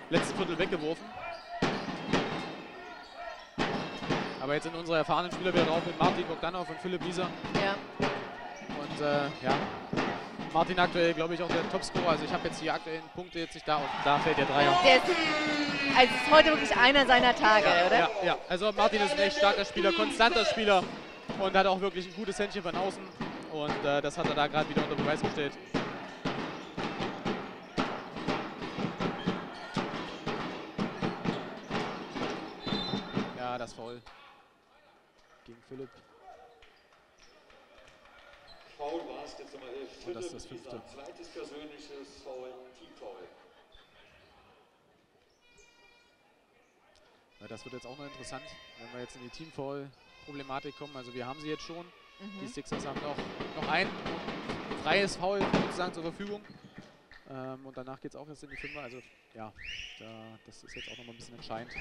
letzten Viertel weggeworfen. Aber jetzt sind unsere erfahrenen Spieler wieder drauf mit Martin Bogdanov und Philipp Wieser. Ja. Und äh, ja, Martin aktuell, glaube ich, auch der Topscorer. Also ich habe jetzt die aktuellen Punkte jetzt nicht da und da fällt der Dreier. Der ist, also es ist heute wirklich einer seiner Tage, oder? Ja, ja, also Martin ist ein echt starker Spieler, konstanter Spieler und hat auch wirklich ein gutes Händchen von außen. Und äh, das hat er da gerade wieder unter Beweis gestellt. Ja, das Foul gegen Philipp. Foul war es jetzt nochmal elf. Und das ist das fünfte. Zweites persönliches Foul, Team-Foul. Ja, das wird jetzt auch noch interessant, wenn wir jetzt in die Teamfoul-Problematik kommen. Also wir haben sie jetzt schon. Die Sixers haben noch, noch ein freies Foul sozusagen zur Verfügung. Ähm, und danach geht es auch erst in die Fünfer. Also ja, da, das ist jetzt auch noch mal ein bisschen entscheidend.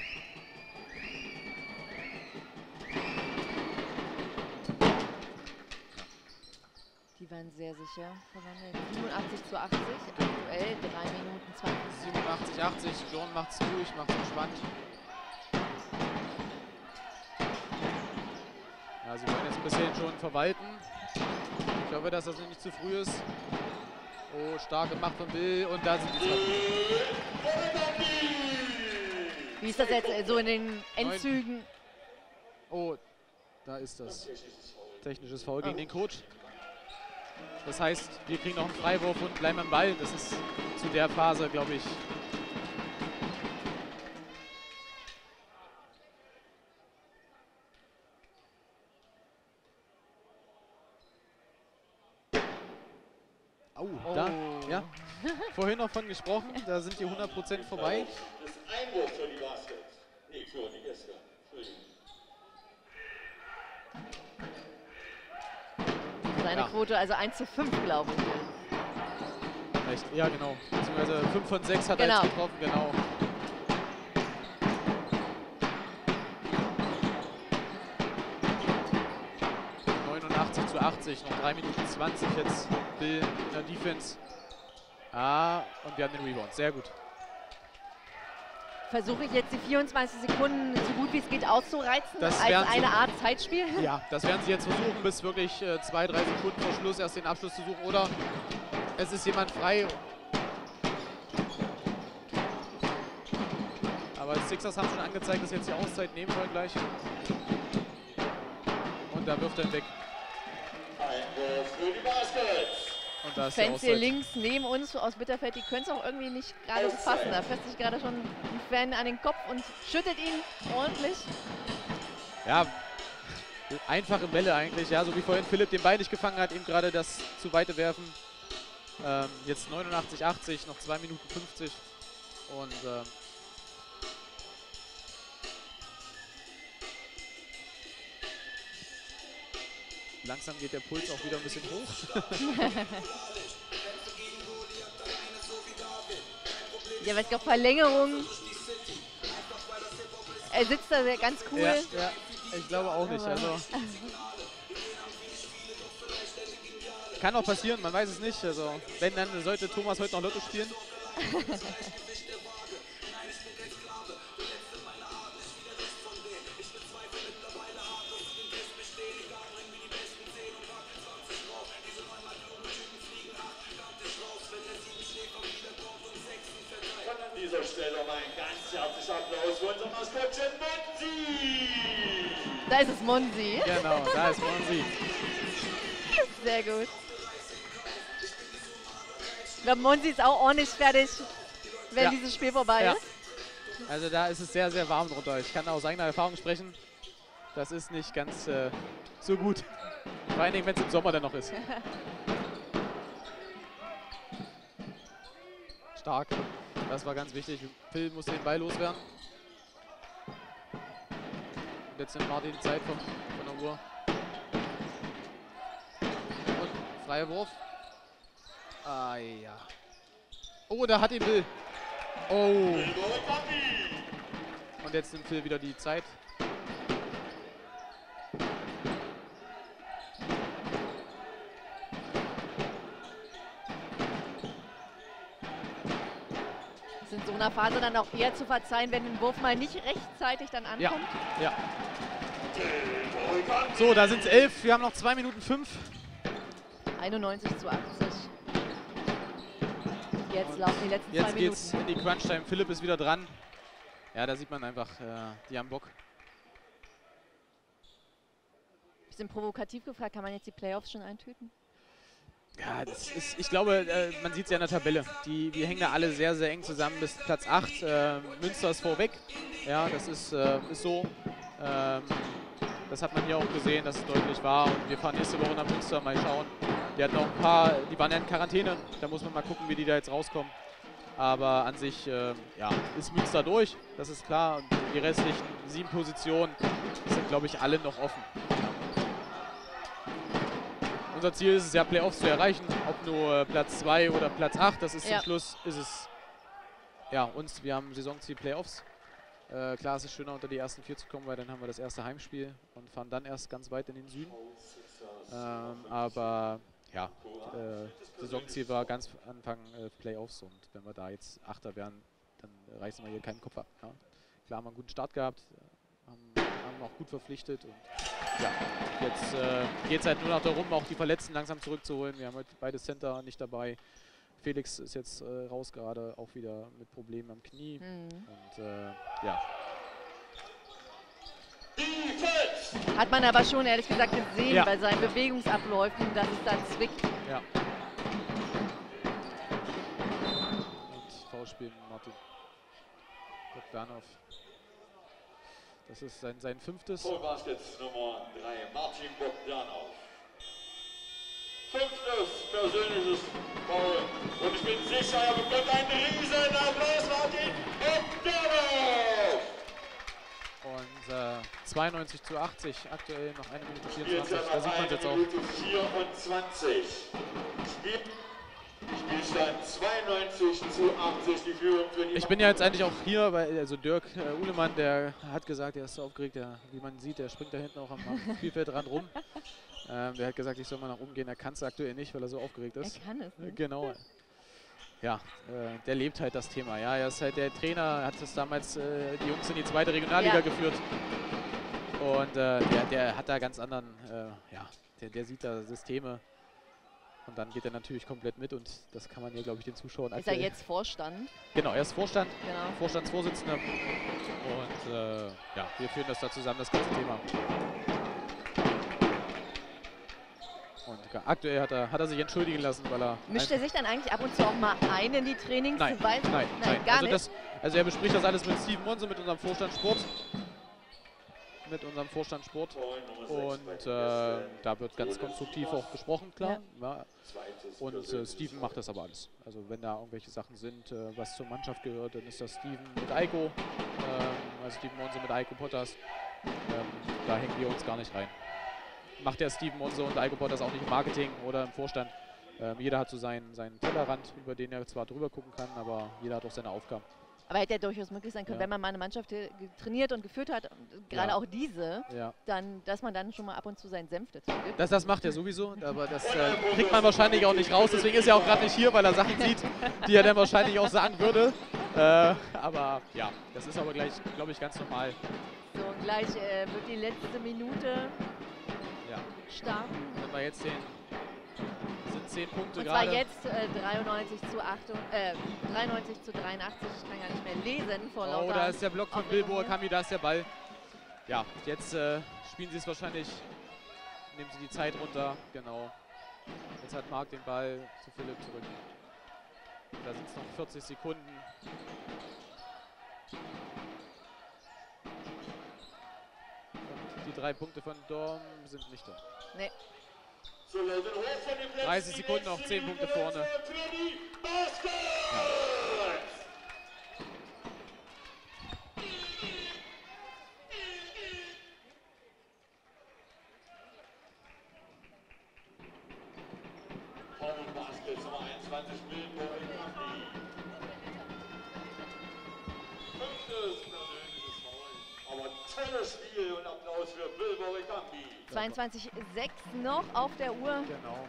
Die waren sehr sicher verwandelt. 87 zu 80, aktuell 3 Minuten 20. 87, 80, John macht's ruhig, macht's entspannt. Ja, sie wollen jetzt ein bisschen schon verwalten. Ich hoffe, dass das nicht zu früh ist. Oh, stark gemacht von Bill und da sind die zwei. Wie ist das jetzt so in den Endzügen? Oh, da ist das. Technisches Foul gegen den Coach. Das heißt, wir kriegen noch einen Freiwurf und bleiben am Ball. Das ist zu der Phase, glaube ich. Au, da, ja. Vorhin noch von gesprochen, da sind die 100% vorbei. Das ist ein Einwurf für die Baskets. Nee, für die Gäste. Seine Ja. Quote also 1 zu 5, glaube ich. Echt, ja genau. Beziehungsweise 5 von 6 hat Genau. er jetzt getroffen, genau. ...89 zu 80, noch 3 Minuten 20 jetzt Bill in der Defense. Ah, und wir haben den Rebound, sehr gut. Versuche ich jetzt die 24 Sekunden so gut wie es geht auszureizen, Das als werden Sie- eine Art Zeitspiel. Ja, das werden sie jetzt versuchen, bis wirklich äh, zwei, drei Sekunden vor Schluss erst den Abschluss zu suchen. Oder es ist jemand frei. Aber die Sixers haben schon angezeigt, dass sie jetzt die Auszeit nehmen wollen gleich. Und da wirft er weg. Einwurf für die Baskets. Und da ist die Fans hier links neben uns aus Bitterfeld, die können es auch irgendwie nicht gerade fassen. Da fässt sich gerade schon ein Fan an den Kopf und schüttet ihn ordentlich. Ja, einfache Bälle eigentlich. Ja, so wie vorhin Philipp den Ball nicht gefangen hat, ihm gerade das zu weite werfen. Ähm, jetzt 89, 80, noch 2 Minuten 50. Und ähm, langsam geht der Puls auch wieder ein bisschen hoch. Ja, aber ich glaube, Verlängerung. Er sitzt da sehr ganz cool. Ja, ja, ich glaube auch nicht. Also kann auch passieren, man weiß es nicht. Also wenn, dann sollte Thomas heute noch Lotto spielen. dieser Stelle mal ein ganz herzlicher Applaus für unseren Maskottchen Monzi. Da ist es Monsi. Genau, da ist Monsi. Sehr gut. Ich glaube, Monsi ist auch ordentlich fertig, wenn Ja. dieses Spiel vorbei Ja. ist. Also da ist es sehr, sehr warm drunter. Ich kann aus eigener Erfahrung sprechen. Das ist nicht ganz äh, so gut. Vor allen Dingen, wenn es im Sommer dann noch ist. Stark. Das war ganz wichtig. Phil musste den Ball loswerden. Und jetzt nimmt Martin Zeit von, von der Uhr. Freier Wurf. Ah ja. Oh, da hat ihn Bill. Oh. Und jetzt nimmt Phil wieder die Zeit. Einer Phase dann auch eher zu verzeihen, wenn ein Wurf mal nicht rechtzeitig dann Ja, ankommt. ja. So, da sind es elf. Wir haben noch zwei Minuten fünf. 91 zu 80. Jetzt laufen die letzten zwei Jetzt geht's Minuten. in die Crunch-Time. Philipp ist wieder dran. Ja, da sieht man einfach, äh, die haben Bock. Bisschen provokativ gefragt, kann man jetzt die Playoffs schon eintüten? Ja, das ist, ich glaube, äh, man sieht es ja in der Tabelle. Die, die hängen da alle sehr, sehr eng zusammen bis Platz 8. Äh, Münster ist vorweg. Ja, das ist, äh, ist so. Ähm, das hat man hier auch gesehen, dass es deutlich war. Und wir fahren nächste Woche nach Münster, mal schauen. Die hatten noch ein paar, die waren ja in Quarantäne. Da muss man mal gucken, wie die da jetzt rauskommen. Aber an sich äh, ja, ist Münster durch, das ist klar. Und die restlichen sieben Positionen sind, glaube ich, alle noch offen. Unser Ziel ist es ja, Playoffs zu erreichen. Ob nur äh, Platz 2 oder Platz 8, das ist Ja. zum Schluss, ist es ja uns, wir haben Saisonziel Playoffs. Äh, klar, es ist schöner, unter die ersten vier zu kommen, weil dann haben wir das erste Heimspiel und fahren dann erst ganz weit in den Süden. Ähm, aber ja, äh, Saisonziel war ganz Anfang äh, Playoffs und wenn wir da jetzt Achter wären, dann reißen wir hier keinen Kopf ab. Ja. Klar haben wir einen guten Start gehabt, haben, haben auch gut verpflichtet und ja, jetzt äh, geht es halt nur noch darum, auch die Verletzten langsam zurückzuholen. Wir haben heute beide Center nicht dabei. Felix ist jetzt äh, raus gerade, auch wieder mit Problemen am Knie. Hm. Und äh, ja! Hat man aber schon ehrlich gesagt gesehen Ja. bei seinen Bewegungsabläufen, dass es dann zwickt. ja. Und Foulspiel Martin Bogdanov. Das ist sein, sein fünftes. Baskets Nummer 3, Martin Bogdanov. Fünftes persönliches Foul. Und ich bin sicher, er bekommt einen riesen Applaus, Martin Bogdanov! Und äh, 92 zu 80, aktuell noch eine Minute 24. Spielzeit Da sieht man es jetzt auch. Minute 24. Spiel, Spielstand 92 zu 80, die Führung für die Ich bin ja jetzt eigentlich auch hier, weil also Dirk äh, Uhlemann, der hat gesagt, er ist so aufgeregt, der, wie man sieht, der springt da hinten auch am, am Spielfeldrand rum. Ähm, der hat gesagt, ich soll mal nach oben gehen. Er kann es aktuell nicht, weil er so aufgeregt Er ist. kann es. Nicht. Genau. Ja, äh, der lebt halt das Thema. Ja, er ist halt der Trainer, hat das damals äh, die Jungs in die zweite Regionalliga Ja. geführt. Und äh, der, der hat da ganz anderen, äh, ja, der, der sieht da Systeme. Und dann geht er natürlich komplett mit und das kann man hier, glaube ich, den Zuschauern Ist er jetzt Vorstand? Genau, er ist Vorstand. Genau. Vorstandsvorsitzender. Und äh, ja, wir führen das da zusammen, das ganze Thema. Und aktuell hat er, hat er sich entschuldigen lassen, weil er. Mischt er sich dann eigentlich ab und zu auch mal ein in die Trainings? Nein, weißt- nein, nein. gar also, nicht. das, also er bespricht das alles mit Steven Monse, mit unserem Vorstand Sport. Mit unserem Vorstand Sport. Und äh, da wird ganz konstruktiv auch gesprochen, klar. Ja. Und äh, Steven macht das aber alles. Also wenn da irgendwelche Sachen sind, äh, was zur Mannschaft gehört, dann ist das Steven mit Eiko, ähm, also Steven Monse mit Eiko Potters. Ähm, da hängen wir uns gar nicht rein. Macht der Steven Monse und Eiko Potters auch nicht im Marketing oder im Vorstand. Ähm, jeder hat so seinen, seinen Tellerrand, über den er zwar drüber gucken kann, aber jeder hat auch seine Aufgaben. Aber hätte ja durchaus möglich sein können, Ja. wenn man mal eine Mannschaft äh, trainiert und geführt hat, gerade Ja. auch diese, Ja. dann, dass man dann schon mal ab und zu seinen Senf dazu gibt. Das, das macht er sowieso, aber das äh, kriegt man wahrscheinlich auch nicht raus. Deswegen ist er auch gerade nicht hier, weil er Sachen sieht, die er dann wahrscheinlich auch sagen würde. Äh, aber ja, das ist aber gleich, glaube ich, ganz normal. So, und gleich äh, wird die letzte Minute starten. Wenn wir jetzt den, 10 Punkte Und zwar gerade. jetzt äh, 93 zu 8, äh, 93 zu 83. Ich kann gar nicht mehr lesen vor lauter Oh, da ist der Block von Bilbo. Kami, da ist der Ball. Ja, jetzt äh, spielen sie es wahrscheinlich, nehmen sie die Zeit runter, genau. Jetzt hat Marc den Ball zu Philipp zurück. Da sind es noch 40 Sekunden. Und die drei Punkte von Dorm sind nicht da. Nee. 30 Die Sekunden noch, letzte 10 Punkte vorne. Für 22,6 noch auf der Uhr. Genau.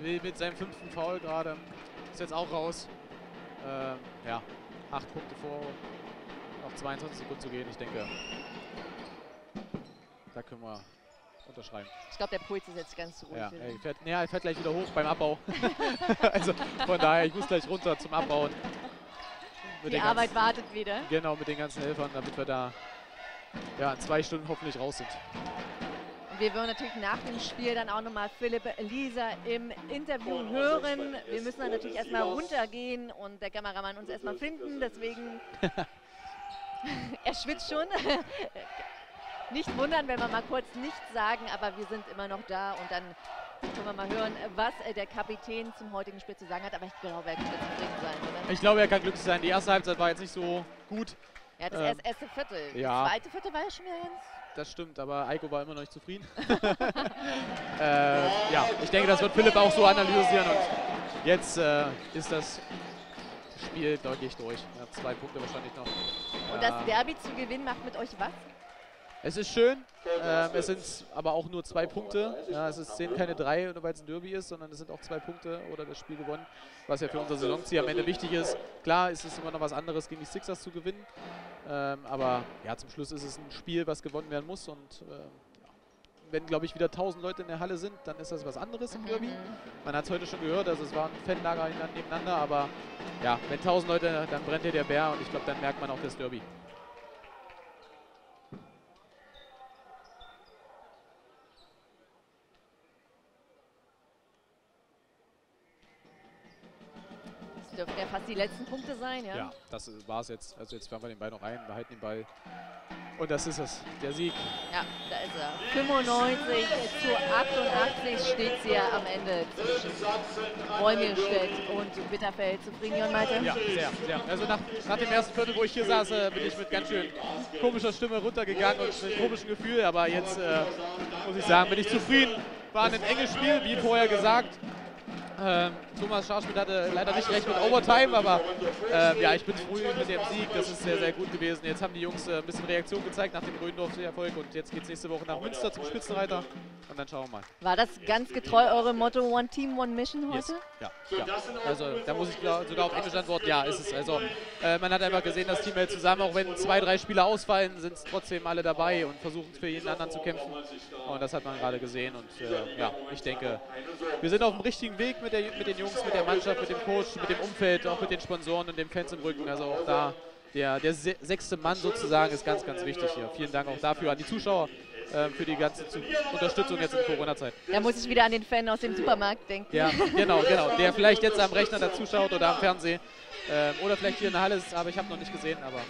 Will mit seinem fünften Foul gerade. Ist jetzt auch raus. Ähm, ja, acht Punkte vor. Noch 22 Sekunden zu gehen. Ich denke, da können wir unterschreiben. Ich glaube, der Puls ist jetzt ganz ruhig. Ja, er fährt, nee, er fährt gleich wieder hoch beim Abbau. also von daher, ich muss gleich runter zum Abbauen. Mit Die Arbeit ganzen, wartet wieder. Genau, mit den ganzen Helfern, damit wir da ja, in zwei Stunden hoffentlich raus sind. Wir wollen natürlich nach dem Spiel dann auch nochmal Philipp Lisa im Interview hören. Wir müssen dann natürlich erstmal runtergehen und der Kameramann uns erstmal finden. Deswegen, er schwitzt schon. Nicht wundern, wenn wir mal kurz nichts sagen, aber wir sind immer noch da und dann können wir mal hören, was äh, der Kapitän zum heutigen Spiel zu sagen hat. Aber ich glaube, er könnte zufrieden sein, oder? Ich glaube, er kann glücklich sein. Die erste Halbzeit war jetzt nicht so gut. Ja, das Ähm, erste, erste Viertel. ja. Das zweite Viertel war ja schon wieder ganz. Das stimmt, aber Eiko war immer noch nicht zufrieden. äh, ja, ich denke, das wird Philipp auch so analysieren und jetzt äh, ist das Spiel deutlich durch. Ja, zwei Punkte wahrscheinlich noch. Und das Derby zu gewinnen macht mit euch was? Es ist schön, ähm, es sind aber auch nur zwei Punkte. Ja, es sind keine drei, nur weil es ein Derby ist, sondern es sind auch zwei Punkte oder das Spiel gewonnen, was ja für unser Saisonziel am Ende wichtig ist. Klar ist es immer noch was anderes, gegen die Sixers zu gewinnen, ähm, aber ja, zum Schluss ist es ein Spiel, was gewonnen werden muss und ähm, wenn, glaube ich, wieder 1000 Leute in der Halle sind, dann ist das was anderes im Derby. Man hat es heute schon gehört, also es waren Fanlager nebeneinander, aber ja, wenn 1000 Leute, dann brennt hier der Bär und ich glaube, dann merkt man auch das Derby. Das dürften ja fast die letzten Punkte sein, ja? Ja, das war es jetzt. Also jetzt werden wir den Ball noch rein, wir halten den Ball. Und das ist es, der Sieg. Ja, da ist er. 95 zu 88 steht es hier am Ende zwischen Wolmirstedt und Bitterfeld. Zufrieden, Jon Malte? Ja, sehr, sehr. Also nach, nach dem ersten Viertel, wo ich hier saß, äh, bin ich mit ganz schön komischer Stimme runtergegangen und mit komischem Gefühl. Aber jetzt äh, muss ich sagen, bin ich zufrieden. War ein enges Spiel, wie vorher gesagt. Ähm, Thomas Scharschmidt hatte leider nicht recht mit Overtime, aber ähm, ja, ich bin früh mit dem Sieg. Das ist sehr, sehr gut gewesen. Jetzt haben die Jungs äh, ein bisschen Reaktion gezeigt nach dem Gründorf-Erfolg und jetzt geht es nächste Woche nach Münster zum Spitzenreiter und dann schauen wir mal. War das ganz getreu eurem Motto One Team, One Mission heute? Yes. Ja, ja. Also da muss ich glaub, sogar auf Englisch antworten, ja, ist es. Also äh, man hat einfach gesehen, das Team hält zusammen, auch wenn zwei, drei Spieler ausfallen, sind trotzdem alle dabei und versuchen für jeden anderen zu kämpfen. Und das hat man gerade gesehen und äh, ja, ich denke, wir sind auf dem richtigen Weg mit, der, mit den Jungs, mit der Mannschaft, mit dem Coach, mit dem Umfeld, auch mit den Sponsoren und den Fans im Rücken. Also auch da der, der se sechste Mann sozusagen ist ganz, ganz wichtig hier. Vielen Dank auch dafür an die Zuschauer äh, für die ganze zu Unterstützung jetzt in Corona-Zeit. Da muss ich wieder an den Fan aus dem Supermarkt denken. Ja, genau, genau. Der vielleicht jetzt am Rechner dazu schaut oder am Fernsehen. Ähm, oder vielleicht hier in der Halle ist, aber ich habe noch nicht gesehen. Aber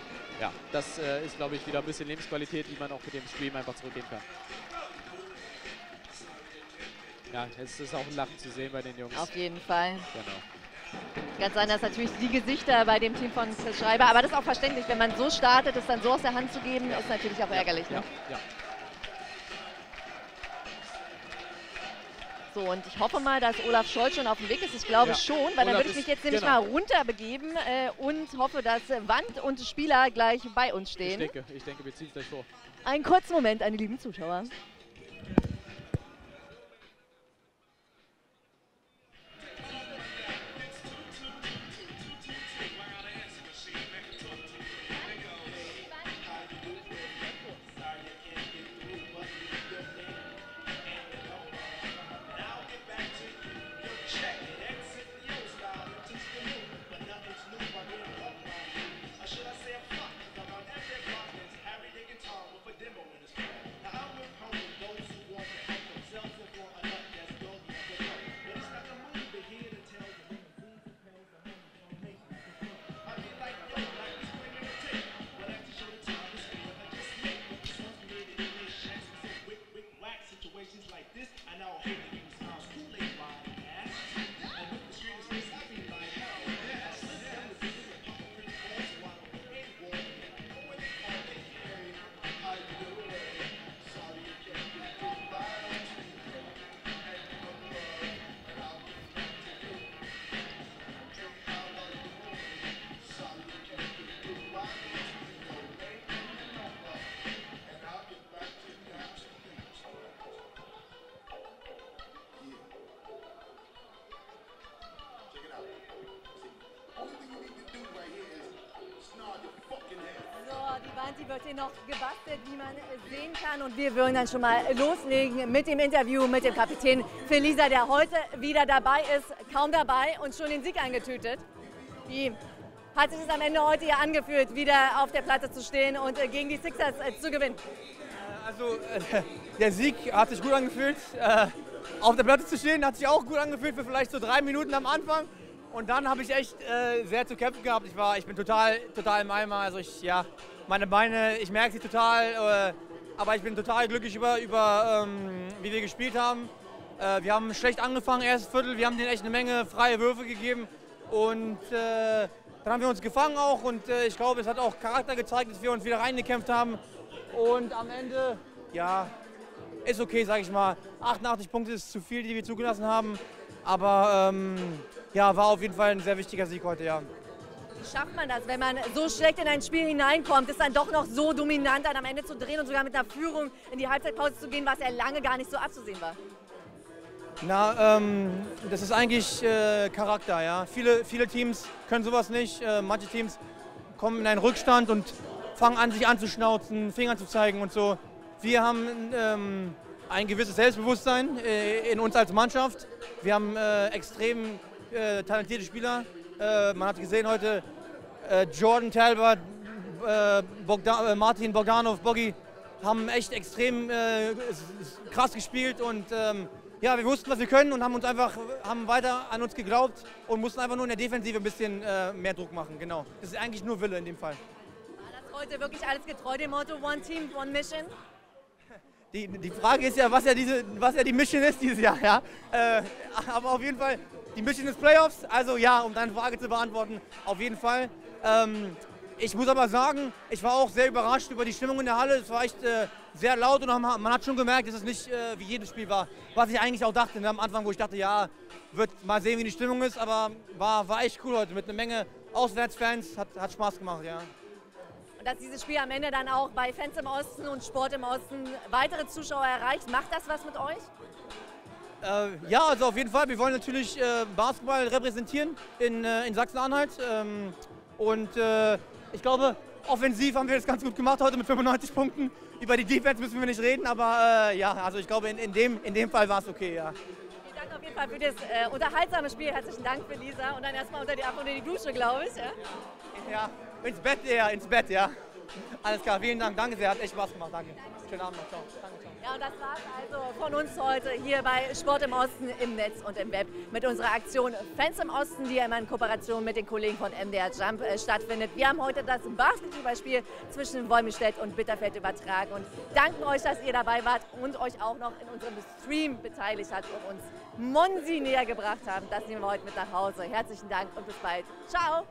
ja, das äh, ist, glaube ich, wieder ein bisschen Lebensqualität, die man auch mit dem Stream einfach zurückgehen kann. Ja, jetzt ist auch ein Lachen zu sehen bei den Jungs. Auf jeden Fall. Genau. Ganz anders natürlich die Gesichter bei dem Team von Chris Schreiber. Aber das ist auch verständlich, wenn man so startet, es dann so aus der Hand zu geben, ist natürlich auch ärgerlich. Ne? Ja, ja. So, und ich hoffe mal, dass Olaf Scholz schon auf dem Weg ist. Ich glaube Ja. schon, weil dann Olaf würde ich mich jetzt nämlich genau. mal runterbegeben äh, und hoffe, dass äh, Wand und Spieler gleich bei uns Ich stehen. denke, ich denke, wir ziehen es gleich vor. Einen kurzen Moment, meine lieben Zuschauer. Noch gebastelt, wie man sehen kann. Und wir würden dann schon mal loslegen mit dem Interview mit dem Kapitän Phil Lisa, der heute wieder dabei ist, kaum dabei und schon den Sieg eingetütet. Wie hat sich es am Ende heute hier angefühlt, wieder auf der Platte zu stehen und äh, gegen die Sixers äh, zu gewinnen? Also äh, der Sieg hat sich gut angefühlt. Auf der Platte zu stehen hat sich auch gut angefühlt für vielleicht so drei Minuten am Anfang. Und dann habe ich echt äh, sehr zu kämpfen gehabt. Ich, war, ich bin total, total im Eimer. Also ich, ja, meine Beine, ich merke sie total. Äh, aber ich bin total glücklich über, über ähm, wie wir gespielt haben. Äh, wir haben schlecht angefangen, erstes Viertel. Wir haben denen echt eine Menge freie Würfe gegeben. Und äh, dann haben wir uns gefangen auch. Und äh, ich glaube, es hat auch Charakter gezeigt, dass wir uns wieder reingekämpft haben. Und am Ende, ja, ist okay, sage ich mal. 88 Punkte ist zu viel, die wir zugelassen haben. Aber ähm, ja, war auf jeden Fall ein sehr wichtiger Sieg heute, ja. Wie schafft man das, wenn man so schlecht in ein Spiel hineinkommt, ist dann doch noch so dominant dann am Ende zu drehen und sogar mit einer Führung in die Halbzeitpause zu gehen, was ja lange gar nicht so abzusehen war? Na, ähm, das ist eigentlich äh, Charakter, ja. Viele, viele Teams können sowas nicht. Äh, manche Teams kommen in einen Rückstand und fangen an, sich anzuschnauzen, Finger zu zeigen und so. Wir haben ähm, ein gewisses Selbstbewusstsein äh, in uns als Mannschaft. Wir haben äh, extrem äh, talentierte Spieler. Äh, man hat gesehen heute äh, Jordan Talbot, äh, Bogdan, Martin Bogdanov, Boggy haben echt extrem krass gespielt und ähm, ja, wir wussten, was wir können und haben uns einfach haben weiter an uns geglaubt und mussten einfach nur in der Defensive ein bisschen mehr Druck machen. Genau. Das ist eigentlich nur Wille in dem Fall. War das heute wirklich alles getreu dem Motto One Team, One Mission? Die, die Frage ist ja, was ja, diese, was ja die Mission ist dieses Jahr. Ja? Äh, aber auf jeden Fall, die Mission ist Playoffs. Also ja, um deine Frage zu beantworten, auf jeden Fall. Ähm, ich muss aber sagen, ich war auch sehr überrascht über die Stimmung in der Halle. Es war echt äh, sehr laut und man hat schon gemerkt, dass es nicht äh, wie jedes Spiel war. Was ich eigentlich auch dachte ne, am Anfang, wo ich dachte, ja, wird mal sehen, wie die Stimmung ist. Aber war, war echt cool heute mit einer Menge Auswärtsfans. Hat, hat Spaß gemacht, ja dass dieses Spiel am Ende dann auch bei Fans im Osten und Sport im Osten weitere Zuschauer erreicht. Macht das was mit euch? Äh, ja, also auf jeden Fall. Wir wollen natürlich äh, Basketball repräsentieren in, äh, in Sachsen-Anhalt. Ähm, und äh, ich glaube, offensiv haben wir das ganz gut gemacht heute mit 95 Punkten. Über die Defense müssen wir nicht reden, aber äh, ja, also ich glaube, in, in, dem, in dem Fall war es okay, ja. Vielen Dank auf jeden Fall für das äh, unterhaltsame Spiel. Herzlichen Dank für Lisa. Und dann erstmal unter die unter die Dusche, glaube ich. Ja? ja. Ins Bett, ja, ins Bett, ja. Alles klar, vielen Dank, danke sehr, hat echt Spaß gemacht, danke. Schönen Abend noch, ciao. Danke, ciao. Ja, und das war es also von uns heute hier bei Sport im Osten im Netz und im Web mit unserer Aktion Fans im Osten, die ja immer in Kooperation mit den Kollegen von MDR Jump äh, stattfindet. Wir haben heute das Basketballspiel zwischen Wolmestedt und Bitterfeld übertragen und danken euch, dass ihr dabei wart und euch auch noch in unserem Stream beteiligt habt und uns Monsi näher gebracht haben. Das nehmen wir heute mit nach Hause. Herzlichen Dank und bis bald. Ciao!